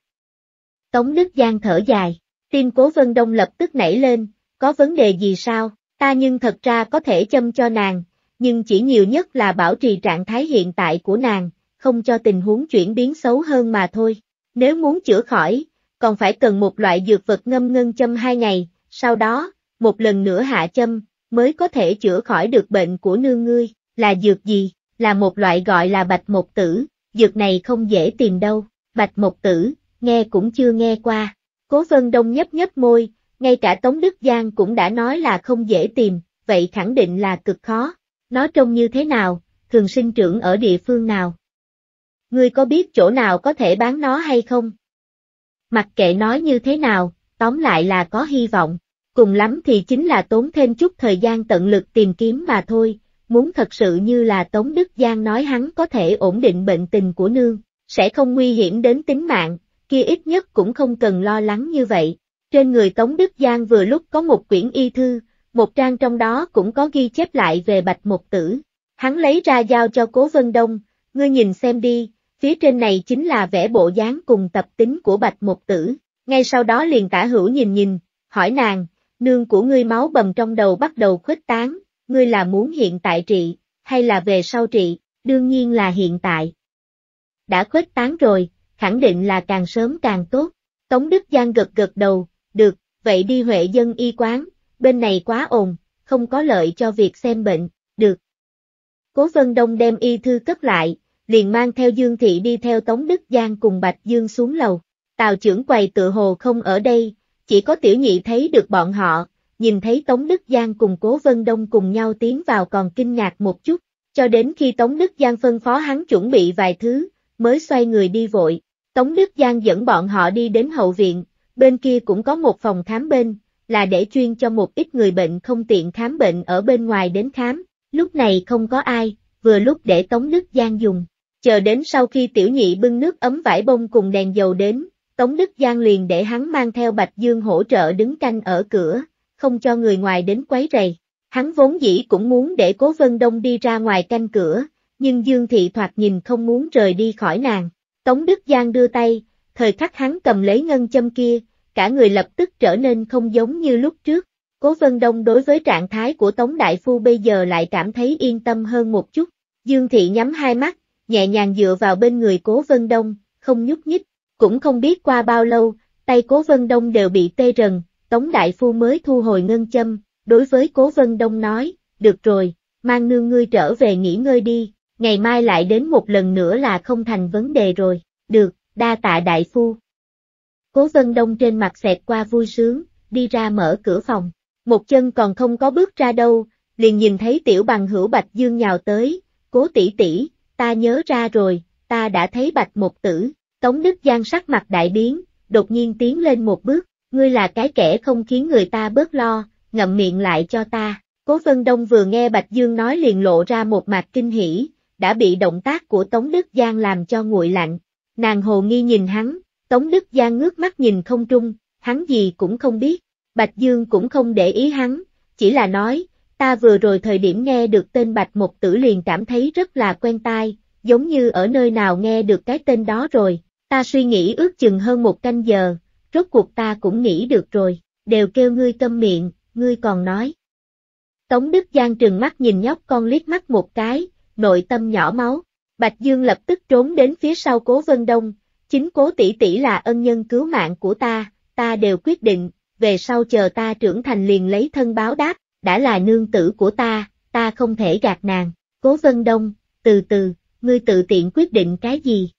Tống Đức Giang thở dài, tim Cố Vân Đông lập tức nảy lên, có vấn đề gì sao, ta nhưng thật ra có thể châm cho nàng, nhưng chỉ nhiều nhất là bảo trì trạng thái hiện tại của nàng, không cho tình huống chuyển biến xấu hơn mà thôi. Nếu muốn chữa khỏi, còn phải cần một loại dược vật ngâm ngân châm hai ngày, sau đó, một lần nữa hạ châm, mới có thể chữa khỏi được bệnh của nương ngươi, là dược gì, là một loại gọi là bạch một tử, dược này không dễ tìm đâu, bạch một tử, nghe cũng chưa nghe qua. Cố vân đông nhấp nhấp môi, ngay cả Tống Đức Giang cũng đã nói là không dễ tìm, vậy khẳng định là cực khó. Nó trông như thế nào, thường sinh trưởng ở địa phương nào? Ngươi có biết chỗ nào có thể bán nó hay không? Mặc kệ nói như thế nào, tóm lại là có hy vọng. Cùng lắm thì chính là tốn thêm chút thời gian tận lực tìm kiếm mà thôi, muốn thật sự như là Tống Đức Giang nói hắn có thể ổn định bệnh tình của nương, sẽ không nguy hiểm đến tính mạng, kia ít nhất cũng không cần lo lắng như vậy. Trên người Tống Đức Giang vừa lúc có một quyển y thư, một trang trong đó cũng có ghi chép lại về bạch một tử. Hắn lấy ra giao cho Cố Vân Đông, ngươi nhìn xem đi, phía trên này chính là vẽ bộ dáng cùng tập tính của bạch một tử. Ngay sau đó liền tả hữu nhìn nhìn, hỏi nàng, nương của ngươi máu bầm trong đầu bắt đầu khuếch tán, ngươi là muốn hiện tại trị, hay là về sau trị, đương nhiên là hiện tại. Đã khuếch tán rồi, khẳng định là càng sớm càng tốt. Tống Đức Giang gật gật đầu, được, vậy đi Huệ dân y quán, bên này quá ồn, không có lợi cho việc xem bệnh, được. Cố Vân Đông đem y thư cất lại, liền mang theo Dương Thị đi theo Tống Đức Giang cùng Bạch Dương xuống lầu. Tào trưởng quầy tự hồ không ở đây, chỉ có tiểu nhị thấy được bọn họ, nhìn thấy Tống Đức Giang cùng Cố Vân Đông cùng nhau tiến vào còn kinh ngạc một chút, cho đến khi Tống Đức Giang phân phó hắn chuẩn bị vài thứ, mới xoay người đi vội. Tống Đức Giang dẫn bọn họ đi đến hậu viện, bên kia cũng có một phòng khám bên, là để chuyên cho một ít người bệnh không tiện khám bệnh ở bên ngoài đến khám, lúc này không có ai, vừa lúc để Tống Đức Giang dùng. Chờ đến sau khi tiểu nhị bưng nước ấm vải bông cùng đèn dầu đến, Tống Đức Giang liền để hắn mang theo Bạch Dương hỗ trợ đứng canh ở cửa, không cho người ngoài đến quấy rầy. Hắn vốn dĩ cũng muốn để Cố Vân Đông đi ra ngoài canh cửa, nhưng Dương Thị thoạt nhìn không muốn rời đi khỏi nàng. Tống Đức Giang đưa tay, thời khắc hắn cầm lấy ngân châm kia, cả người lập tức trở nên không giống như lúc trước. Cố Vân Đông đối với trạng thái của Tống Đại Phu bây giờ lại cảm thấy yên tâm hơn một chút. Dương Thị nhắm hai mắt, nhẹ nhàng dựa vào bên người Cố Vân Đông, không nhúc nhích. Cũng không biết qua bao lâu, tay Cố Vân Đông đều bị tê rần, Tống Đại Phu mới thu hồi ngân châm, đối với Cố Vân Đông nói, được rồi, mang nương ngươi trở về nghỉ ngơi đi, ngày mai lại đến một lần nữa là không thành vấn đề rồi, được, đa tạ Đại Phu. Cố Vân Đông trên mặt xẹt qua vui sướng, đi ra mở cửa phòng, một chân còn không có bước ra đâu, liền nhìn thấy tiểu bằng hữu Bạch Dương nhào tới, cố tỷ tỷ, ta nhớ ra rồi, ta đã thấy Bạch một tử, Tống Đức Giang sắc mặt đại biến, đột nhiên tiến lên một bước, ngươi là cái kẻ không khiến người ta bớt lo, ngậm miệng lại cho ta. Cố Vân Đông vừa nghe Bạch Dương nói liền lộ ra một mặt kinh hỉ, đã bị động tác của Tống Đức Giang làm cho nguội lạnh. Nàng hồ nghi nhìn hắn, Tống Đức Giang ngước mắt nhìn không trung, hắn gì cũng không biết. Bạch Dương cũng không để ý hắn, chỉ là nói, ta vừa rồi thời điểm nghe được tên Bạch Một Tử liền cảm thấy rất là quen tai, giống như ở nơi nào nghe được cái tên đó rồi, ta suy nghĩ ước chừng hơn một canh giờ, rốt cuộc ta cũng nghĩ được rồi, đều kêu ngươi câm miệng, ngươi còn nói. Tống Đức Giang trừng mắt nhìn nhóc con liếc mắt một cái, nội tâm nhỏ máu, Bạch Dương lập tức trốn đến phía sau cố Vân Đông, chính cố tỷ tỷ là ân nhân cứu mạng của ta, ta đều quyết định, về sau chờ ta trưởng thành liền lấy thân báo đáp, đã là nương tử của ta, ta không thể gạt nàng, cố Vân Đông, từ từ, ngươi tự tiện quyết định cái gì?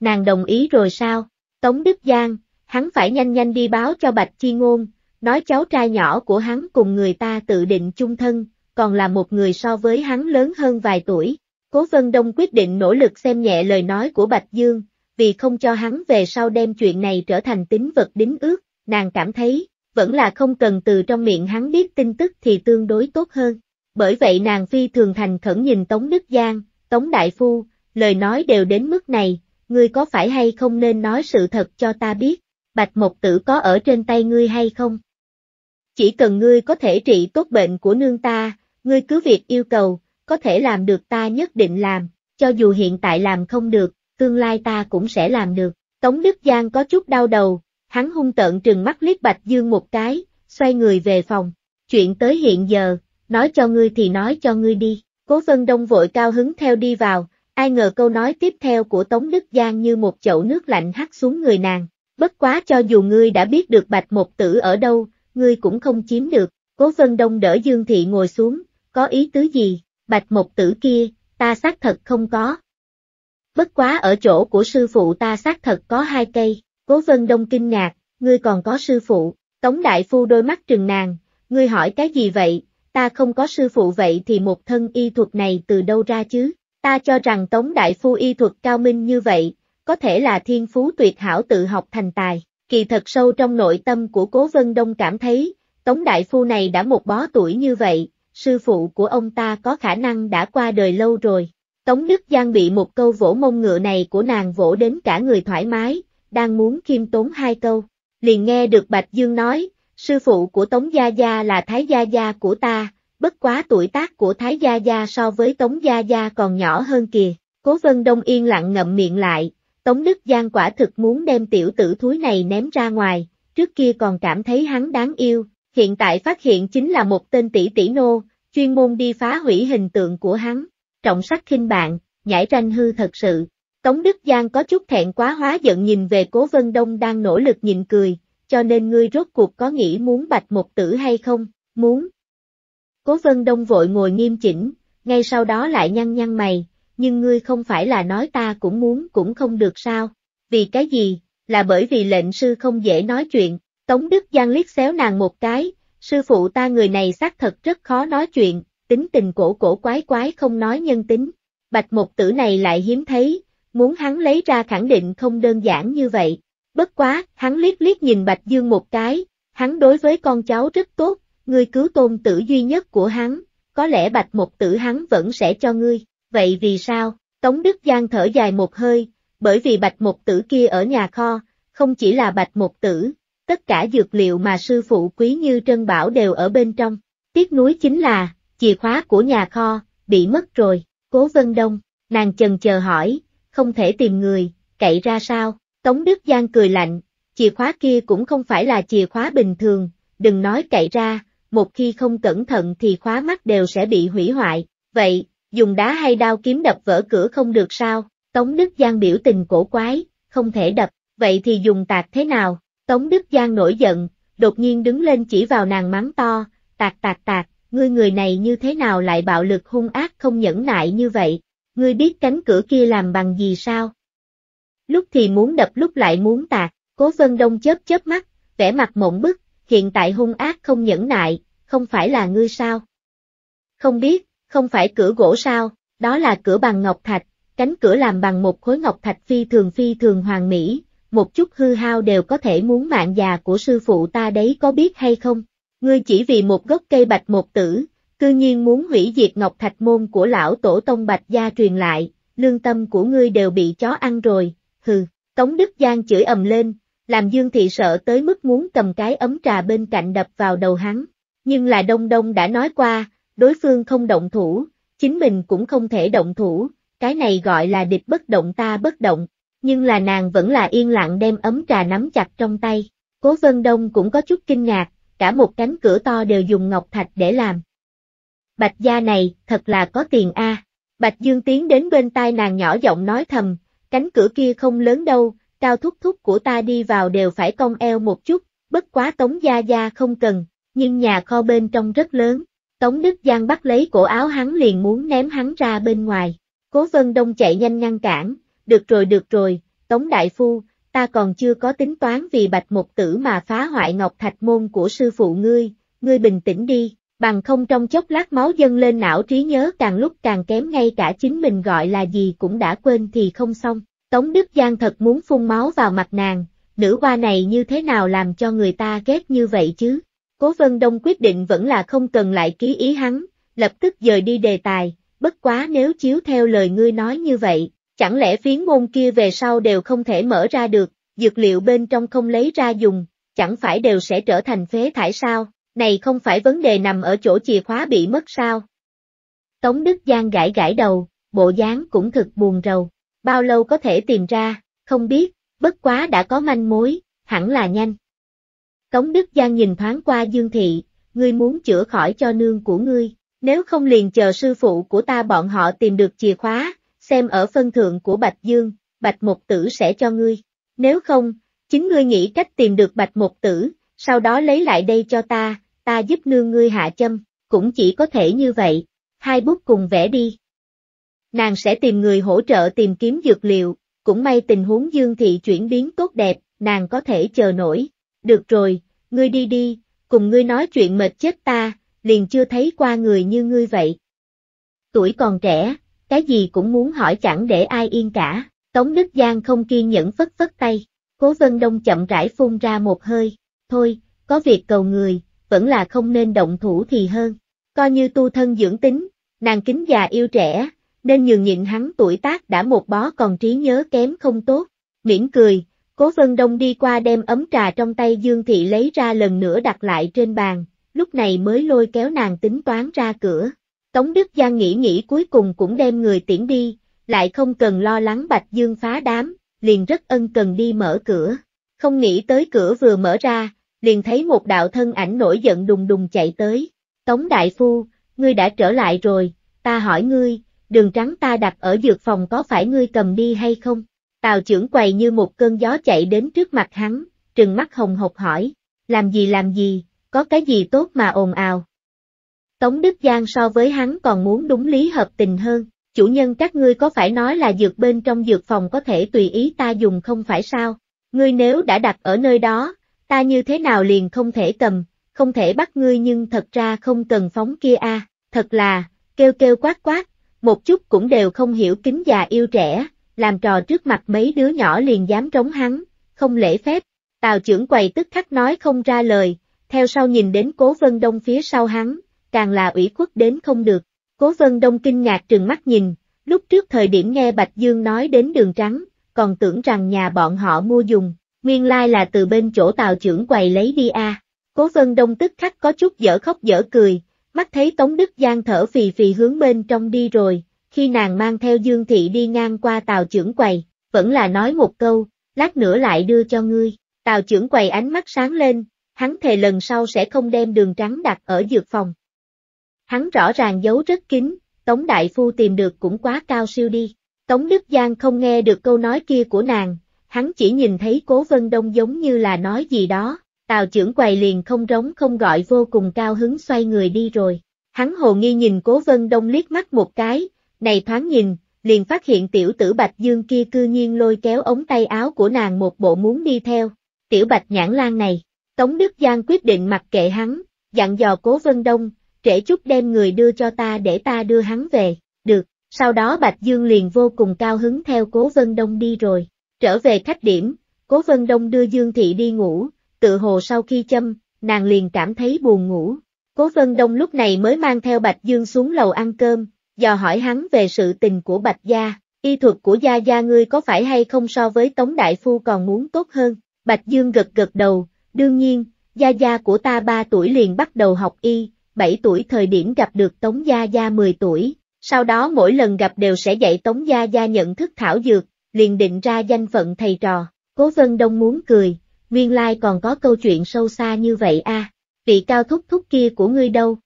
Nàng đồng ý rồi sao? Tống Đức Giang, hắn phải nhanh nhanh đi báo cho Bạch Chi Ngôn, nói cháu trai nhỏ của hắn cùng người ta tự định chung thân, còn là một người so với hắn lớn hơn vài tuổi. Cố Vân Đông quyết định nỗ lực xem nhẹ lời nói của Bạch Dương, vì không cho hắn về sau đem chuyện này trở thành tính vật đính ước, nàng cảm thấy, vẫn là không cần từ trong miệng hắn biết tin tức thì tương đối tốt hơn. Bởi vậy nàng phi thường thành khẩn nhìn Tống Đức Giang, Tống Đại Phu, lời nói đều đến mức này, ngươi có phải hay không nên nói sự thật cho ta biết, bạch mộc tử có ở trên tay ngươi hay không? Chỉ cần ngươi có thể trị tốt bệnh của nương ta, ngươi cứ việc yêu cầu, có thể làm được ta nhất định làm, cho dù hiện tại làm không được, tương lai ta cũng sẽ làm được. Tống Đức Giang có chút đau đầu, hắn hung tợn trừng mắt liếc Bạch Dương một cái, xoay người về phòng. Chuyện tới hiện giờ, nói cho ngươi thì nói cho ngươi đi. Cố Vân Đông vội cao hứng theo đi vào, ai ngờ câu nói tiếp theo của Tống Đức Giang như một chậu nước lạnh hắt xuống người nàng. Bất quá cho dù ngươi đã biết được Bạch Một Tử ở đâu, ngươi cũng không chiếm được. Cố Vân Đông đỡ Dương Thị ngồi xuống, có ý tứ gì, Bạch mộc Tử kia, ta xác thật không có. Bất quá ở chỗ của sư phụ ta xác thật có hai cây, Cố Vân Đông kinh ngạc, ngươi còn có sư phụ, Tống Đại Phu đôi mắt trừng nàng, ngươi hỏi cái gì vậy, ta không có sư phụ vậy thì một thân y thuật này từ đâu ra chứ, ta cho rằng Tống Đại Phu y thuật cao minh như vậy, có thể là thiên phú tuyệt hảo tự học thành tài, kỳ thật sâu trong nội tâm của Cố Vân Đông cảm thấy, Tống Đại Phu này đã một bó tuổi như vậy, sư phụ của ông ta có khả năng đã qua đời lâu rồi. Tống Đức Giang bị một câu vỗ mông ngựa này của nàng vỗ đến cả người thoải mái, đang muốn khiêm tốn hai câu, liền nghe được Bạch Dương nói, sư phụ của Tống Gia Gia là Thái Gia Gia của ta, bất quá tuổi tác của Thái Gia Gia so với Tống Gia Gia còn nhỏ hơn kìa. Cố Vân Đông yên lặng ngậm miệng lại, Tống Đức Giang quả thực muốn đem tiểu tử thúi này ném ra ngoài, trước kia còn cảm thấy hắn đáng yêu, hiện tại phát hiện chính là một tên tỷ tỷ nô, chuyên môn đi phá hủy hình tượng của hắn, trọng sắc khinh bạn, nhảy tranh hư thật sự, Tống Đức Giang có chút thẹn quá hóa giận nhìn về Cố Vân Đông đang nỗ lực nhịn cười, cho nên ngươi rốt cuộc có nghĩ muốn bạch một tử hay không, muốn. Cố Vân Đông vội ngồi nghiêm chỉnh, ngay sau đó lại nhăn nhăn mày, nhưng ngươi không phải là nói ta cũng muốn cũng không được sao, vì cái gì, là bởi vì lệnh sư không dễ nói chuyện, Tống Đức Giang liếc xéo nàng một cái, sư phụ ta người này xác thật rất khó nói chuyện, tính tình cổ cổ quái quái không nói nhân tính, bạch một tử này lại hiếm thấy, muốn hắn lấy ra khẳng định không đơn giản như vậy. Bất quá, hắn liếc liếc nhìn Bạch Dương một cái, hắn đối với con cháu rất tốt, ngươi cứu tôn tử duy nhất của hắn, có lẽ Bạch một tử hắn vẫn sẽ cho ngươi, vậy vì sao? Tống Đức Giang thở dài một hơi, bởi vì Bạch một tử kia ở nhà kho, không chỉ là Bạch một tử, tất cả dược liệu mà sư phụ quý như Trân Bảo đều ở bên trong. Tiếc núi chính là, chìa khóa của nhà kho, bị mất rồi, cố vân đông, nàng chần chờ hỏi, không thể tìm người, cậy ra sao? Tống Đức Giang cười lạnh, chìa khóa kia cũng không phải là chìa khóa bình thường, đừng nói cậy ra, một khi không cẩn thận thì khóa mắt đều sẽ bị hủy hoại, vậy, dùng đá hay đao kiếm đập vỡ cửa không được sao? Tống Đức Giang biểu tình cổ quái, không thể đập, vậy thì dùng tạc thế nào? Tống Đức Giang nổi giận, đột nhiên đứng lên chỉ vào nàng mắng to, tạc tạc tạc, ngươi người này như thế nào lại bạo lực hung ác không nhẫn nại như vậy, ngươi biết cánh cửa kia làm bằng gì sao? Lúc thì muốn đập lúc lại muốn tạc, cố vân đông chớp chớp mắt, vẻ mặt mộng bức, hiện tại hung ác không nhẫn nại, không phải là ngươi sao? Không biết, không phải cửa gỗ sao, đó là cửa bằng ngọc thạch, cánh cửa làm bằng một khối ngọc thạch phi thường phi thường hoàng mỹ, một chút hư hao đều có thể muốn mạng già của sư phụ ta đấy có biết hay không? Ngươi chỉ vì một gốc cây bạch một tử, cư nhiên muốn hủy diệt ngọc thạch môn của lão tổ tông bạch gia truyền lại, lương tâm của ngươi đều bị chó ăn rồi, hừ, Tống Đức Giang chửi ầm lên, làm Dương Thị sợ tới mức muốn cầm cái ấm trà bên cạnh đập vào đầu hắn, nhưng là Đông Đông đã nói qua, đối phương không động thủ, chính mình cũng không thể động thủ, cái này gọi là địch bất động ta bất động, nhưng là nàng vẫn là yên lặng đem ấm trà nắm chặt trong tay. Cố Vân Đông cũng có chút kinh ngạc, cả một cánh cửa to đều dùng ngọc thạch để làm, Bạch gia này, thật là có tiền a. Bạch Dương tiến đến bên tai nàng nhỏ giọng nói thầm, cánh cửa kia không lớn đâu, cao thúc thúc của ta đi vào đều phải cong eo một chút, bất quá Tống Gia Gia không cần, nhưng nhà kho bên trong rất lớn. Tống Đức Giang bắt lấy cổ áo hắn liền muốn ném hắn ra bên ngoài. Cố Vân Đông chạy nhanh ngăn cản, được rồi được rồi, Tống Đại Phu, ta còn chưa có tính toán vì bạch một tử mà phá hoại ngọc thạch môn của sư phụ ngươi, ngươi bình tĩnh đi, bằng không trong chốc lát máu dâng lên não trí nhớ càng lúc càng kém ngay cả chính mình gọi là gì cũng đã quên thì không xong. Tống Đức Giang thật muốn phun máu vào mặt nàng, nữ hoa này như thế nào làm cho người ta ghét như vậy chứ? Cố Vân Đông quyết định vẫn là không cần lại ký ý hắn, lập tức dời đi đề tài, bất quá nếu chiếu theo lời ngươi nói như vậy, chẳng lẽ phiến môn kia về sau đều không thể mở ra được, dược liệu bên trong không lấy ra dùng, chẳng phải đều sẽ trở thành phế thải sao? này không phải vấn đề nằm ở chỗ chìa khóa bị mất sao. Tống Đức Giang gãi gãi đầu, bộ dáng cũng thực buồn rầu, bao lâu có thể tìm ra, không biết, bất quá đã có manh mối, hẳn là nhanh. Tống Đức Giang nhìn thoáng qua Dương Thị, ngươi muốn chữa khỏi cho nương của ngươi, nếu không liền chờ sư phụ của ta bọn họ tìm được chìa khóa, xem ở phân thượng của Bạch Dương, Bạch Một Tử sẽ cho ngươi. Nếu không, chính ngươi nghĩ cách tìm được Bạch Một Tử, sau đó lấy lại đây cho ta, ta giúp nương ngươi hạ châm, cũng chỉ có thể như vậy, hai bút cùng vẽ đi. Nàng sẽ tìm người hỗ trợ tìm kiếm dược liệu, cũng may tình huống Dương Thị chuyển biến tốt đẹp, nàng có thể chờ nổi. Được rồi, ngươi đi đi, cùng ngươi nói chuyện mệt chết ta, liền chưa thấy qua người như ngươi vậy. Tuổi còn trẻ, cái gì cũng muốn hỏi chẳng để ai yên cả, Tống Đức Giang không kiên nhẫn phất phất tay, Cố Vân Đông chậm rãi phun ra một hơi, thôi, có việc cầu người, vẫn là không nên động thủ thì hơn. Coi như tu thân dưỡng tính, nàng kính già yêu trẻ, nên nhường nhịn hắn tuổi tác đã một bó còn trí nhớ kém không tốt. Miễn cười, Cố Vân Đông đi qua đem ấm trà trong tay Dương Thị lấy ra lần nữa đặt lại trên bàn, lúc này mới lôi kéo nàng tính toán ra cửa. Tống Đức Giang nghĩ nghĩ cuối cùng cũng đem người tiễn đi, lại không cần lo lắng Bạch Dương phá đám, liền rất ân cần đi mở cửa. Không nghĩ tới cửa vừa mở ra, liền thấy một đạo thân ảnh nổi giận đùng đùng chạy tới. Tống Đại Phu, ngươi đã trở lại rồi, ta hỏi ngươi, đường trắng ta đặt ở dược phòng có phải ngươi cầm đi hay không? Tào trưởng quầy như một cơn gió chạy đến trước mặt hắn, trừng mắt hồng hộc hỏi, làm gì làm gì, có cái gì tốt mà ồn ào. Tống Đức Giang so với hắn còn muốn đúng lý hợp tình hơn, chủ nhân các ngươi có phải nói là dược bên trong dược phòng có thể tùy ý ta dùng không phải sao? Ngươi nếu đã đặt ở nơi đó, ta như thế nào liền không thể cầm, không thể bắt ngươi nhưng thật ra không cần phóng kia a, thật là, kêu kêu quát quát, một chút cũng đều không hiểu kính già yêu trẻ, làm trò trước mặt mấy đứa nhỏ liền dám trống hắn, không lễ phép. Tào trưởng quầy tức khắc nói không ra lời, theo sau nhìn đến cố vân đông phía sau hắn, càng là ủy khuất đến không được. Cố vân đông kinh ngạc trừng mắt nhìn, lúc trước thời điểm nghe Bạch Dương nói đến đường trắng, còn tưởng rằng nhà bọn họ mua dùng, nguyên lai là từ bên chỗ tàu trưởng quầy lấy đi a. Cố vân đông tức khắc có chút dở khóc dở cười, mắt thấy Tống Đức Giang thở phì phì hướng bên trong đi rồi, khi nàng mang theo Dương Thị đi ngang qua tàu trưởng quầy, vẫn là nói một câu, lát nữa lại đưa cho ngươi. Tàu trưởng quầy ánh mắt sáng lên, hắn thề lần sau sẽ không đem đường trắng đặt ở dược phòng. Hắn rõ ràng giấu rất kín, Tống Đại Phu tìm được cũng quá cao siêu đi. Tống Đức Giang không nghe được câu nói kia của nàng, hắn chỉ nhìn thấy Cố Vân Đông giống như là nói gì đó, Tào trưởng quầy liền không rống không gọi vô cùng cao hứng xoay người đi rồi. Hắn hồ nghi nhìn Cố Vân Đông liếc mắt một cái, này thoáng nhìn, liền phát hiện tiểu tử Bạch Dương kia cư nhiên lôi kéo ống tay áo của nàng một bộ muốn đi theo. Tiểu Bạch nhãn lan này, Tống Đức Giang quyết định mặc kệ hắn, dặn dò Cố Vân Đông, trễ chút đem người đưa cho ta để ta đưa hắn về, được, sau đó Bạch Dương liền vô cùng cao hứng theo Cố Vân Đông đi rồi, trở về khách điểm, Cố Vân Đông đưa Dương Thị đi ngủ, tự hồ sau khi châm, nàng liền cảm thấy buồn ngủ. Cố Vân Đông lúc này mới mang theo Bạch Dương xuống lầu ăn cơm, dò hỏi hắn về sự tình của Bạch Gia, y thuật của Gia Gia ngươi có phải hay không so với Tống Đại Phu còn muốn tốt hơn. Bạch Dương gật gật đầu, đương nhiên, Gia Gia của ta 3 tuổi liền bắt đầu học y, 7 tuổi thời điểm gặp được Tống Gia Gia 10 tuổi, sau đó mỗi lần gặp đều sẽ dạy Tống Gia Gia nhận thức thảo dược, liền định ra danh phận thầy trò. Cố Vân Đông muốn cười, nguyên lai còn có câu chuyện sâu xa như vậy a. À. vị cao thúc thúc kia của ngươi đâu?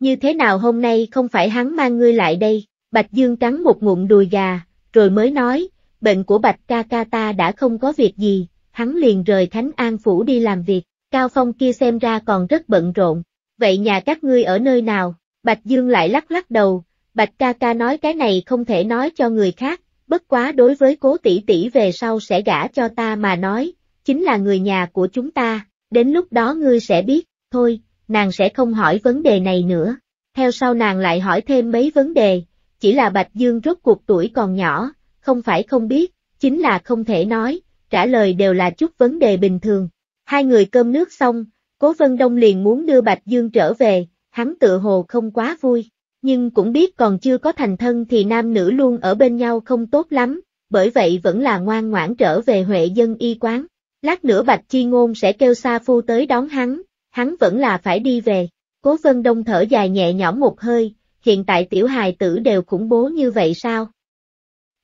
Như thế nào hôm nay không phải hắn mang ngươi lại đây? Bạch Dương cắn một ngụm đùi gà, rồi mới nói, bệnh của Bạch ca ca ta đã không có việc gì, hắn liền rời Thánh An Phủ đi làm việc, Cao Phong kia xem ra còn rất bận rộn. Vậy nhà các ngươi ở nơi nào? Bạch Dương lại lắc lắc đầu, Bạch ca ca nói cái này không thể nói cho người khác, bất quá đối với cố tỷ tỷ về sau sẽ gả cho ta mà nói, chính là người nhà của chúng ta, đến lúc đó ngươi sẽ biết, thôi, nàng sẽ không hỏi vấn đề này nữa. Theo sau nàng lại hỏi thêm mấy vấn đề, chỉ là Bạch Dương rốt cuộc tuổi còn nhỏ, không phải không biết, chính là không thể nói, trả lời đều là chút vấn đề bình thường. Hai người cơm nước xong, Cố Vân Đông liền muốn đưa Bạch Dương trở về, hắn tự hồ không quá vui, nhưng cũng biết còn chưa có thành thân thì nam nữ luôn ở bên nhau không tốt lắm, bởi vậy vẫn là ngoan ngoãn trở về Huệ dân y quán. Lát nữa Bạch Chi Ngôn sẽ kêu Sa Phu tới đón hắn, hắn vẫn là phải đi về. Cố Vân Đông thở dài nhẹ nhõm một hơi, hiện tại tiểu hài tử đều khủng bố như vậy sao?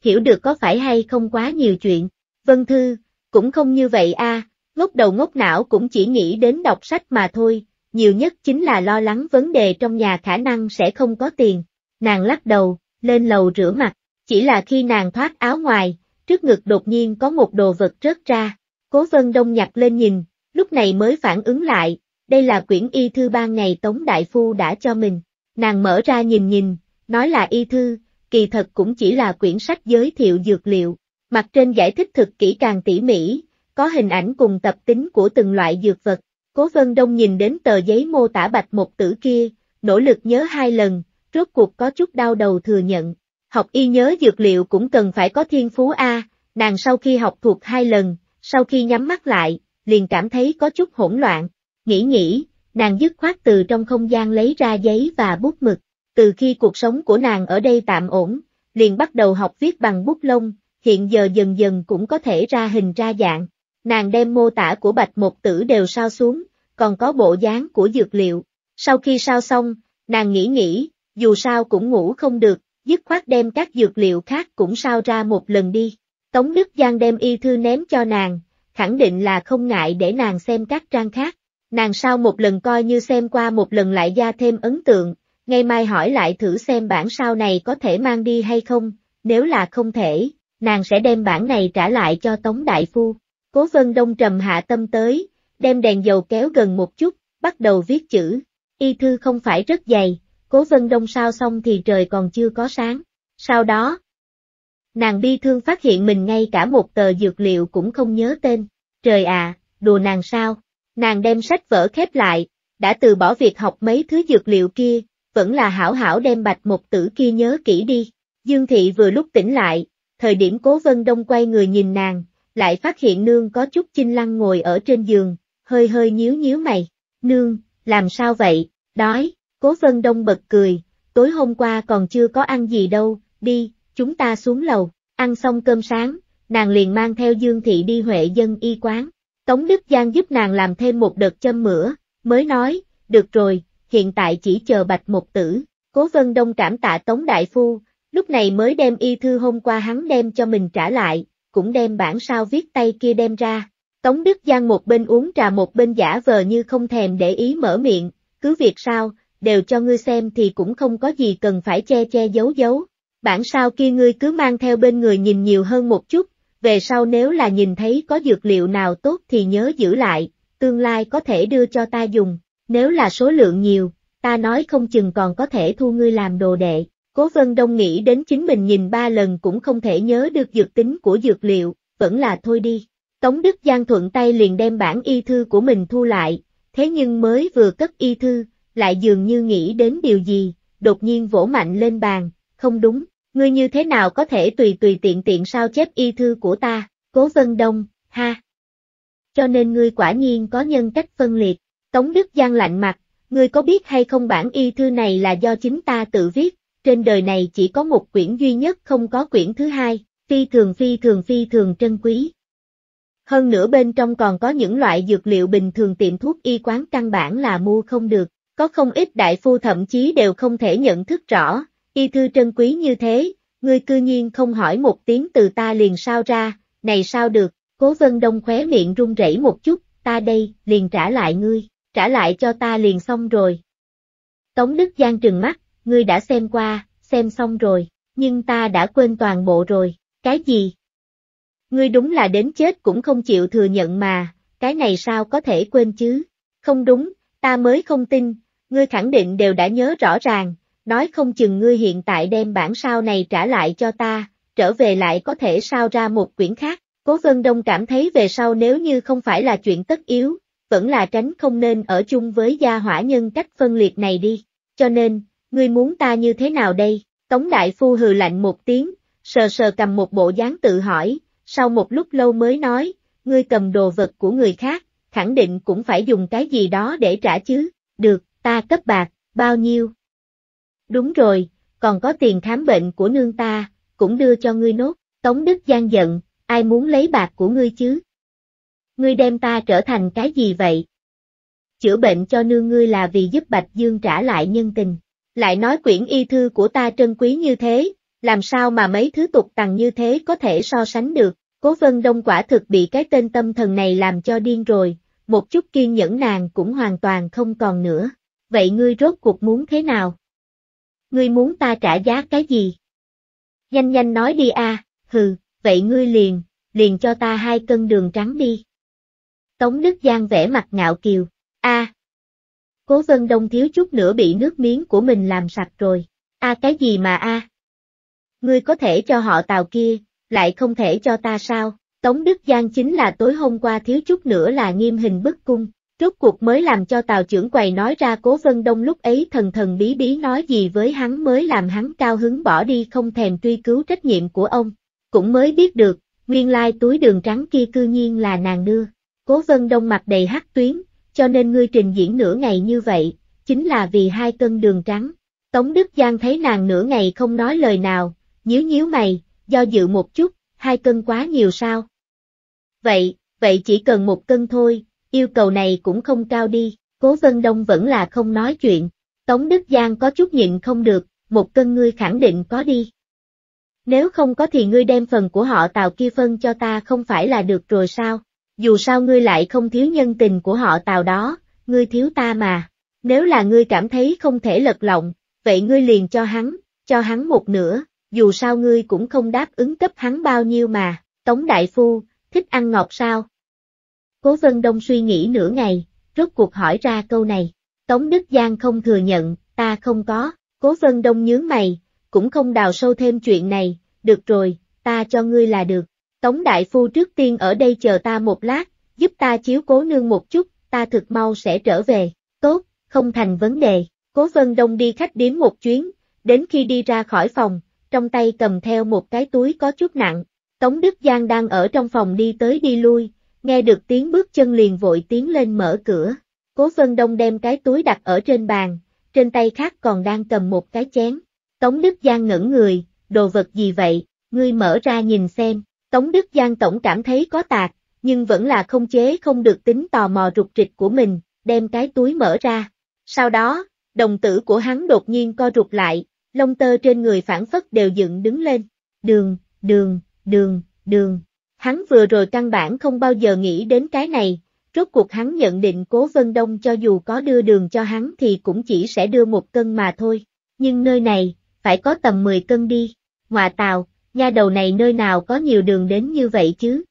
Hiểu được có phải hay không quá nhiều chuyện. Vân Thư, cũng không như vậy a, ngốc đầu ngốc não cũng chỉ nghĩ đến đọc sách mà thôi, nhiều nhất chính là lo lắng vấn đề trong nhà khả năng sẽ không có tiền. Nàng lắc đầu, lên lầu rửa mặt, chỉ là khi nàng thoát áo ngoài, trước ngực đột nhiên có một đồ vật rớt ra. Cố vân đông nhặt lên nhìn, lúc này mới phản ứng lại, đây là quyển y thư ban ngày Tống Đại Phu đã cho mình. Nàng mở ra nhìn nhìn, nói là y thư, kỳ thật cũng chỉ là quyển sách giới thiệu dược liệu. Mặt trên giải thích thực kỹ càng tỉ mỉ, có hình ảnh cùng tập tính của từng loại dược vật. Cố Vân Đông nhìn đến tờ giấy mô tả bạch một tử kia, nỗ lực nhớ hai lần, rốt cuộc có chút đau đầu thừa nhận. Học y nhớ dược liệu cũng cần phải có thiên phú A, nàng sau khi học thuộc hai lần, sau khi nhắm mắt lại, liền cảm thấy có chút hỗn loạn. Nghĩ nghĩ, nàng dứt khoát từ trong không gian lấy ra giấy và bút mực. Từ khi cuộc sống của nàng ở đây tạm ổn, liền bắt đầu học viết bằng bút lông, hiện giờ dần dần cũng có thể ra hình ra dạng. Nàng đem mô tả của bạch một tử đều sao xuống, còn có bộ dáng của dược liệu. Sau khi sao xong, nàng nghĩ nghĩ, dù sao cũng ngủ không được, dứt khoát đem các dược liệu khác cũng sao ra một lần đi. Tống Đức Giang đem y thư ném cho nàng, khẳng định là không ngại để nàng xem các trang khác. Nàng sao một lần coi như xem qua một lần lại ra thêm ấn tượng, ngày mai hỏi lại thử xem bản sao này có thể mang đi hay không, nếu là không thể, nàng sẽ đem bản này trả lại cho Tống Đại Phu. Cố Vân Đông trầm hạ tâm tới, đem đèn dầu kéo gần một chút, bắt đầu viết chữ. Y thư không phải rất dày, Cố Vân Đông sao xong thì trời còn chưa có sáng. Sau đó, nàng bi thương phát hiện mình ngay cả một tờ dược liệu cũng không nhớ tên. Trời à, đùa nàng sao? Nàng đem sách vở khép lại, đã từ bỏ việc học mấy thứ dược liệu kia, vẫn là hảo hảo đem bạch một tử kia nhớ kỹ đi. Dương Thị vừa lúc tỉnh lại, thời điểm Cố Vân Đông quay người nhìn nàng, lại phát hiện nương có chút chinh lăng ngồi ở trên giường, hơi hơi nhíu nhíu mày. Nương, làm sao vậy, đói, Cố Vân Đông bật cười, tối hôm qua còn chưa có ăn gì đâu, đi, chúng ta xuống lầu, ăn xong cơm sáng, nàng liền mang theo Dương Thị đi Huệ dân y quán. Tống Đức Giang giúp nàng làm thêm một đợt châm mửa, mới nói, được rồi, hiện tại chỉ chờ bạch một tử. Cố Vân Đông cảm tạ Tống Đại Phu, lúc này mới đem y thư hôm qua hắn đem cho mình trả lại, cũng đem bản sao viết tay kia đem ra. Tống Đức Giang một bên uống trà một bên giả vờ như không thèm để ý mở miệng, cứ việc sao, đều cho ngươi xem thì cũng không có gì cần phải che che giấu giấu. Bản sao kia ngươi cứ mang theo bên người nhìn nhiều hơn một chút, về sau nếu là nhìn thấy có dược liệu nào tốt thì nhớ giữ lại, tương lai có thể đưa cho ta dùng, nếu là số lượng nhiều, ta nói không chừng còn có thể thu ngươi làm đồ đệ. Cố Vân Đông nghĩ đến chính mình nhìn ba lần cũng không thể nhớ được dược tính của dược liệu, vẫn là thôi đi. Tống Đức Giang thuận tay liền đem bản y thư của mình thu lại, thế nhưng mới vừa cất y thư, lại dường như nghĩ đến điều gì, đột nhiên vỗ mạnh lên bàn, không đúng, ngươi như thế nào có thể tùy tùy tiện tiện sao chép y thư của ta, cố vân đông, ha. Cho nên ngươi quả nhiên có nhân cách phân liệt, Tống Đức Giang lạnh mặt, ngươi có biết hay không bản y thư này là do chính ta tự viết, trên đời này chỉ có một quyển duy nhất không có quyển thứ hai, phi thường phi thường phi thường trân quý. Hơn nữa bên trong còn có những loại dược liệu bình thường tiệm thuốc y quán căn bản là mua không được, có không ít đại phu thậm chí đều không thể nhận thức rõ, y thư trân quý như thế, ngươi cư nhiên không hỏi một tiếng từ ta liền sao ra, này sao được, cố vân đông khóe miệng run rẩy một chút, ta đây, liền trả lại ngươi, trả lại cho ta liền xong rồi. Tống Đức Giang trừng mắt, ngươi đã xem qua, xem xong rồi, nhưng ta đã quên toàn bộ rồi, cái gì? Ngươi đúng là đến chết cũng không chịu thừa nhận mà, cái này sao có thể quên chứ? Không đúng, ta mới không tin, ngươi khẳng định đều đã nhớ rõ ràng, nói không chừng ngươi hiện tại đem bản sao này trả lại cho ta, trở về lại có thể sao ra một quyển khác. Cố Vân Đông cảm thấy về sau nếu như không phải là chuyện tất yếu, vẫn là tránh không nên ở chung với gia hỏa nhân cách phân liệt này đi. Cho nên, ngươi muốn ta như thế nào đây? Tống Đại Phu hừ lạnh một tiếng, sờ sờ cầm một bộ dáng tự hỏi, sau một lúc lâu mới nói, ngươi cầm đồ vật của người khác, khẳng định cũng phải dùng cái gì đó để trả chứ, được, ta cấp bạc, bao nhiêu? Đúng rồi, còn có tiền khám bệnh của nương ta, cũng đưa cho ngươi nốt, Tống Đức Giang giận, ai muốn lấy bạc của ngươi chứ? Ngươi đem ta trở thành cái gì vậy? Chữa bệnh cho nương ngươi là vì giúp Bạch Dương trả lại nhân tình, lại nói quyển y thư của ta trân quý như thế, làm sao mà mấy thứ tục tằng như thế có thể so sánh được, Cố Vân Đông quả thực bị cái tên tâm thần này làm cho điên rồi, một chút kiên nhẫn nàng cũng hoàn toàn không còn nữa. Vậy ngươi rốt cuộc muốn thế nào? Ngươi muốn ta trả giá cái gì? Nhanh nhanh nói đi a, hừ, vậy ngươi liền, liền cho ta hai cân đường trắng đi. Tống Đức Giang vẽ mặt ngạo kiều, a. Cố Vân Đông thiếu chút nữa bị nước miếng của mình làm sạch rồi. A cái gì mà a? Ngươi có thể cho họ tàu kia, lại không thể cho ta sao? Tống Đức Giang chính là tối hôm qua thiếu chút nữa là nghiêm hình bức cung, rốt cuộc mới làm cho tàu trưởng quầy nói ra Cố Vân Đông lúc ấy thần thần bí bí nói gì với hắn mới làm hắn cao hứng bỏ đi không thèm truy cứu trách nhiệm của ông, cũng mới biết được, nguyên lai túi đường trắng kia cư nhiên là nàng đưa. Cố Vân Đông mặt đầy hắc tuyến, cho nên ngươi trình diễn nửa ngày như vậy, chính là vì hai cân đường trắng. Tống Đức Giang thấy nàng nửa ngày không nói lời nào, nhíu nhíu mày, do dự một chút, hai cân quá nhiều sao? Vậy, vậy chỉ cần một cân thôi, yêu cầu này cũng không cao đi, Cố Vân Đông vẫn là không nói chuyện. Tống Đức Giang có chút nhịn không được, một cân ngươi khẳng định có đi. Nếu không có thì ngươi đem phần của họ Tào kia phân cho ta không phải là được rồi sao? Dù sao ngươi lại không thiếu nhân tình của họ Tào đó, ngươi thiếu ta mà. Nếu là ngươi cảm thấy không thể lật lọng, vậy ngươi liền cho hắn, cho hắn một nửa, dù sao ngươi cũng không đáp ứng cấp hắn bao nhiêu mà, Tống Đại Phu, thích ăn ngọt sao? Cố Vân Đông suy nghĩ nửa ngày, rốt cuộc hỏi ra câu này, Tống Đức Giang không thừa nhận, ta không có, Cố Vân Đông nhướng mày, cũng không đào sâu thêm chuyện này, được rồi, ta cho ngươi là được. Tống Đại Phu trước tiên ở đây chờ ta một lát, giúp ta chiếu cố nương một chút, ta thực mau sẽ trở về. Tốt, không thành vấn đề. Cố Vân Đông đi khách điếm một chuyến, đến khi đi ra khỏi phòng, trong tay cầm theo một cái túi có chút nặng. Tống Đức Giang đang ở trong phòng đi tới đi lui, nghe được tiếng bước chân liền vội tiến lên mở cửa. Cố Vân Đông đem cái túi đặt ở trên bàn, trên tay khác còn đang cầm một cái chén. Tống Đức Giang ngẩn người, đồ vật gì vậy, ngươi mở ra nhìn xem. Tống Đức Giang tổng cảm thấy có tạc, nhưng vẫn là không chế không được tính tò mò rụt rịch của mình, đem cái túi mở ra. Sau đó, đồng tử của hắn đột nhiên co rụt lại, lông tơ trên người phản phất đều dựng đứng lên. Đường, đường, đường, đường. Hắn vừa rồi căn bản không bao giờ nghĩ đến cái này, rốt cuộc hắn nhận định cố Vân Đông cho dù có đưa đường cho hắn thì cũng chỉ sẽ đưa một cân mà thôi. Nhưng nơi này, phải có tầm 10 cân đi. Ngoà tào, nha đầu này nơi nào có nhiều đường đến như vậy chứ?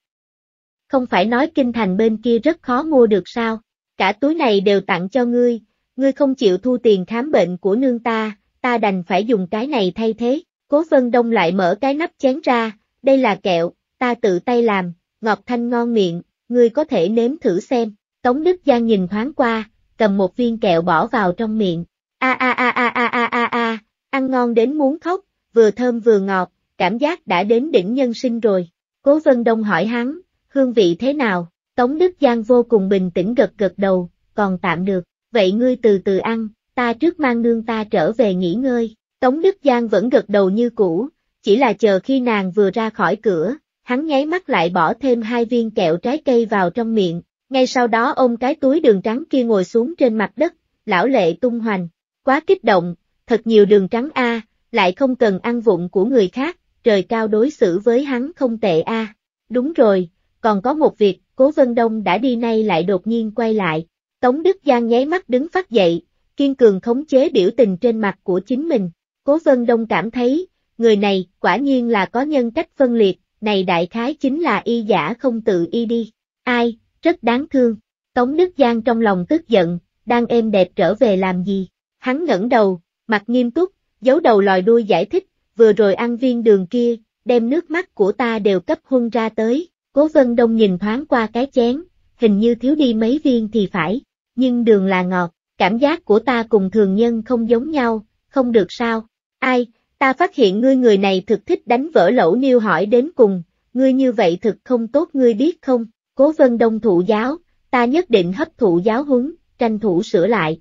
Không phải nói kinh thành bên kia rất khó mua được sao? Cả túi này đều tặng cho ngươi, ngươi không chịu thu tiền khám bệnh của nương ta, ta đành phải dùng cái này thay thế. Cố Vân Đông lại mở cái nắp chén ra, đây là kẹo, ta tự tay làm, ngọt thanh ngon miệng, ngươi có thể nếm thử xem. Tống Đức Giang nhìn thoáng qua, cầm một viên kẹo bỏ vào trong miệng. A a a a a a a a, ăn ngon đến muốn khóc, vừa thơm vừa ngọt, cảm giác đã đến đỉnh nhân sinh rồi. Cố Vân Đông hỏi hắn, hương vị thế nào? Tống Đức Giang vô cùng bình tĩnh gật gật đầu, còn tạm được, vậy ngươi từ từ ăn, ta trước mang nương ta trở về nghỉ ngơi. Tống Đức Giang vẫn gật đầu như cũ, chỉ là chờ khi nàng vừa ra khỏi cửa, hắn nháy mắt lại bỏ thêm hai viên kẹo trái cây vào trong miệng, ngay sau đó ôm cái túi đường trắng kia ngồi xuống trên mặt đất, lão lệ tung hoành, quá kích động, thật nhiều đường trắng a, lại không cần ăn vụng của người khác, trời cao đối xử với hắn không tệ a. Đúng rồi, còn có một việc, Cố Vân Đông đã đi nay lại đột nhiên quay lại. Tống Đức Giang nháy mắt đứng phát dậy, kiên cường khống chế biểu tình trên mặt của chính mình. Cố Vân Đông cảm thấy, người này quả nhiên là có nhân cách phân liệt, này đại khái chính là y giả không tự y đi. Ai, rất đáng thương. Tống Đức Giang trong lòng tức giận, đang êm đẹp trở về làm gì? Hắn ngẩng đầu, mặt nghiêm túc, giấu đầu lòi đuôi giải thích, vừa rồi ăn viên đường kia, đem nước mắt của ta đều cấp huân ra tới. Cố Vân Đông nhìn thoáng qua cái chén, hình như thiếu đi mấy viên thì phải, nhưng đường là ngọt, cảm giác của ta cùng thường nhân không giống nhau, không được sao. Ai, ta phát hiện ngươi người này thực thích đánh vỡ lẩu niêu hỏi đến cùng, ngươi như vậy thực không tốt ngươi biết không, cố vân đông thụ giáo, ta nhất định hấp thụ giáo huấn, tranh thủ sửa lại.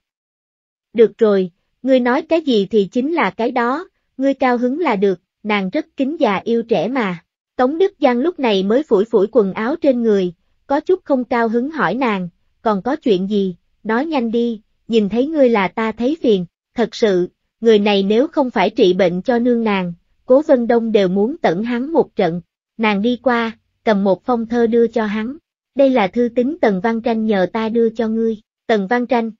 Được rồi, ngươi nói cái gì thì chính là cái đó, ngươi cao hứng là được, nàng rất kính già yêu trẻ mà. Tống Đức Giang lúc này mới phủi phủi quần áo trên người, có chút không cao hứng hỏi nàng, còn có chuyện gì, nói nhanh đi, nhìn thấy ngươi là ta thấy phiền, thật sự, người này nếu không phải trị bệnh cho nương nàng, cố vân đông đều muốn tẩn hắn một trận, nàng đi qua, cầm một phong thơ đưa cho hắn, đây là thư tín Tần Văn Tranh nhờ ta đưa cho ngươi, Tần Văn Tranh.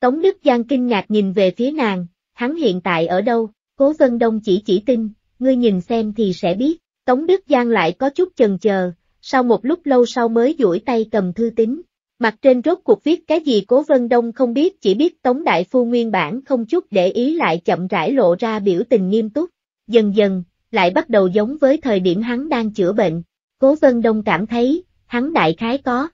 Tống Đức Giang kinh ngạc nhìn về phía nàng, hắn hiện tại ở đâu, cố vân đông chỉ chỉ tin, ngươi nhìn xem thì sẽ biết, Tống Đức Giang lại có chút chần chờ, sau một lúc lâu sau mới duỗi tay cầm thư tín. Mặt trên rốt cuộc viết cái gì Cố Vân Đông không biết chỉ biết Tống Đại Phu nguyên bản không chút để ý lại chậm rãi lộ ra biểu tình nghiêm túc. Dần dần, lại bắt đầu giống với thời điểm hắn đang chữa bệnh. Cố Vân Đông cảm thấy, hắn đại khái có.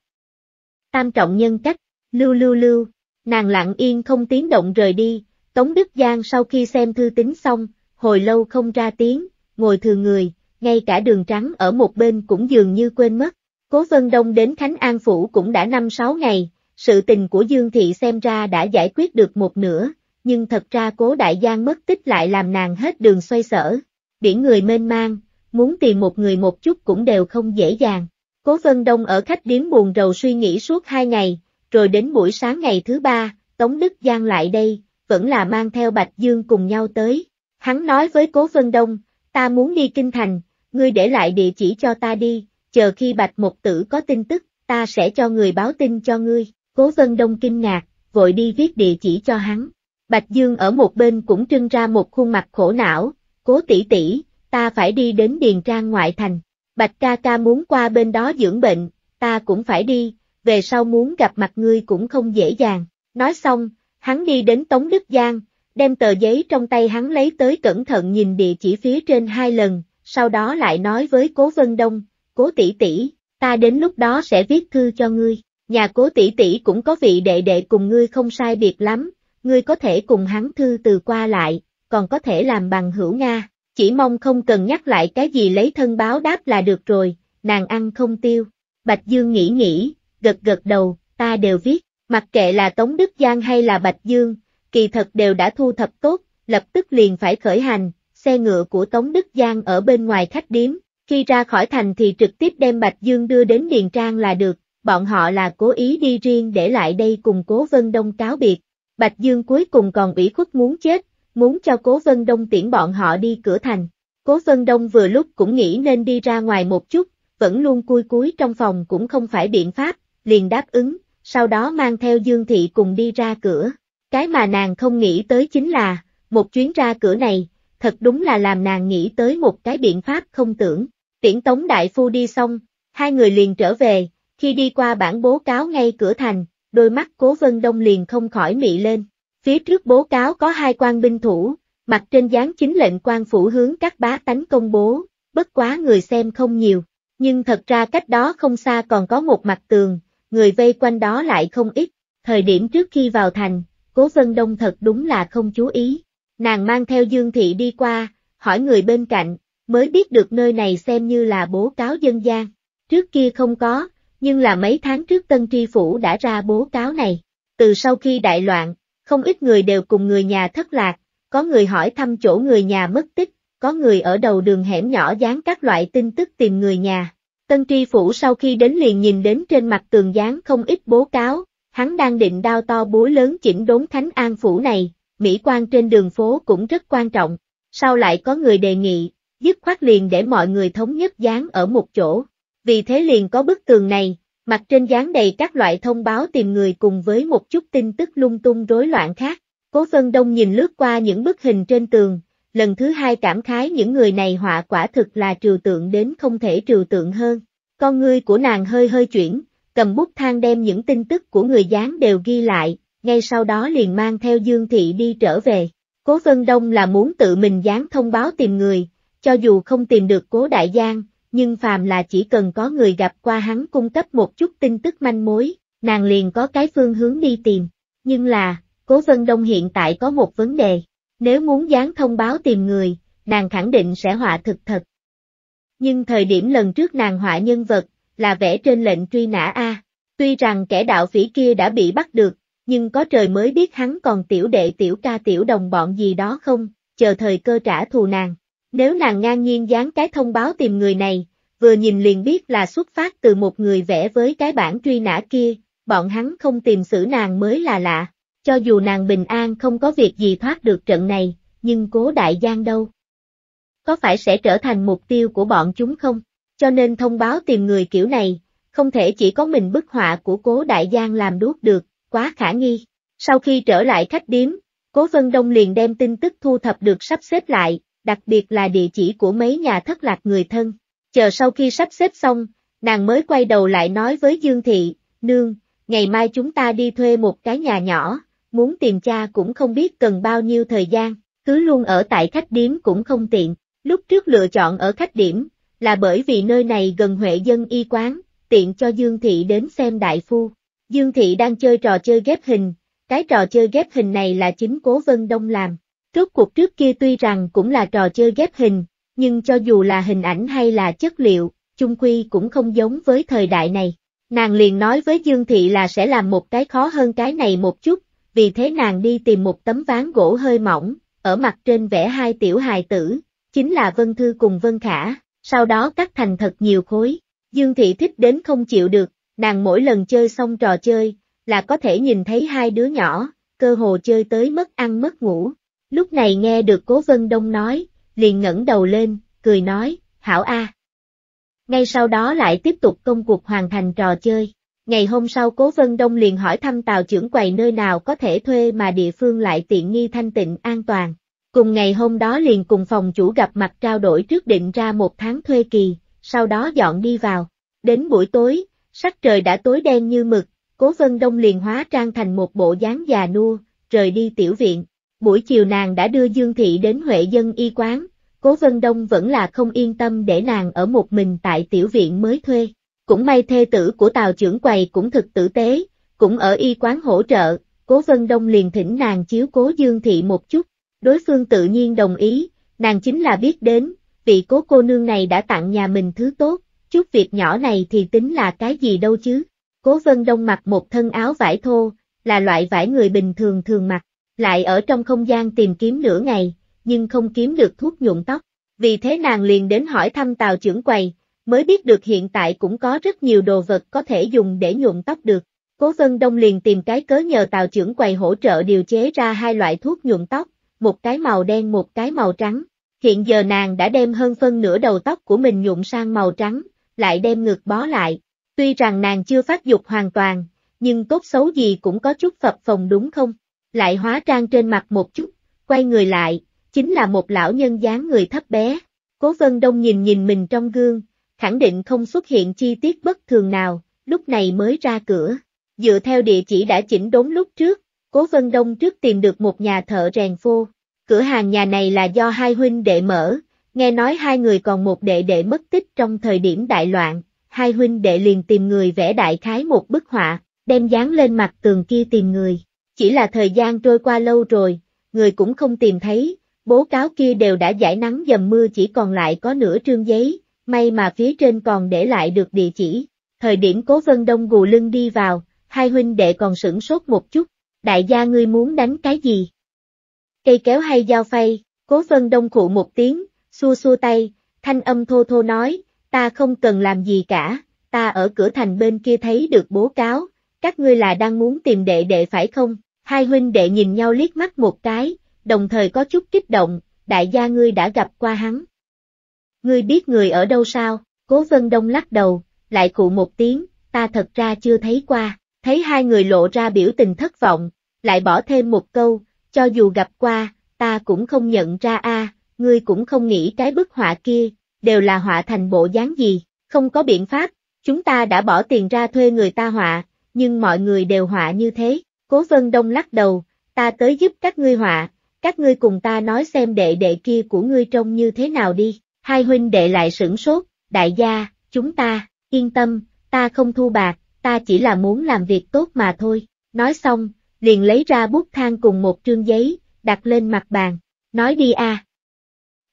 Tam trọng nhân cách, lưu lưu lưu, nàng lặng yên không tiếng động rời đi, Tống Đức Giang sau khi xem thư tín xong, hồi lâu không ra tiếng, ngồi thừa người, ngay cả đường trắng ở một bên cũng dường như quên mất. Cố Vân Đông đến Khánh An Phủ cũng đã 5-6 ngày, sự tình của Dương Thị xem ra đã giải quyết được một nửa, nhưng thật ra cố đại giang mất tích lại làm nàng hết đường xoay sở. Biển người mênh mang, muốn tìm một người một chút cũng đều không dễ dàng. Cố Vân Đông ở khách điếm buồn rầu suy nghĩ suốt hai ngày, rồi đến buổi sáng ngày thứ ba, Tống Đức Giang lại đây, vẫn là mang theo Bạch Dương cùng nhau tới. Hắn nói với Cố Vân Đông, ta muốn đi Kinh Thành, ngươi để lại địa chỉ cho ta đi, chờ khi Bạch Mục Tử có tin tức, ta sẽ cho người báo tin cho ngươi. Cố Vân Đông kinh ngạc, vội đi viết địa chỉ cho hắn. Bạch Dương ở một bên cũng trưng ra một khuôn mặt khổ não, cố tỷ tỷ, ta phải đi đến Điền Trang ngoại thành. Bạch ca ca muốn qua bên đó dưỡng bệnh, ta cũng phải đi, về sau muốn gặp mặt ngươi cũng không dễ dàng. Nói xong, hắn đi đến Tống Đức Giang, đem tờ giấy trong tay hắn lấy tới cẩn thận nhìn địa chỉ phía trên hai lần, sau đó lại nói với Cố Vân Đông, Cố tỷ tỷ, ta đến lúc đó sẽ viết thư cho ngươi. Nhà Cố tỷ tỷ cũng có vị đệ đệ cùng ngươi không sai biệt lắm, ngươi có thể cùng hắn thư từ qua lại, còn có thể làm bằng hữu Nga, chỉ mong không cần nhắc lại cái gì lấy thân báo đáp là được rồi, nàng ăn không tiêu. Bạch Dương nghĩ nghĩ, gật gật đầu, ta đều viết, mặc kệ là Tống Đức Giang hay là Bạch Dương, kỳ thật đều đã thu thập tốt, lập tức liền phải khởi hành, xe ngựa của Tống Đức Giang ở bên ngoài khách điếm, khi ra khỏi thành thì trực tiếp đem Bạch Dương đưa đến Điền Trang là được, bọn họ là cố ý đi riêng để lại đây cùng Cố Vân Đông cáo biệt. Bạch Dương cuối cùng còn ủy khuất muốn chết, muốn cho Cố Vân Đông tiễn bọn họ đi cửa thành. Cố Vân Đông vừa lúc cũng nghĩ nên đi ra ngoài một chút, vẫn luôn cui cúi trong phòng cũng không phải biện pháp, liền đáp ứng, sau đó mang theo Dương Thị cùng đi ra cửa. Cái mà nàng không nghĩ tới chính là, một chuyến ra cửa này, thật đúng là làm nàng nghĩ tới một cái biện pháp không tưởng. Tiễn Tống Đại Phu đi xong, hai người liền trở về, khi đi qua bản bố cáo ngay cửa thành, đôi mắt Cố Vân Đông liền không khỏi mị lên. Phía trước bố cáo có hai quan binh thủ, mặt trên dán chính lệnh quan phủ hướng các bá tánh công bố, bất quá người xem không nhiều. Nhưng thật ra cách đó không xa còn có một mặt tường, người vây quanh đó lại không ít. Thời điểm trước khi vào thành, Cố Vân Đông thật đúng là không chú ý. Nàng mang theo Dương Thị đi qua, hỏi người bên cạnh, mới biết được nơi này xem như là bố cáo dân gian. Trước kia không có, nhưng là mấy tháng trước Tân Tri Phủ đã ra bố cáo này. Từ sau khi đại loạn, không ít người đều cùng người nhà thất lạc, có người hỏi thăm chỗ người nhà mất tích, có người ở đầu đường hẻm nhỏ dán các loại tin tức tìm người nhà. Tân Tri Phủ sau khi đến liền nhìn đến trên mặt tường dán không ít bố cáo, hắn đang định đao to búa lớn chỉnh đốn Thánh An Phủ này, mỹ quan trên đường phố cũng rất quan trọng. Sau lại có người đề nghị, dứt khoát liền để mọi người thống nhất dán ở một chỗ. Vì thế liền có bức tường này, mặt trên dán đầy các loại thông báo tìm người cùng với một chút tin tức lung tung rối loạn khác. Cố Vân Đông nhìn lướt qua những bức hình trên tường, lần thứ hai cảm khái những người này họa quả thực là trừu tượng đến không thể trừu tượng hơn. Con ngươi của nàng hơi hơi chuyển, cầm bút thang đem những tin tức của người gián đều ghi lại, ngay sau đó liền mang theo Dương Thị đi trở về. Cố Vân Đông là muốn tự mình dán thông báo tìm người, cho dù không tìm được Cố Đại Giang, nhưng phàm là chỉ cần có người gặp qua hắn cung cấp một chút tin tức manh mối, nàng liền có cái phương hướng đi tìm. Nhưng là, Cố Vân Đông hiện tại có một vấn đề, nếu muốn dán thông báo tìm người, nàng khẳng định sẽ họa thực thật. Nhưng thời điểm lần trước nàng họa nhân vật, là vẽ trên lệnh truy nã A, tuy rằng kẻ đạo phỉ kia đã bị bắt được, nhưng có trời mới biết hắn còn tiểu đệ tiểu ca tiểu đồng bọn gì đó không, chờ thời cơ trả thù nàng. Nếu nàng ngang nhiên dán cái thông báo tìm người này, vừa nhìn liền biết là xuất phát từ một người vẽ với cái bản truy nã kia, bọn hắn không tìm xử nàng mới là lạ. Cho dù nàng bình an không có việc gì thoát được trận này, nhưng cố đại giang đâu? Có phải sẽ trở thành mục tiêu của bọn chúng không? Cho nên thông báo tìm người kiểu này, không thể chỉ có mình bức họa của cố đại giang làm đuốt được, quá khả nghi. Sau khi trở lại khách điếm, cố Vân Đông liền đem tin tức thu thập được sắp xếp lại, đặc biệt là địa chỉ của mấy nhà thất lạc người thân. Chờ sau khi sắp xếp xong, nàng mới quay đầu lại nói với Dương Thị, Nương, ngày mai chúng ta đi thuê một cái nhà nhỏ, muốn tìm cha cũng không biết cần bao nhiêu thời gian, cứ luôn ở tại khách điếm cũng không tiện. Lúc trước lựa chọn ở khách điểm, là bởi vì nơi này gần Huệ dân y quán, tiện cho Dương Thị đến xem đại phu. Dương Thị đang chơi trò chơi ghép hình, cái trò chơi ghép hình này là chính Cố Vân Đông làm. Rốt cuộc trước kia tuy rằng cũng là trò chơi ghép hình, nhưng cho dù là hình ảnh hay là chất liệu, chung quy cũng không giống với thời đại này. Nàng liền nói với Dương Thị là sẽ làm một cái khó hơn cái này một chút, vì thế nàng đi tìm một tấm ván gỗ hơi mỏng, ở mặt trên vẽ hai tiểu hài tử, chính là Vân Thư cùng Vân Khả, sau đó cắt thành thật nhiều khối. Dương Thị thích đến không chịu được, nàng mỗi lần chơi xong trò chơi, là có thể nhìn thấy hai đứa nhỏ, cơ hồ chơi tới mất ăn mất ngủ. Lúc này nghe được Cố Vân Đông nói, liền ngẩng đầu lên, cười nói, hảo a. Ngay sau đó lại tiếp tục công cuộc hoàn thành trò chơi. Ngày hôm sau Cố Vân Đông liền hỏi thăm tàu trưởng quầy nơi nào có thể thuê mà địa phương lại tiện nghi thanh tịnh an toàn. Cùng ngày hôm đó liền cùng phòng chủ gặp mặt trao đổi trước định ra một tháng thuê kỳ, sau đó dọn đi vào. Đến buổi tối, sắc trời đã tối đen như mực, Cố Vân Đông liền hóa trang thành một bộ dáng già nua, rời đi tiểu viện. Buổi chiều nàng đã đưa Dương Thị đến Huệ Dân y quán, Cố Vân Đông vẫn là không yên tâm để nàng ở một mình tại tiểu viện mới thuê. Cũng may thê tử của Tào trưởng quầy cũng thực tử tế, cũng ở y quán hỗ trợ, Cố Vân Đông liền thỉnh nàng chiếu cố Dương Thị một chút. Đối phương tự nhiên đồng ý, nàng chính là biết đến, vị cố cô nương này đã tặng nhà mình thứ tốt, chút việc nhỏ này thì tính là cái gì đâu chứ. Cố Vân Đông mặc một thân áo vải thô, là loại vải người bình thường thường mặc, lại ở trong không gian tìm kiếm nửa ngày, nhưng không kiếm được thuốc nhuộm tóc. Vì thế nàng liền đến hỏi thăm tàu trưởng quầy, mới biết được hiện tại cũng có rất nhiều đồ vật có thể dùng để nhuộm tóc được. Cố Vân Đông liền tìm cái cớ nhờ tàu trưởng quầy hỗ trợ điều chế ra hai loại thuốc nhuộm tóc, một cái màu đen một cái màu trắng. Hiện giờ nàng đã đem hơn phân nửa đầu tóc của mình nhuộm sang màu trắng, lại đem ngực bó lại. Tuy rằng nàng chưa phát dục hoàn toàn, nhưng tốt xấu gì cũng có chút phập phồng đúng không? Lại hóa trang trên mặt một chút, quay người lại, chính là một lão nhân dáng người thấp bé. Cố Vân Đông nhìn nhìn mình trong gương, khẳng định không xuất hiện chi tiết bất thường nào, lúc này mới ra cửa. Dựa theo địa chỉ đã chỉnh đốn lúc trước, Cố Vân Đông trước tìm được một nhà thợ rèn phô. Cửa hàng nhà này là do hai huynh đệ mở, nghe nói hai người còn một đệ đệ mất tích trong thời điểm đại loạn, hai huynh đệ liền tìm người vẽ đại khái một bức họa, đem dán lên mặt tường kia tìm người. Chỉ là thời gian trôi qua lâu rồi, người cũng không tìm thấy, bố cáo kia đều đã giải nắng dầm mưa chỉ còn lại có nửa trương giấy, may mà phía trên còn để lại được địa chỉ. Thời điểm cố vân đông gù lưng đi vào, hai huynh đệ còn sửng sốt một chút, đại gia ngươi muốn đánh cái gì? Cây kéo hay dao phay, cố vân đông khụ một tiếng, xua xua tay, thanh âm thô thô nói, ta không cần làm gì cả, ta ở cửa thành bên kia thấy được bố cáo, các ngươi là đang muốn tìm đệ đệ phải không? Hai huynh đệ nhìn nhau liếc mắt một cái, đồng thời có chút kích động, đại gia ngươi đã gặp qua hắn. Ngươi biết người ở đâu sao? Cố Vân Đông lắc đầu, lại cụ một tiếng, ta thật ra chưa thấy qua, thấy hai người lộ ra biểu tình thất vọng, lại bỏ thêm một câu, cho dù gặp qua, ta cũng không nhận ra a, ngươi cũng không nghĩ cái bức họa kia, đều là họa thành bộ dáng gì, không có biện pháp, chúng ta đã bỏ tiền ra thuê người ta họa, nhưng mọi người đều họa như thế, cố vân đông lắc đầu, ta tới giúp các ngươi họa, các ngươi cùng ta nói xem đệ đệ kia của ngươi trông như thế nào đi, hai huynh đệ lại sửng sốt, đại gia, chúng ta, yên tâm, ta không thu bạc, ta chỉ là muốn làm việc tốt mà thôi, nói xong, liền lấy ra bút thang cùng một trương giấy, đặt lên mặt bàn, nói đi a.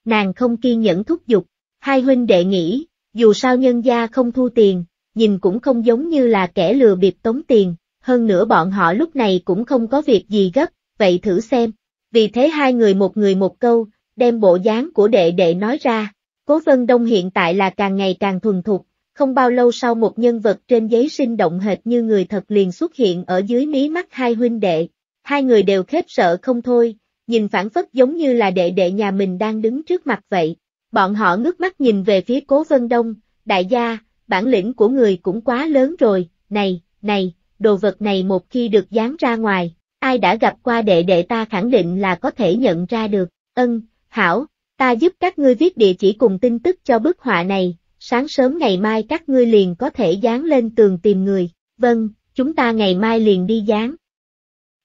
Nàng không kiên nhẫn thúc giục, hai huynh đệ nghĩ, dù sao nhân gia không thu tiền, nhìn cũng không giống như là kẻ lừa bịp tống tiền, hơn nữa bọn họ lúc này cũng không có việc gì gấp, vậy thử xem. Vì thế hai người một người một câu, đem bộ dáng của đệ đệ nói ra. Cố Vân Đông hiện tại là càng ngày càng thuần thục, không bao lâu sau một nhân vật trên giấy sinh động hệt như người thật liền xuất hiện ở dưới mí mắt hai huynh đệ. Hai người đều khép sợ không thôi, nhìn phản phất giống như là đệ đệ nhà mình đang đứng trước mặt vậy. Bọn họ ngước mắt nhìn về phía Cố Vân Đông, đại gia, bản lĩnh của người cũng quá lớn rồi, này, này, đồ vật này một khi được dán ra ngoài, ai đã gặp qua đệ đệ ta khẳng định là có thể nhận ra được, ân, hảo, ta giúp các ngươi viết địa chỉ cùng tin tức cho bức họa này, sáng sớm ngày mai các ngươi liền có thể dán lên tường tìm người, vâng, chúng ta ngày mai liền đi dán.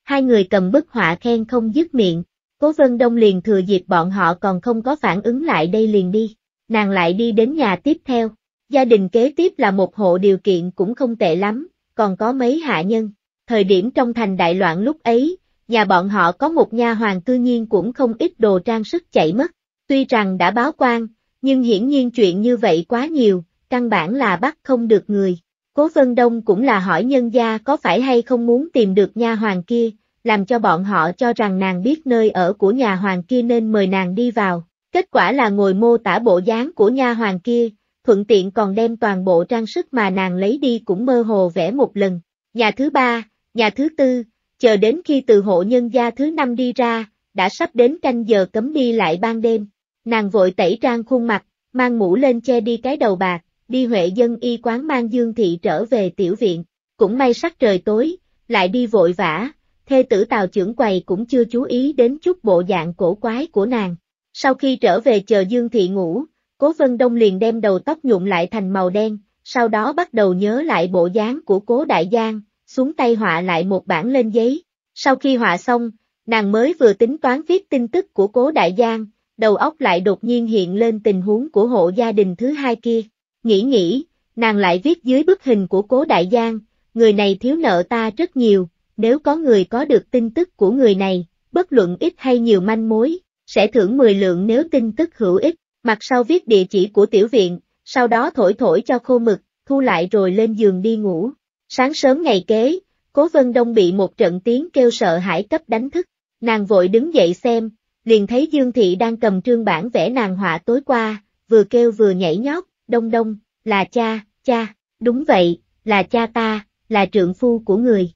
Hai người cầm bức họa khen không dứt miệng, Cố Vân Đông liền thừa dịp bọn họ còn không có phản ứng lại đây liền đi, nàng lại đi đến nhà tiếp theo, gia đình kế tiếp là một hộ điều kiện cũng không tệ lắm, còn có mấy hạ nhân, thời điểm trong thành đại loạn lúc ấy, nhà bọn họ có một nha hoàng cư nhiên cũng không ít đồ trang sức chạy mất, tuy rằng đã báo quan, nhưng hiển nhiên chuyện như vậy quá nhiều, căn bản là bắt không được người. Cố Vân Đông cũng là hỏi nhân gia có phải hay không muốn tìm được nha hoàng kia, làm cho bọn họ cho rằng nàng biết nơi ở của nhà hoàng kia nên mời nàng đi vào. Kết quả là ngồi mô tả bộ dáng của nha hoàng kia, thuận tiện còn đem toàn bộ trang sức mà nàng lấy đi cũng mơ hồ vẽ một lần. Nhà thứ ba, nhà thứ tư, chờ đến khi từ hộ nhân gia thứ năm đi ra, đã sắp đến canh giờ cấm đi lại ban đêm. Nàng vội tẩy trang khuôn mặt, mang mũ lên che đi cái đầu bạc, đi Huệ dân y quán mang Dương Thị trở về tiểu viện. cũng may sắc trời tối, lại đi vội vã, thê tử tàu trưởng quầy cũng chưa chú ý đến chút bộ dạng cổ quái của nàng. Sau khi trở về chờ Dương Thị ngủ, Cố Vân Đông liền đem đầu tóc nhuộm lại thành màu đen, sau đó bắt đầu nhớ lại bộ dáng của Cố Đại Giang, xuống tay họa lại một bản lên giấy. Sau khi họa xong, nàng mới vừa tính toán viết tin tức của Cố Đại Giang, đầu óc lại đột nhiên hiện lên tình huống của hộ gia đình thứ hai kia. Nghĩ nghĩ, nàng lại viết dưới bức hình của Cố Đại Giang, người này thiếu nợ ta rất nhiều, nếu có người có được tin tức của người này, bất luận ít hay nhiều manh mối, sẽ thưởng 10 lượng nếu tin tức hữu ích, mặt sau viết địa chỉ của tiểu viện, sau đó thổi thổi cho khô mực, thu lại rồi lên giường đi ngủ. Sáng sớm ngày kế, Cố Vân Đông bị một trận tiếng kêu sợ hãi cấp đánh thức, nàng vội đứng dậy xem, liền thấy Dương Thị đang cầm trương bản vẽ nàng họa tối qua, vừa kêu vừa nhảy nhót, đông đông, là cha, cha, đúng vậy, là cha ta, là trượng phu của người.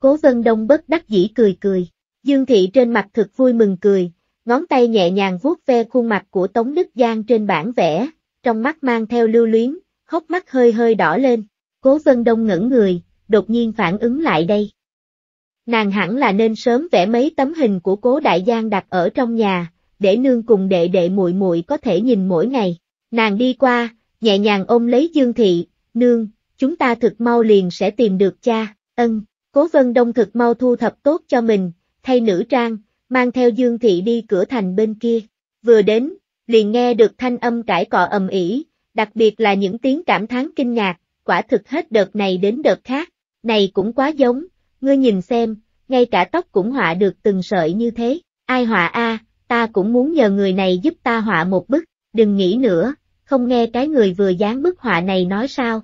Cố Vân Đông bất đắc dĩ cười cười, Dương Thị trên mặt thực vui mừng cười, ngón tay nhẹ nhàng vuốt ve khuôn mặt của Tống Đức Giang trên bản vẽ, trong mắt mang theo lưu luyến, hốc mắt hơi hơi đỏ lên, Cố Vân Đông ngẩn người, đột nhiên phản ứng lại đây. Nàng hẳn là nên sớm vẽ mấy tấm hình của Cố Đại Giang đặt ở trong nhà, để nương cùng đệ đệ muội muội có thể nhìn mỗi ngày. Nàng đi qua, nhẹ nhàng ôm lấy Dương Thị, nương, chúng ta thực mau liền sẽ tìm được cha, ân. Cố Vân Đông thực mau thu thập tốt cho mình, thay nữ trang, mang theo Dương Thị đi cửa thành bên kia. Vừa đến, liền nghe được thanh âm cãi cọ ầm ĩ, đặc biệt là những tiếng cảm thán kinh ngạc, quả thực hết đợt này đến đợt khác, này cũng quá giống, ngươi nhìn xem, ngay cả tóc cũng họa được từng sợi như thế, ai họa a, ta cũng muốn nhờ người này giúp ta họa một bức, đừng nghĩ nữa, không nghe cái người vừa dán bức họa này nói sao.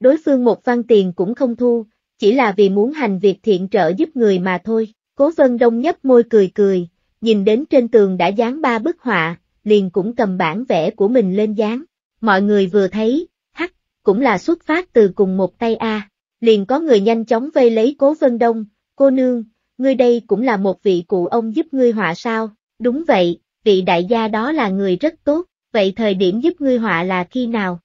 Đối phương một văn tiền cũng không thu, chỉ là vì muốn hành việc thiện trợ giúp người mà thôi. Cố Vân Đông nhấp môi cười cười, nhìn đến trên tường đã dán ba bức họa, liền cũng cầm bản vẽ của mình lên dán. Mọi người vừa thấy, hắc, cũng là xuất phát từ cùng một tay A. Liền có người nhanh chóng vây lấy Cố Vân Đông, cô nương, ngươi đây cũng là một vị cụ ông giúp ngươi họa sao? Đúng vậy, vị đại gia đó là người rất tốt, vậy thời điểm giúp ngươi họa là khi nào?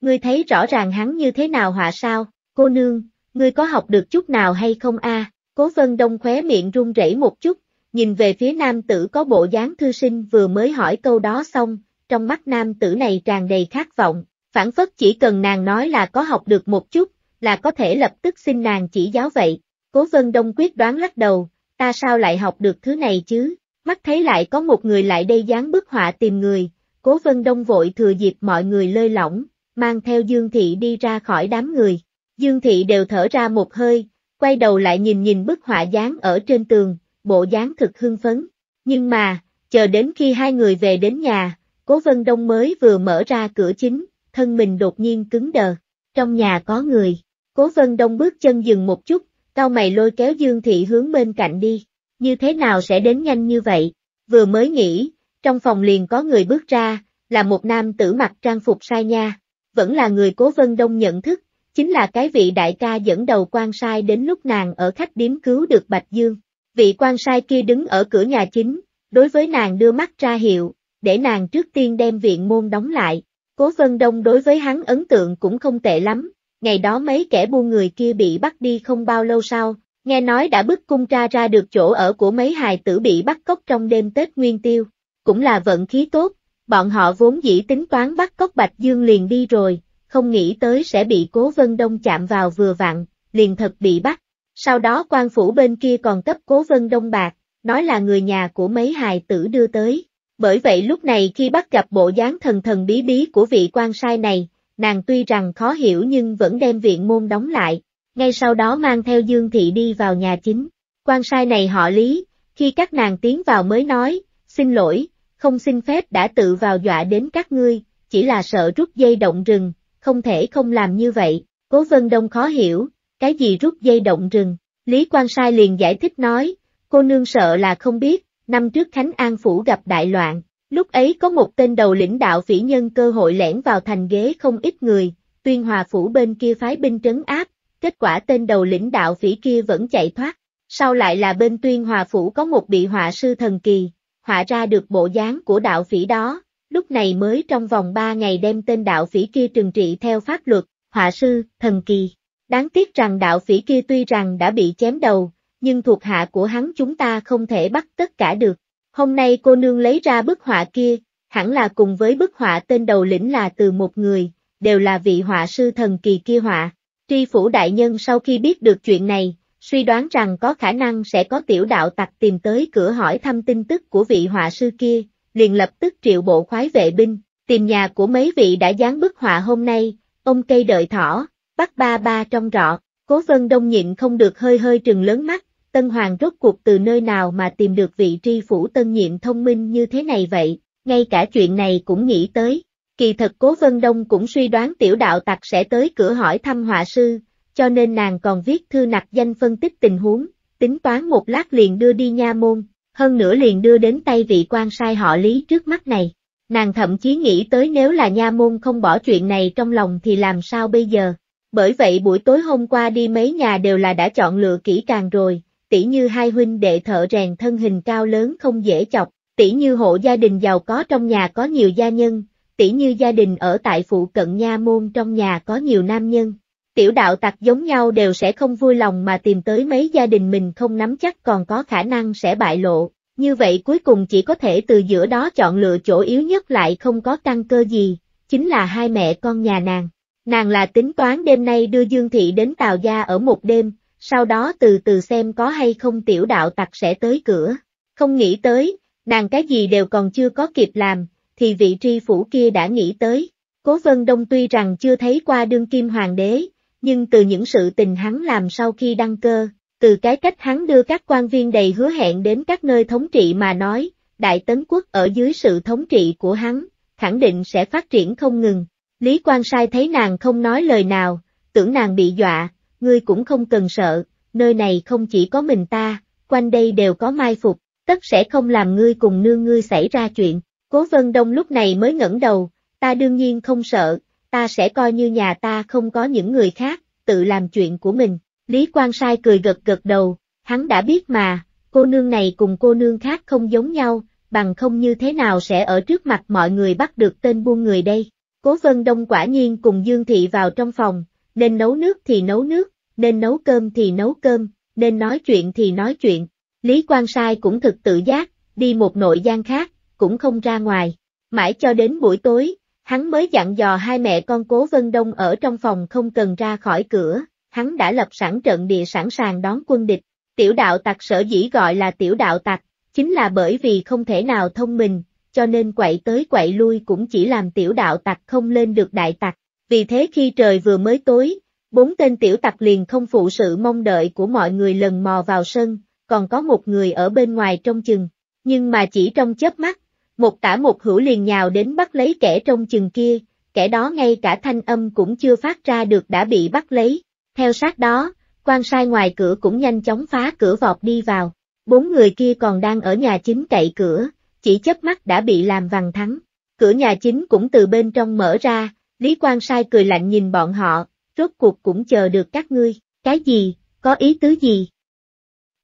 Ngươi thấy rõ ràng hắn như thế nào họa sao? Cô nương, ngươi có học được chút nào hay không a? Cố Vân Đông khóe miệng run rẩy một chút, nhìn về phía nam tử có bộ dáng thư sinh vừa mới hỏi câu đó xong, trong mắt nam tử này tràn đầy khát vọng, phản phất chỉ cần nàng nói là có học được một chút, là có thể lập tức xin nàng chỉ giáo vậy. Cố Vân Đông quyết đoán lắc đầu, ta sao lại học được thứ này chứ, mắt thấy lại có một người lại đây dán bức họa tìm người, Cố Vân Đông vội thừa dịp mọi người lơi lỏng, mang theo Dương Thị đi ra khỏi đám người. Dương Thị đều thở ra một hơi, quay đầu lại nhìn nhìn bức họa dán ở trên tường, bộ dáng thực hưng phấn. Nhưng mà, chờ đến khi hai người về đến nhà, Cố Vân Đông mới vừa mở ra cửa chính, thân mình đột nhiên cứng đờ. Trong nhà có người. Cố Vân Đông bước chân dừng một chút, cao mày lôi kéo Dương Thị hướng bên cạnh đi. Như thế nào sẽ đến nhanh như vậy? Vừa mới nghĩ, trong phòng liền có người bước ra, là một nam tử mặc trang phục sai nha. Vẫn là người Cố Vân Đông nhận thức, chính là cái vị đại ca dẫn đầu quan sai đến lúc nàng ở khách điếm cứu được Bạch Dương. Vị quan sai kia đứng ở cửa nhà chính, đối với nàng đưa mắt ra hiệu, để nàng trước tiên đem viện môn đóng lại. Cố Vân Đông đối với hắn ấn tượng cũng không tệ lắm, ngày đó mấy kẻ buôn người kia bị bắt đi không bao lâu sau, nghe nói đã bức cung tra ra được chỗ ở của mấy hài tử bị bắt cóc trong đêm Tết Nguyên Tiêu. Cũng là vận khí tốt, bọn họ vốn dĩ tính toán bắt cóc Bạch Dương liền đi rồi, không nghĩ tới sẽ bị Cố Vân Đông chạm vào vừa vặn, liền thật bị bắt. Sau đó quan phủ bên kia còn cấp Cố Vân Đông bạc, nói là người nhà của mấy hài tử đưa tới. Bởi vậy lúc này khi bắt gặp bộ dáng thần thần bí bí của vị quan sai này, nàng tuy rằng khó hiểu nhưng vẫn đem viện môn đóng lại, ngay sau đó mang theo Dương Thị đi vào nhà chính. Quan sai này họ Lý, khi các nàng tiến vào mới nói, xin lỗi, không xin phép đã tự vào dọa đến các ngươi, chỉ là sợ rút dây động rừng, không thể không làm như vậy, cố vân đông khó hiểu, cái gì rút dây động rừng, Lý Quan Sai liền giải thích nói, cô nương sợ là không biết, năm trước Khánh An Phủ gặp đại loạn, lúc ấy có một tên đầu lĩnh đạo phỉ nhân cơ hội lẻn vào thành ghế không ít người, tuyên hòa phủ bên kia phái binh trấn áp, kết quả tên đầu lĩnh đạo phỉ kia vẫn chạy thoát, sau lại là bên tuyên hòa phủ có một bị họa sư thần kỳ, họa ra được bộ dáng của đạo phỉ đó, lúc này mới trong vòng 3 ngày đem tên đạo phỉ kia trừng trị theo pháp luật, họa sư, thần kỳ, Đáng tiếc rằng đạo phỉ kia tuy rằng đã bị chém đầu, nhưng thuộc hạ của hắn chúng ta không thể bắt tất cả được. Hôm nay cô nương lấy ra bức họa kia, hẳn là cùng với bức họa tên đầu lĩnh là từ một người, đều là vị họa sư thần kỳ kia họa. Tri phủ đại nhân sau khi biết được chuyện này, suy đoán rằng có khả năng sẽ có tiểu đạo tặc tìm tới cửa hỏi thăm tin tức của vị họa sư kia, liền lập tức triệu bộ khoái vệ binh, tìm nhà của mấy vị đã dán bức họa hôm nay, ông cây đợi thỏ, bắt ba ba trong rọ, cố vân đông nhịn không được hơi hơi trừng lớn mắt, Tân Hoàng rốt cuộc từ nơi nào mà tìm được vị tri phủ tân nhiệm thông minh như thế này vậy, ngay cả chuyện này cũng nghĩ tới. Kỳ thật Cố Vân Đông cũng suy đoán tiểu đạo tặc sẽ tới cửa hỏi thăm họa sư, cho nên nàng còn viết thư nặc danh phân tích tình huống, tính toán một lát liền đưa đi nha môn, hơn nữa liền đưa đến tay vị quan sai họ lý trước mắt này. Nàng thậm chí nghĩ tới nếu là nha môn không bỏ chuyện này trong lòng thì làm sao bây giờ. Bởi vậy buổi tối hôm qua đi mấy nhà đều là đã chọn lựa kỹ càng rồi, tỉ như hai huynh đệ thợ rèn thân hình cao lớn không dễ chọc, tỉ như hộ gia đình giàu có trong nhà có nhiều gia nhân, tỉ như gia đình ở tại phụ cận nha môn trong nhà có nhiều nam nhân. Tiểu đạo tặc giống nhau đều sẽ không vui lòng mà tìm tới mấy gia đình mình không nắm chắc còn có khả năng sẽ bại lộ, như vậy cuối cùng chỉ có thể từ giữa đó chọn lựa chỗ yếu nhất lại không có căn cơ gì, chính là hai mẹ con nhà nàng. Nàng là tính toán đêm nay đưa Dương Thị đến Tào Gia ở một đêm, sau đó từ từ xem có hay không tiểu đạo tặc sẽ tới cửa. Không nghĩ tới, nàng cái gì đều còn chưa có kịp làm, thì vị tri phủ kia đã nghĩ tới. Cố Vân Đông tuy rằng chưa thấy qua đương kim hoàng đế, nhưng từ những sự tình hắn làm sau khi đăng cơ, từ cái cách hắn đưa các quan viên đầy hứa hẹn đến các nơi thống trị mà nói, Đại Tấn Quốc ở dưới sự thống trị của hắn, khẳng định sẽ phát triển không ngừng. Lý Quang Sai thấy nàng không nói lời nào, tưởng nàng bị dọa, ngươi cũng không cần sợ, nơi này không chỉ có mình ta, quanh đây đều có mai phục, tất sẽ không làm ngươi cùng nương ngươi xảy ra chuyện. Cố Vân Đông lúc này mới ngẩng đầu, ta đương nhiên không sợ, ta sẽ coi như nhà ta không có những người khác, tự làm chuyện của mình. Lý Quang Sai cười gật gật đầu, hắn đã biết mà, cô nương này cùng cô nương khác không giống nhau, bằng không như thế nào sẽ ở trước mặt mọi người bắt được tên buôn người đây. Cố Vân Đông quả nhiên cùng Dương Thị vào trong phòng, nên nấu nước thì nấu nước, nên nấu cơm thì nấu cơm, nên nói chuyện thì nói chuyện. Lý Quang Sai cũng thực tự giác, đi một nội gian khác, cũng không ra ngoài. Mãi cho đến buổi tối, hắn mới dặn dò hai mẹ con cố Vân Đông ở trong phòng không cần ra khỏi cửa, hắn đã lập sẵn trận địa sẵn sàng đón quân địch. Tiểu đạo tặc sở dĩ gọi là tiểu đạo tặc, chính là bởi vì không thể nào thông minh, cho nên quậy tới quậy lui cũng chỉ làm tiểu đạo tặc không lên được đại tặc. Vì thế khi trời vừa mới tối, bốn tên tiểu tặc liền không phụ sự mong đợi của mọi người lần mò vào sân, còn có một người ở bên ngoài trong chừng. Nhưng mà chỉ trong chớp mắt, một tả một hữu liền nhào đến bắt lấy kẻ trong chừng kia, kẻ đó ngay cả thanh âm cũng chưa phát ra được đã bị bắt lấy. Theo sát đó, quan sai ngoài cửa cũng nhanh chóng phá cửa vọt đi vào. Bốn người kia còn đang ở nhà chính cậy cửa, chỉ chớp mắt đã bị làm vằn thắng. Cửa nhà chính cũng từ bên trong mở ra, Lý Quang Sai cười lạnh nhìn bọn họ, rốt cuộc cũng chờ được các ngươi, cái gì, có ý tứ gì?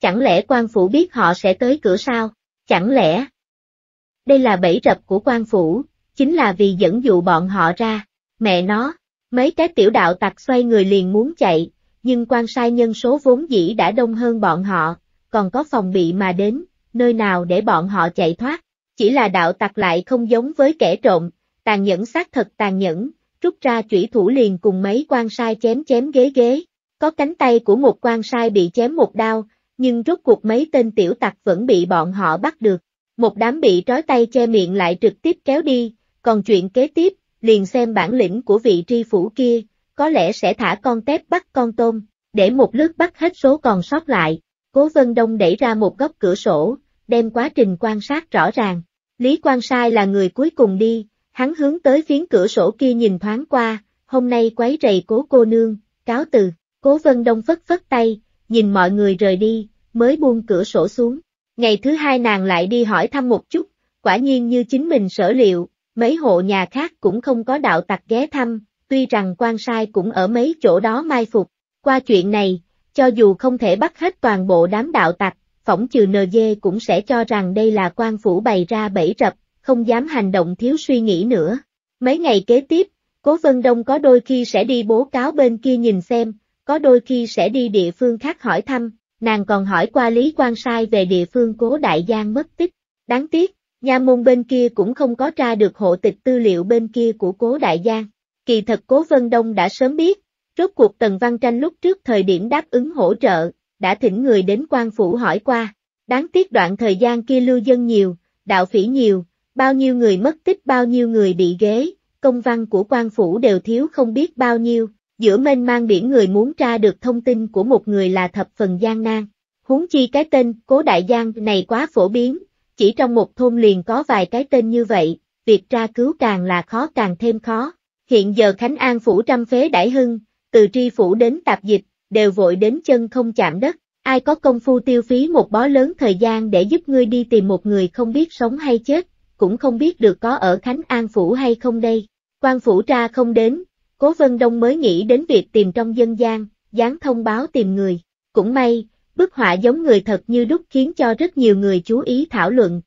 Chẳng lẽ quan phủ biết họ sẽ tới cửa sao? Chẳng lẽ? Đây là bẫy rập của quan phủ, chính là vì dẫn dụ bọn họ ra, mẹ nó, mấy cái tiểu đạo tặc xoay người liền muốn chạy, nhưng quan sai nhân số vốn dĩ đã đông hơn bọn họ, còn có phòng bị mà đến, nơi nào để bọn họ chạy thoát, chỉ là đạo tặc lại không giống với kẻ trộm, tàn nhẫn xác thật tàn nhẫn, rút ra chủy thủ liền cùng mấy quan sai chém chém ghế ghế, có cánh tay của một quan sai bị chém một đao, nhưng rốt cuộc mấy tên tiểu tặc vẫn bị bọn họ bắt được, một đám bị trói tay che miệng lại trực tiếp kéo đi, còn chuyện kế tiếp, liền xem bản lĩnh của vị tri phủ kia, có lẽ sẽ thả con tép bắt con tôm, để một lướt bắt hết số còn sót lại. Cố Vân Đông đẩy ra một góc cửa sổ, đem quá trình quan sát rõ ràng. Lý Quang Sai là người cuối cùng đi, hắn hướng tới phiến cửa sổ kia nhìn thoáng qua, hôm nay quấy rầy cố cô nương, cáo từ, cố Vân Đông phất phất tay, nhìn mọi người rời đi, mới buông cửa sổ xuống. Ngày thứ hai nàng lại đi hỏi thăm một chút, quả nhiên như chính mình sở liệu, mấy hộ nhà khác cũng không có đạo tặc ghé thăm, tuy rằng quan sai cũng ở mấy chỗ đó mai phục. Qua chuyện này, cho dù không thể bắt hết toàn bộ đám đạo tặc, phỏng trừ NG cũng sẽ cho rằng đây là quan phủ bày ra bẫy rập, không dám hành động thiếu suy nghĩ nữa. Mấy ngày kế tiếp, Cố Vân Đông có đôi khi sẽ đi bố cáo bên kia nhìn xem, có đôi khi sẽ đi địa phương khác hỏi thăm, nàng còn hỏi qua Lý Quang Sai về địa phương cố đại giang mất tích. Đáng tiếc, nhà môn bên kia cũng không có tra được hộ tịch tư liệu bên kia của cố đại giang. Kỳ thật cố Vân Đông đã sớm biết, rốt cuộc Tần Văn Tranh lúc trước thời điểm đáp ứng hỗ trợ, đã thỉnh người đến quan phủ hỏi qua. Đáng tiếc đoạn thời gian kia lưu dân nhiều, đạo phỉ nhiều, bao nhiêu người mất tích bao nhiêu người bị ghế, công văn của quan phủ đều thiếu không biết bao nhiêu, giữa mênh mang biển người muốn tra được thông tin của một người là thập phần gian nan. Huống chi cái tên Cố Đại Giang này quá phổ biến, chỉ trong một thôn liền có vài cái tên như vậy, việc tra cứu càng là khó càng thêm khó. Hiện giờ Khánh An phủ trăm phế đại hưng, từ tri phủ đến tạp dịch, đều vội đến chân không chạm đất, ai có công phu tiêu phí một bó lớn thời gian để giúp ngươi đi tìm một người không biết sống hay chết, cũng không biết được có ở Khánh An phủ hay không đây. Quan phủ tra không đến, Cố Vân Đông mới nghĩ đến việc tìm trong dân gian, dán thông báo tìm người. Cũng may, bức họa giống người thật như đúc khiến cho rất nhiều người chú ý thảo luận.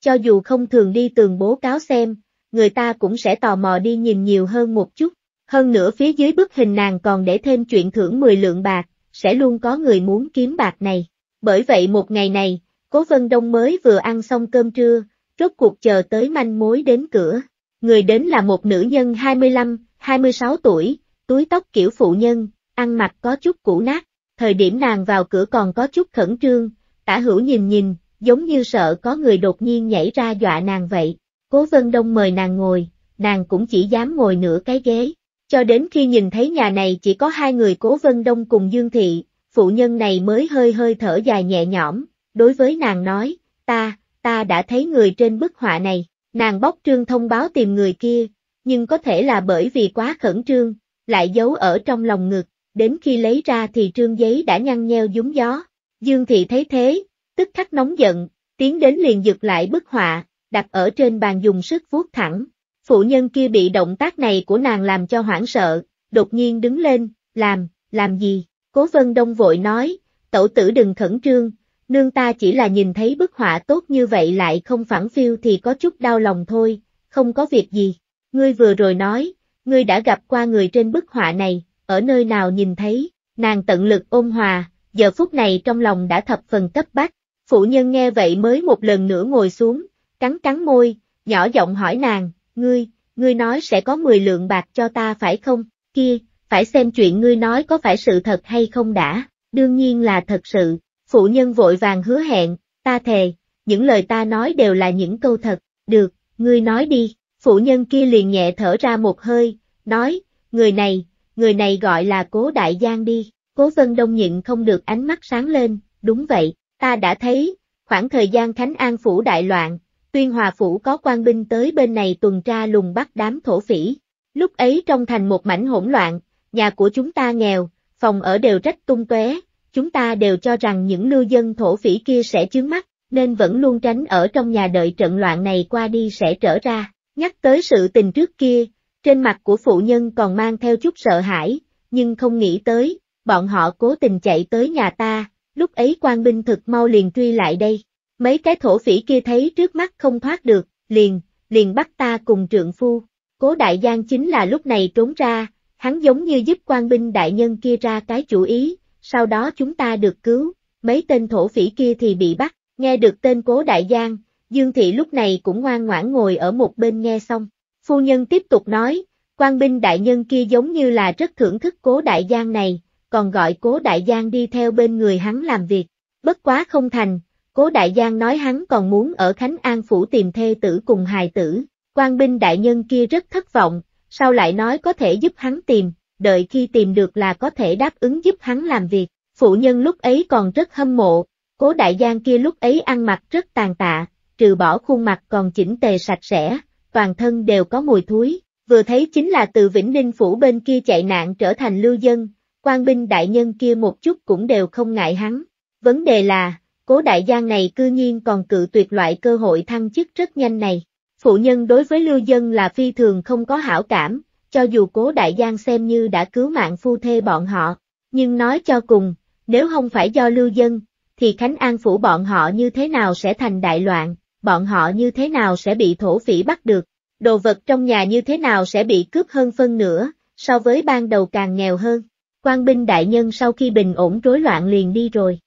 Cho dù không thường đi tường bố cáo xem, người ta cũng sẽ tò mò đi nhìn nhiều hơn một chút. Hơn nữa phía dưới bức hình nàng còn để thêm chuyện thưởng 10 lượng bạc, sẽ luôn có người muốn kiếm bạc này. Bởi vậy một ngày này, Cố Vân Đông mới vừa ăn xong cơm trưa, rốt cuộc chờ tới manh mối đến cửa. Người đến là một nữ nhân 25, 26 tuổi, túi tóc kiểu phụ nhân, ăn mặc có chút cũ nát, thời điểm nàng vào cửa còn có chút khẩn trương, tả hữu nhìn nhìn, giống như sợ có người đột nhiên nhảy ra dọa nàng vậy. Cố Vân Đông mời nàng ngồi, nàng cũng chỉ dám ngồi nửa cái ghế. Cho đến khi nhìn thấy nhà này chỉ có hai người Cố Vân Đông cùng Dương Thị, phụ nhân này mới hơi hơi thở dài nhẹ nhõm, đối với nàng nói, ta, ta đã thấy người trên bức họa này, nàng bóc trương thông báo tìm người kia, nhưng có thể là bởi vì quá khẩn trương, lại giấu ở trong lòng ngực, đến khi lấy ra thì trương giấy đã nhăn nheo dúng gió. Dương Thị thấy thế, tức khắc nóng giận, tiến đến liền giật lại bức họa, đặt ở trên bàn dùng sức vuốt thẳng. Phụ nhân kia bị động tác này của nàng làm cho hoảng sợ, đột nhiên đứng lên, làm, làm gì? Cố Vân Đông vội nói, tẩu tử đừng khẩn trương, nương ta chỉ là nhìn thấy bức họa tốt như vậy lại không phản phiêu thì có chút đau lòng thôi, không có việc gì. Ngươi vừa rồi nói, ngươi đã gặp qua người trên bức họa này, ở nơi nào nhìn thấy, nàng tận lực ôn hòa, giờ phút này trong lòng đã thập phần cấp bách. Phụ nhân nghe vậy mới một lần nữa ngồi xuống, cắn cắn môi, nhỏ giọng hỏi nàng, ngươi, ngươi nói sẽ có 10 lượng bạc cho ta phải không, kia, phải xem chuyện ngươi nói có phải sự thật hay không đã, đương nhiên là thật sự, phụ nhân vội vàng hứa hẹn, ta thề, những lời ta nói đều là những câu thật, được, ngươi nói đi, phụ nhân kia liền nhẹ thở ra một hơi, nói, người này, người này gọi là cố đại giang đi, cố vân đông nhịn không được ánh mắt sáng lên, đúng vậy, ta đã thấy, khoảng thời gian Khánh An phủ đại loạn, tuyên hòa phủ có quan binh tới bên này tuần tra lùng bắt đám thổ phỉ, lúc ấy trong thành một mảnh hỗn loạn, nhà của chúng ta nghèo, phòng ở đều rách tung tóe, chúng ta đều cho rằng những lưu dân thổ phỉ kia sẽ chướng mắt, nên vẫn luôn tránh ở trong nhà đợi trận loạn này qua đi sẽ trở ra. Nhắc tới sự tình trước kia, trên mặt của phụ nhân còn mang theo chút sợ hãi, nhưng không nghĩ tới, bọn họ cố tình chạy tới nhà ta, lúc ấy quan binh thực mau liền truy lại đây. Mấy cái thổ phỉ kia thấy trước mắt không thoát được, liền, liền bắt ta cùng trượng phu. Cố đại giang chính là lúc này trốn ra, hắn giống như giúp quan binh đại nhân kia ra cái chủ ý, sau đó chúng ta được cứu, mấy tên thổ phỉ kia thì bị bắt, nghe được tên cố đại giang, Dương Thị lúc này cũng ngoan ngoãn ngồi ở một bên nghe xong. Phu nhân tiếp tục nói, quan binh đại nhân kia giống như là rất thưởng thức cố đại giang này, còn gọi cố đại giang đi theo bên người hắn làm việc. Bất quá không thành, cố đại giang nói hắn còn muốn ở Khánh An Phủ tìm thê tử cùng hài tử. Quan binh đại nhân kia rất thất vọng, sau lại nói có thể giúp hắn tìm, đợi khi tìm được là có thể đáp ứng giúp hắn làm việc. Phụ nhân lúc ấy còn rất hâm mộ, cố đại giang kia lúc ấy ăn mặc rất tàn tạ, trừ bỏ khuôn mặt còn chỉnh tề sạch sẽ, toàn thân đều có mùi thúi, vừa thấy chính là từ Vĩnh Ninh Phủ bên kia chạy nạn trở thành lưu dân, quan binh đại nhân kia một chút cũng đều không ngại hắn. Vấn đề là, cố đại giang này cư nhiên còn cự tuyệt loại cơ hội thăng chức rất nhanh này. Phụ nhân đối với lưu dân là phi thường không có hảo cảm, cho dù cố đại giang xem như đã cứu mạng phu thê bọn họ, nhưng nói cho cùng, nếu không phải do lưu dân, thì Khánh An phủ bọn họ như thế nào sẽ thành đại loạn, bọn họ như thế nào sẽ bị thổ phỉ bắt được, đồ vật trong nhà như thế nào sẽ bị cướp hơn phân nửa, so với ban đầu càng nghèo hơn. quan binh đại nhân sau khi bình ổn rối loạn liền đi rồi.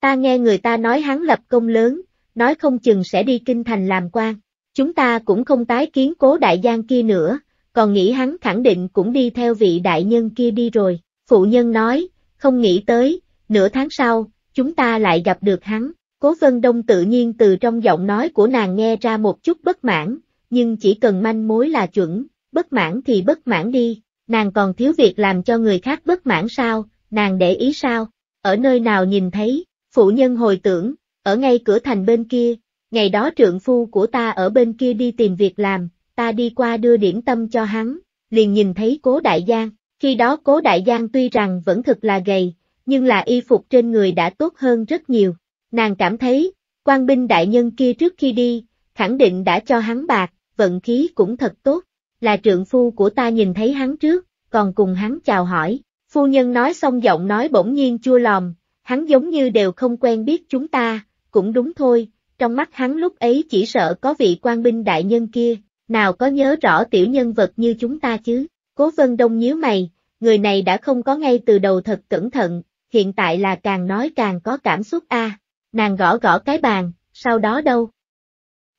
Ta nghe người ta nói hắn lập công lớn, nói không chừng sẽ đi kinh thành làm quan. Chúng ta cũng không tái kiến cố đại giang kia nữa, còn nghĩ hắn khẳng định cũng đi theo vị đại nhân kia đi rồi. Phụ nhân nói, không nghĩ tới, nửa tháng sau, chúng ta lại gặp được hắn. Cố Vân Đông tự nhiên từ trong giọng nói của nàng nghe ra một chút bất mãn, nhưng chỉ cần manh mối là chuẩn, bất mãn thì bất mãn đi, nàng còn thiếu việc làm cho người khác bất mãn sao, nàng để ý sao, ở nơi nào nhìn thấy, phụ nhân hồi tưởng, ở ngay cửa thành bên kia, ngày đó trượng phu của ta ở bên kia đi tìm việc làm, ta đi qua đưa điểm tâm cho hắn, liền nhìn thấy cố đại giang, khi đó cố đại giang tuy rằng vẫn thực là gầy, nhưng là y phục trên người đã tốt hơn rất nhiều, nàng cảm thấy, quan binh đại nhân kia trước khi đi, khẳng định đã cho hắn bạc, vận khí cũng thật tốt, là trượng phu của ta nhìn thấy hắn trước, còn cùng hắn chào hỏi, phu nhân nói xong giọng nói bỗng nhiên chua lòm, hắn giống như đều không quen biết chúng ta, cũng đúng thôi, trong mắt hắn lúc ấy chỉ sợ có vị quan binh đại nhân kia, nào có nhớ rõ tiểu nhân vật như chúng ta chứ, cố vân đông nhíu mày, người này đã không có ngay từ đầu thật cẩn thận, hiện tại là càng nói càng có cảm xúc a. nàng gõ gõ cái bàn, sau đó đâu?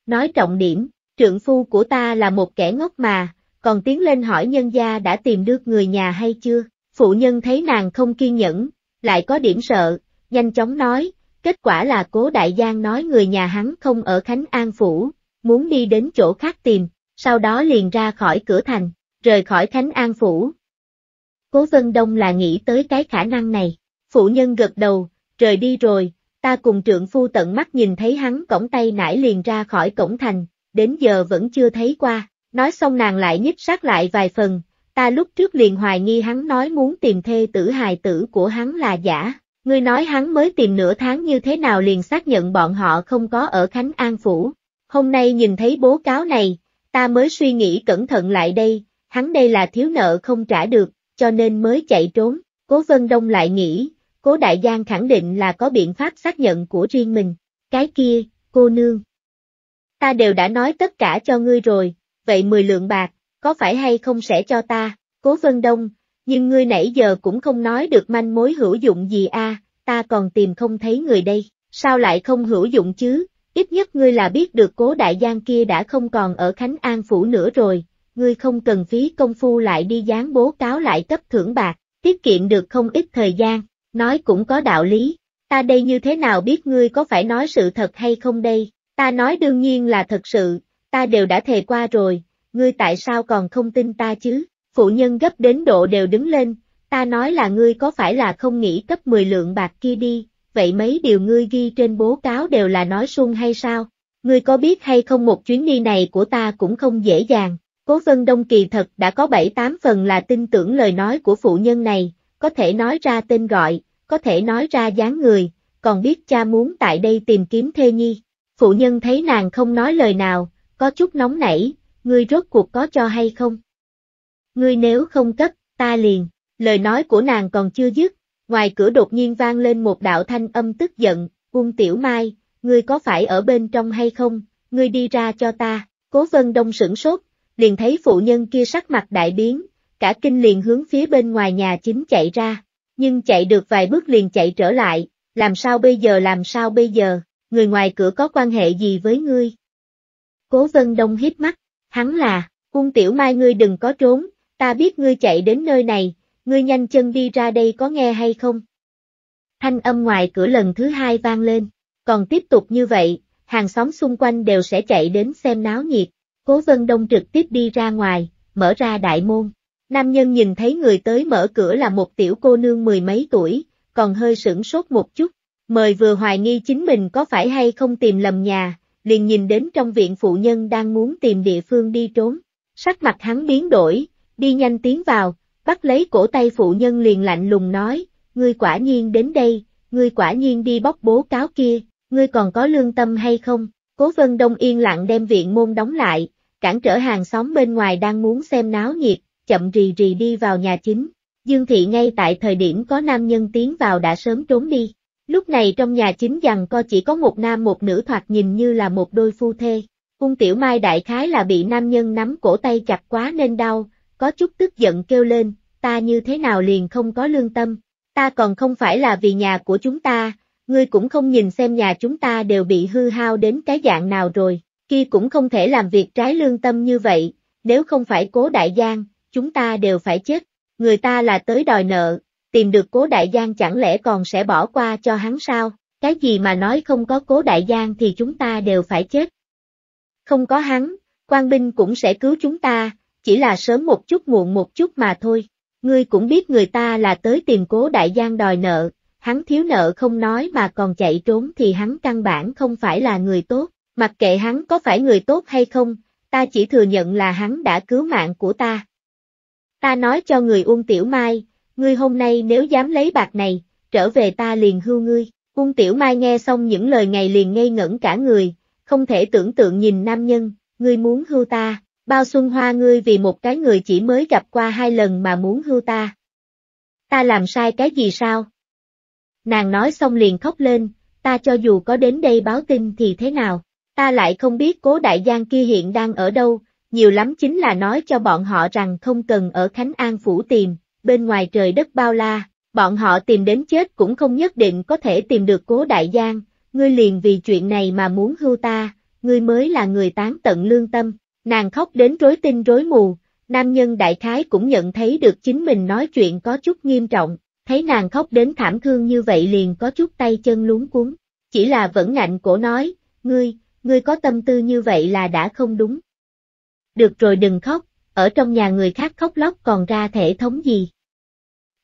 Nói trọng điểm, trượng phu của ta là một kẻ ngốc mà, còn tiến lên hỏi nhân gia đã tìm được người nhà hay chưa, phụ nhân thấy nàng không kiên nhẫn, lại có điểm sợ, nhanh chóng nói, kết quả là cố đại giang nói người nhà hắn không ở Khánh An Phủ, muốn đi đến chỗ khác tìm, sau đó liền ra khỏi cửa thành, rời khỏi Khánh An Phủ. Cố Vân Đông là nghĩ tới cái khả năng này, phụ nhân gật đầu, rời đi rồi, ta cùng trượng phu tận mắt nhìn thấy hắn cổng tay nải liền ra khỏi cổng thành, đến giờ vẫn chưa thấy qua, nói xong nàng lại nhích sát lại vài phần, ta lúc trước liền hoài nghi hắn nói muốn tìm thê tử hài tử của hắn là giả, ngươi nói hắn mới tìm nửa tháng như thế nào liền xác nhận bọn họ không có ở Khánh An Phủ, hôm nay nhìn thấy bố cáo này, ta mới suy nghĩ cẩn thận lại đây, hắn đây là thiếu nợ không trả được, cho nên mới chạy trốn, cố Vân Đông lại nghĩ, cố Đại Giang khẳng định là có biện pháp xác nhận của riêng mình, cái kia, cô nương. Ta đều đã nói tất cả cho ngươi rồi, vậy 10 lượng bạc, có phải hay không sẽ cho ta, cố Vân Đông, nhưng ngươi nãy giờ cũng không nói được manh mối hữu dụng gì a, ta còn tìm không thấy người đây, sao lại không hữu dụng chứ, ít nhất ngươi là biết được cố đại giang kia đã không còn ở Khánh An Phủ nữa rồi, ngươi không cần phí công phu lại đi dán bố cáo lại cấp thưởng bạc, tiết kiệm được không ít thời gian, nói cũng có đạo lý, ta đây như thế nào biết ngươi có phải nói sự thật hay không đây, ta nói đương nhiên là thật sự, ta đều đã thề qua rồi, ngươi tại sao còn không tin ta chứ, phụ nhân gấp đến độ đều đứng lên, ta nói là ngươi có phải là không nghĩ cấp 10 lượng bạc kia đi, vậy mấy điều ngươi ghi trên bố cáo đều là nói suông hay sao? Ngươi có biết hay không một chuyến đi này của ta cũng không dễ dàng, Cố Vân Đông kỳ thật đã có 7-8 phần là tin tưởng lời nói của phụ nhân này, có thể nói ra tên gọi, có thể nói ra dáng người, còn biết cha muốn tại đây tìm kiếm thê nhi. Phụ nhân thấy nàng không nói lời nào, có chút nóng nảy, ngươi rốt cuộc có cho hay không? Ngươi nếu không cấp, ta liền, lời nói của nàng còn chưa dứt, ngoài cửa đột nhiên vang lên một đạo thanh âm tức giận, quân tiểu mai, ngươi có phải ở bên trong hay không, ngươi đi ra cho ta, cố vân đông sửng sốt, liền thấy phụ nhân kia sắc mặt đại biến, cả kinh liền hướng phía bên ngoài nhà chính chạy ra, nhưng chạy được vài bước liền chạy trở lại, làm sao bây giờ làm sao bây giờ, người ngoài cửa có quan hệ gì với ngươi? Cố vân đông hít mắt, hắn là, cung tiểu mai ngươi đừng có trốn, ta biết ngươi chạy đến nơi này, ngươi nhanh chân đi ra đây có nghe hay không? Thanh âm ngoài cửa lần thứ hai vang lên, còn tiếp tục như vậy, hàng xóm xung quanh đều sẽ chạy đến xem náo nhiệt. Cố Vân Đông trực tiếp đi ra ngoài, mở ra đại môn. Nam nhân nhìn thấy người tới mở cửa là một tiểu cô nương mười mấy tuổi, còn hơi sửng sốt một chút. Mời vừa hoài nghi chính mình có phải hay không tìm lầm nhà, liền nhìn đến trong viện phụ nhân đang muốn tìm địa phương đi trốn. Sắc mặt hắn biến đổi, đi nhanh tiến vào, bắt lấy cổ tay phụ nhân liền lạnh lùng nói, ngươi quả nhiên đến đây, ngươi quả nhiên đi bóc bố cáo kia, ngươi còn có lương tâm hay không? Cố Vân Đông yên lặng đem viện môn đóng lại, cản trở hàng xóm bên ngoài đang muốn xem náo nhiệt, chậm rì rì đi vào nhà chính. Dương Thị ngay tại thời điểm có nam nhân tiến vào đã sớm trốn đi. Lúc này trong nhà chính rằng co chỉ có một nam một nữ thoạt nhìn như là một đôi phu thê. Cung tiểu mai đại khái là bị nam nhân nắm cổ tay chặt quá nên đau, có chút tức giận kêu lên, ta như thế nào liền không có lương tâm, ta còn không phải là vì nhà của chúng ta, ngươi cũng không nhìn xem nhà chúng ta đều bị hư hao đến cái dạng nào rồi, kia cũng không thể làm việc trái lương tâm như vậy, nếu không phải cố đại giang, chúng ta đều phải chết, người ta là tới đòi nợ, tìm được cố đại giang chẳng lẽ còn sẽ bỏ qua cho hắn sao, cái gì mà nói không có cố đại giang thì chúng ta đều phải chết. Không có hắn, quan binh cũng sẽ cứu chúng ta, chỉ là sớm một chút muộn một chút mà thôi. Ngươi cũng biết người ta là tới tìm cố đại giang đòi nợ, hắn thiếu nợ không nói mà còn chạy trốn thì hắn căn bản không phải là người tốt, mặc kệ hắn có phải người tốt hay không, ta chỉ thừa nhận là hắn đã cứu mạng của ta. Ta nói cho người Uông Tiểu Mai, ngươi hôm nay nếu dám lấy bạc này, trở về ta liền hưu ngươi. Uông Tiểu Mai nghe xong những lời này liền ngây ngẩn cả người, không thể tưởng tượng nhìn nam nhân, ngươi muốn hưu ta, bao xuân hoa ngươi vì một cái người chỉ mới gặp qua hai lần mà muốn hưu ta. Ta làm sai cái gì sao? Nàng nói xong liền khóc lên, ta cho dù có đến đây báo tin thì thế nào, ta lại không biết cố đại giang kia hiện đang ở đâu, nhiều lắm chính là nói cho bọn họ rằng không cần ở Khánh An Phủ tìm, bên ngoài trời đất bao la, bọn họ tìm đến chết cũng không nhất định có thể tìm được cố đại giang, ngươi liền vì chuyện này mà muốn hưu ta, ngươi mới là người tán tận lương tâm, nàng khóc đến rối tinh rối mù, nam nhân đại khái cũng nhận thấy được chính mình nói chuyện có chút nghiêm trọng, thấy nàng khóc đến thảm thương như vậy liền có chút tay chân luống cuốn, chỉ là vẫn ngạnh cổ nói, ngươi, ngươi có tâm tư như vậy là đã không đúng. Được rồi đừng khóc, ở trong nhà người khác khóc lóc còn ra thể thống gì.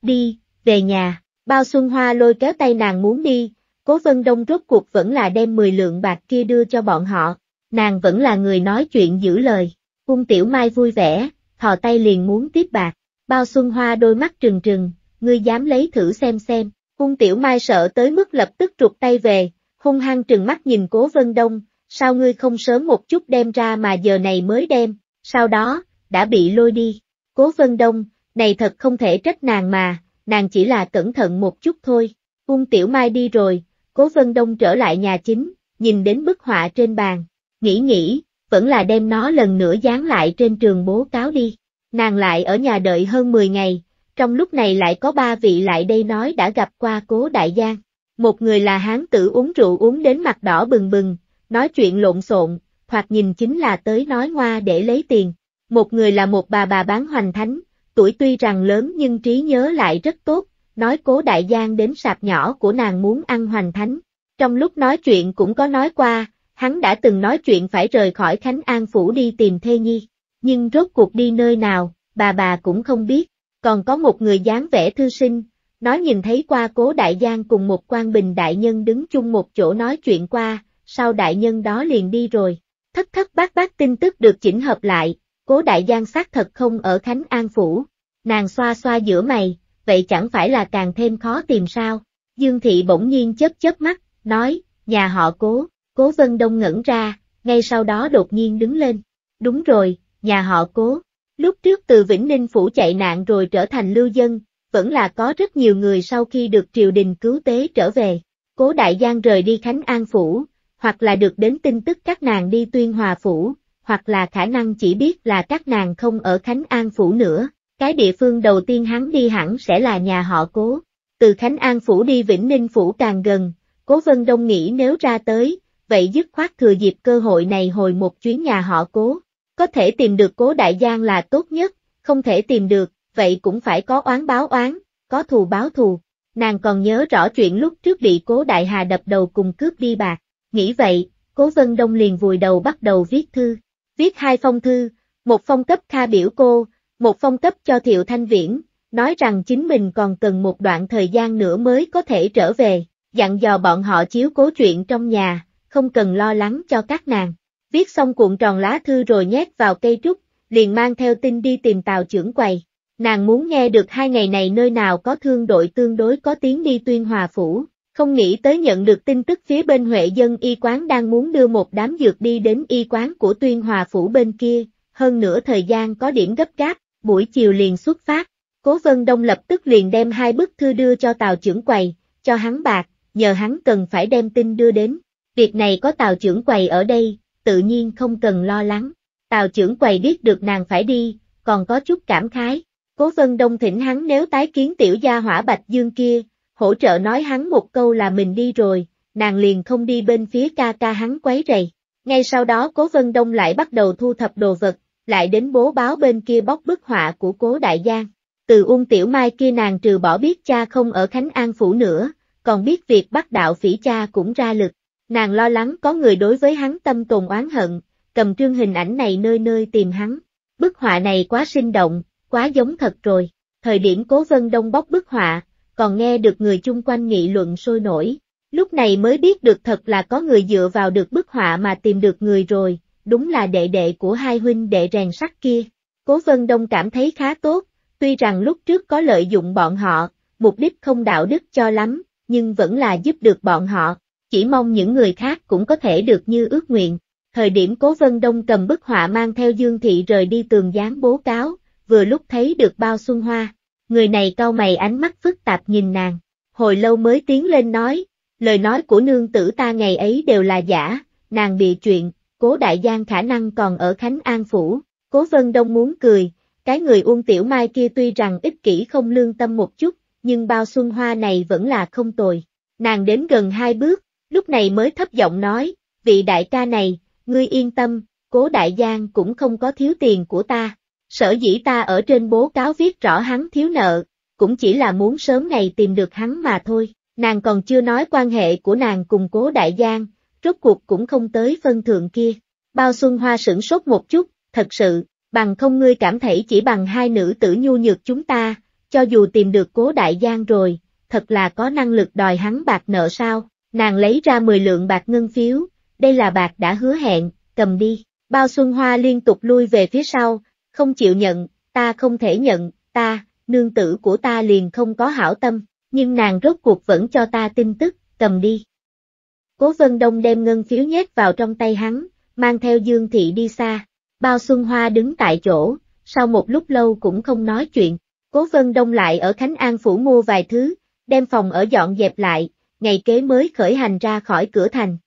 Đi, về nhà, bao xuân hoa lôi kéo tay nàng muốn đi, cố vân đông rốt cuộc vẫn là đem 10 lượng bạc kia đưa cho bọn họ, nàng vẫn là người nói chuyện giữ lời, cung tiểu mai vui vẻ, thò tay liền muốn tiếp bạc, bao xuân hoa đôi mắt trừng trừng, ngươi dám lấy thử xem xem, cung tiểu mai sợ tới mức lập tức trục tay về, hung hăng trừng mắt nhìn cố vân đông, sao ngươi không sớm một chút đem ra mà giờ này mới đem, sau đó, đã bị lôi đi, cố vân đông, này thật không thể trách nàng mà, nàng chỉ là cẩn thận một chút thôi. Cung Tiểu Mai đi rồi, Cố Vân Đông trở lại nhà chính, nhìn đến bức họa trên bàn, nghĩ nghĩ, vẫn là đem nó lần nữa dán lại trên trường bố cáo đi. Nàng lại ở nhà đợi hơn 10 ngày, trong lúc này lại có ba vị lại đây nói đã gặp qua Cố Đại Giang. Một người là hán tử uống rượu uống đến mặt đỏ bừng bừng, nói chuyện lộn xộn, hoặc nhìn chính là tới nói ngoa để lấy tiền. Một người là một bà bà bán hoành thánh, tuổi tuy rằng lớn nhưng trí nhớ lại rất tốt, nói cố đại giang đến sạp nhỏ của nàng muốn ăn hoành thánh. Trong lúc nói chuyện cũng có nói qua, hắn đã từng nói chuyện phải rời khỏi Khánh An Phủ đi tìm Thê Nhi, nhưng rốt cuộc đi nơi nào, bà bà cũng không biết. Còn có một người dáng vẻ thư sinh, nói nhìn thấy qua cố đại giang cùng một quan bình đại nhân đứng chung một chỗ nói chuyện qua, sau đại nhân đó liền đi rồi. Thất thất bát bát tin tức được chỉnh hợp lại, cố đại giang xác thật không ở Khánh An Phủ. Nàng xoa xoa giữa mày, vậy chẳng phải là càng thêm khó tìm sao? Dương thị bỗng nhiên chớp chớp mắt, nói, nhà họ cố, cố vân đông ngẩn ra, ngay sau đó đột nhiên đứng lên. Đúng rồi, nhà họ cố. Lúc trước từ Vĩnh Ninh Phủ chạy nạn rồi trở thành lưu dân, vẫn là có rất nhiều người sau khi được triều đình cứu tế trở về. Cố Đại Giang rời đi Khánh An Phủ, hoặc là được đến tin tức các nàng đi Tuyên Hòa Phủ, hoặc là khả năng chỉ biết là các nàng không ở Khánh An Phủ nữa, cái địa phương đầu tiên hắn đi hẳn sẽ là nhà họ cố. Từ Khánh An Phủ đi Vĩnh Ninh Phủ càng gần, cố Vân Đông nghĩ nếu ra tới, vậy dứt khoát thừa dịp cơ hội này hồi một chuyến nhà họ cố. Có thể tìm được cố đại giang là tốt nhất, không thể tìm được, vậy cũng phải có oán báo oán, có thù báo thù. Nàng còn nhớ rõ chuyện lúc trước bị cố đại hà đập đầu cùng cướp đi bạc. Nghĩ vậy, cố Vân Đông liền vùi đầu bắt đầu viết thư. Viết hai phong thư, một phong cấp Kha biểu cô, một phong cấp cho Thiệu Thanh Viễn, nói rằng chính mình còn cần một đoạn thời gian nữa mới có thể trở về, dặn dò bọn họ chiếu cố chuyện trong nhà, không cần lo lắng cho các nàng. Viết xong cuộn tròn lá thư rồi nhét vào cây trúc, liền mang theo tin đi tìm tàu trưởng quầy. Nàng muốn nghe được hai ngày này nơi nào có thương đội tương đối có tiếng đi tuyên hòa phủ, không nghĩ tới nhận được tin tức phía bên Huệ dân y quán đang muốn đưa một đám dược đi đến y quán của tuyên hòa phủ bên kia, hơn nữa thời gian có điểm gấp gáp, buổi chiều liền xuất phát. Cố Vân Đông lập tức liền đem hai bức thư đưa cho Tào trưởng quầy, cho hắn bạc, nhờ hắn cần phải đem tin đưa đến. Việc này có tàu trưởng quầy ở đây, tự nhiên không cần lo lắng. Tào trưởng quầy biết được nàng phải đi, còn có chút cảm khái. Cố Vân Đông thỉnh hắn nếu tái kiến tiểu gia hỏa Bạch Dương kia, hỗ trợ nói hắn một câu là mình đi rồi, nàng liền không đi bên phía ca ca hắn quấy rầy. Ngay sau đó Cố Vân Đông lại bắt đầu thu thập đồ vật, lại đến bố báo bên kia bóc bức họa của Cố Đại Giang. Từ Ung Tiểu Mai kia nàng trừ bỏ biết cha không ở Khánh An Phủ nữa, còn biết việc bắt đạo phỉ cha cũng ra lực. Nàng lo lắng có người đối với hắn tâm tồn oán hận, cầm trương hình ảnh này nơi nơi tìm hắn. Bức họa này quá sinh động, quá giống thật rồi. Thời điểm Cố Vân Đông bóc bức họa, còn nghe được người chung quanh nghị luận sôi nổi. Lúc này mới biết được thật là có người dựa vào được bức họa mà tìm được người rồi, đúng là đệ đệ của hai huynh đệ rèn sắt kia. Cố Vân Đông cảm thấy khá tốt, tuy rằng lúc trước có lợi dụng bọn họ, mục đích không đạo đức cho lắm, nhưng vẫn là giúp được bọn họ, chỉ mong những người khác cũng có thể được như ước nguyện. Thời điểm Cố Vân Đông cầm bức họa mang theo Dương Thị rời đi tường gián bố cáo, vừa lúc thấy được bao xuân hoa. Người này cau mày ánh mắt phức tạp nhìn nàng, hồi lâu mới tiến lên nói, lời nói của nương tử ta ngày ấy đều là giả, nàng bị chuyện, cố đại giang khả năng còn ở Khánh An Phủ, cố Vân Đông muốn cười, cái người Uông Tiểu Mai kia tuy rằng ích kỷ không lương tâm một chút, nhưng bao xuân hoa này vẫn là không tồi. Nàng đến gần hai bước, lúc này mới thấp giọng nói, vị đại ca này, ngươi yên tâm, cố đại giang cũng không có thiếu tiền của ta. Sở dĩ ta ở trên bố cáo viết rõ hắn thiếu nợ, cũng chỉ là muốn sớm ngày tìm được hắn mà thôi. Nàng còn chưa nói quan hệ của nàng cùng cố đại giang, rốt cuộc cũng không tới phân thượng kia. Bao Xuân Hoa sửng sốt một chút, thật sự, bằng không ngươi cảm thấy chỉ bằng hai nữ tử nhu nhược chúng ta, cho dù tìm được cố đại giang rồi, thật là có năng lực đòi hắn bạc nợ sao, nàng lấy ra 10 lượng bạc ngân phiếu, đây là bạc đã hứa hẹn, cầm đi, bao xuân hoa liên tục lui về phía sau, không chịu nhận, ta không thể nhận, ta, nương tử của ta liền không có hảo tâm, nhưng nàng rốt cuộc vẫn cho ta tin tức, cầm đi. Cố Vân Đông đem ngân phiếu nhét vào trong tay hắn, mang theo Dương Thị đi xa, bao xuân hoa đứng tại chỗ, sau một lúc lâu cũng không nói chuyện, Cố Vân Đông lại ở Khánh An Phủ mua vài thứ, đem phòng ở dọn dẹp lại, ngày kế mới khởi hành ra khỏi cửa thành.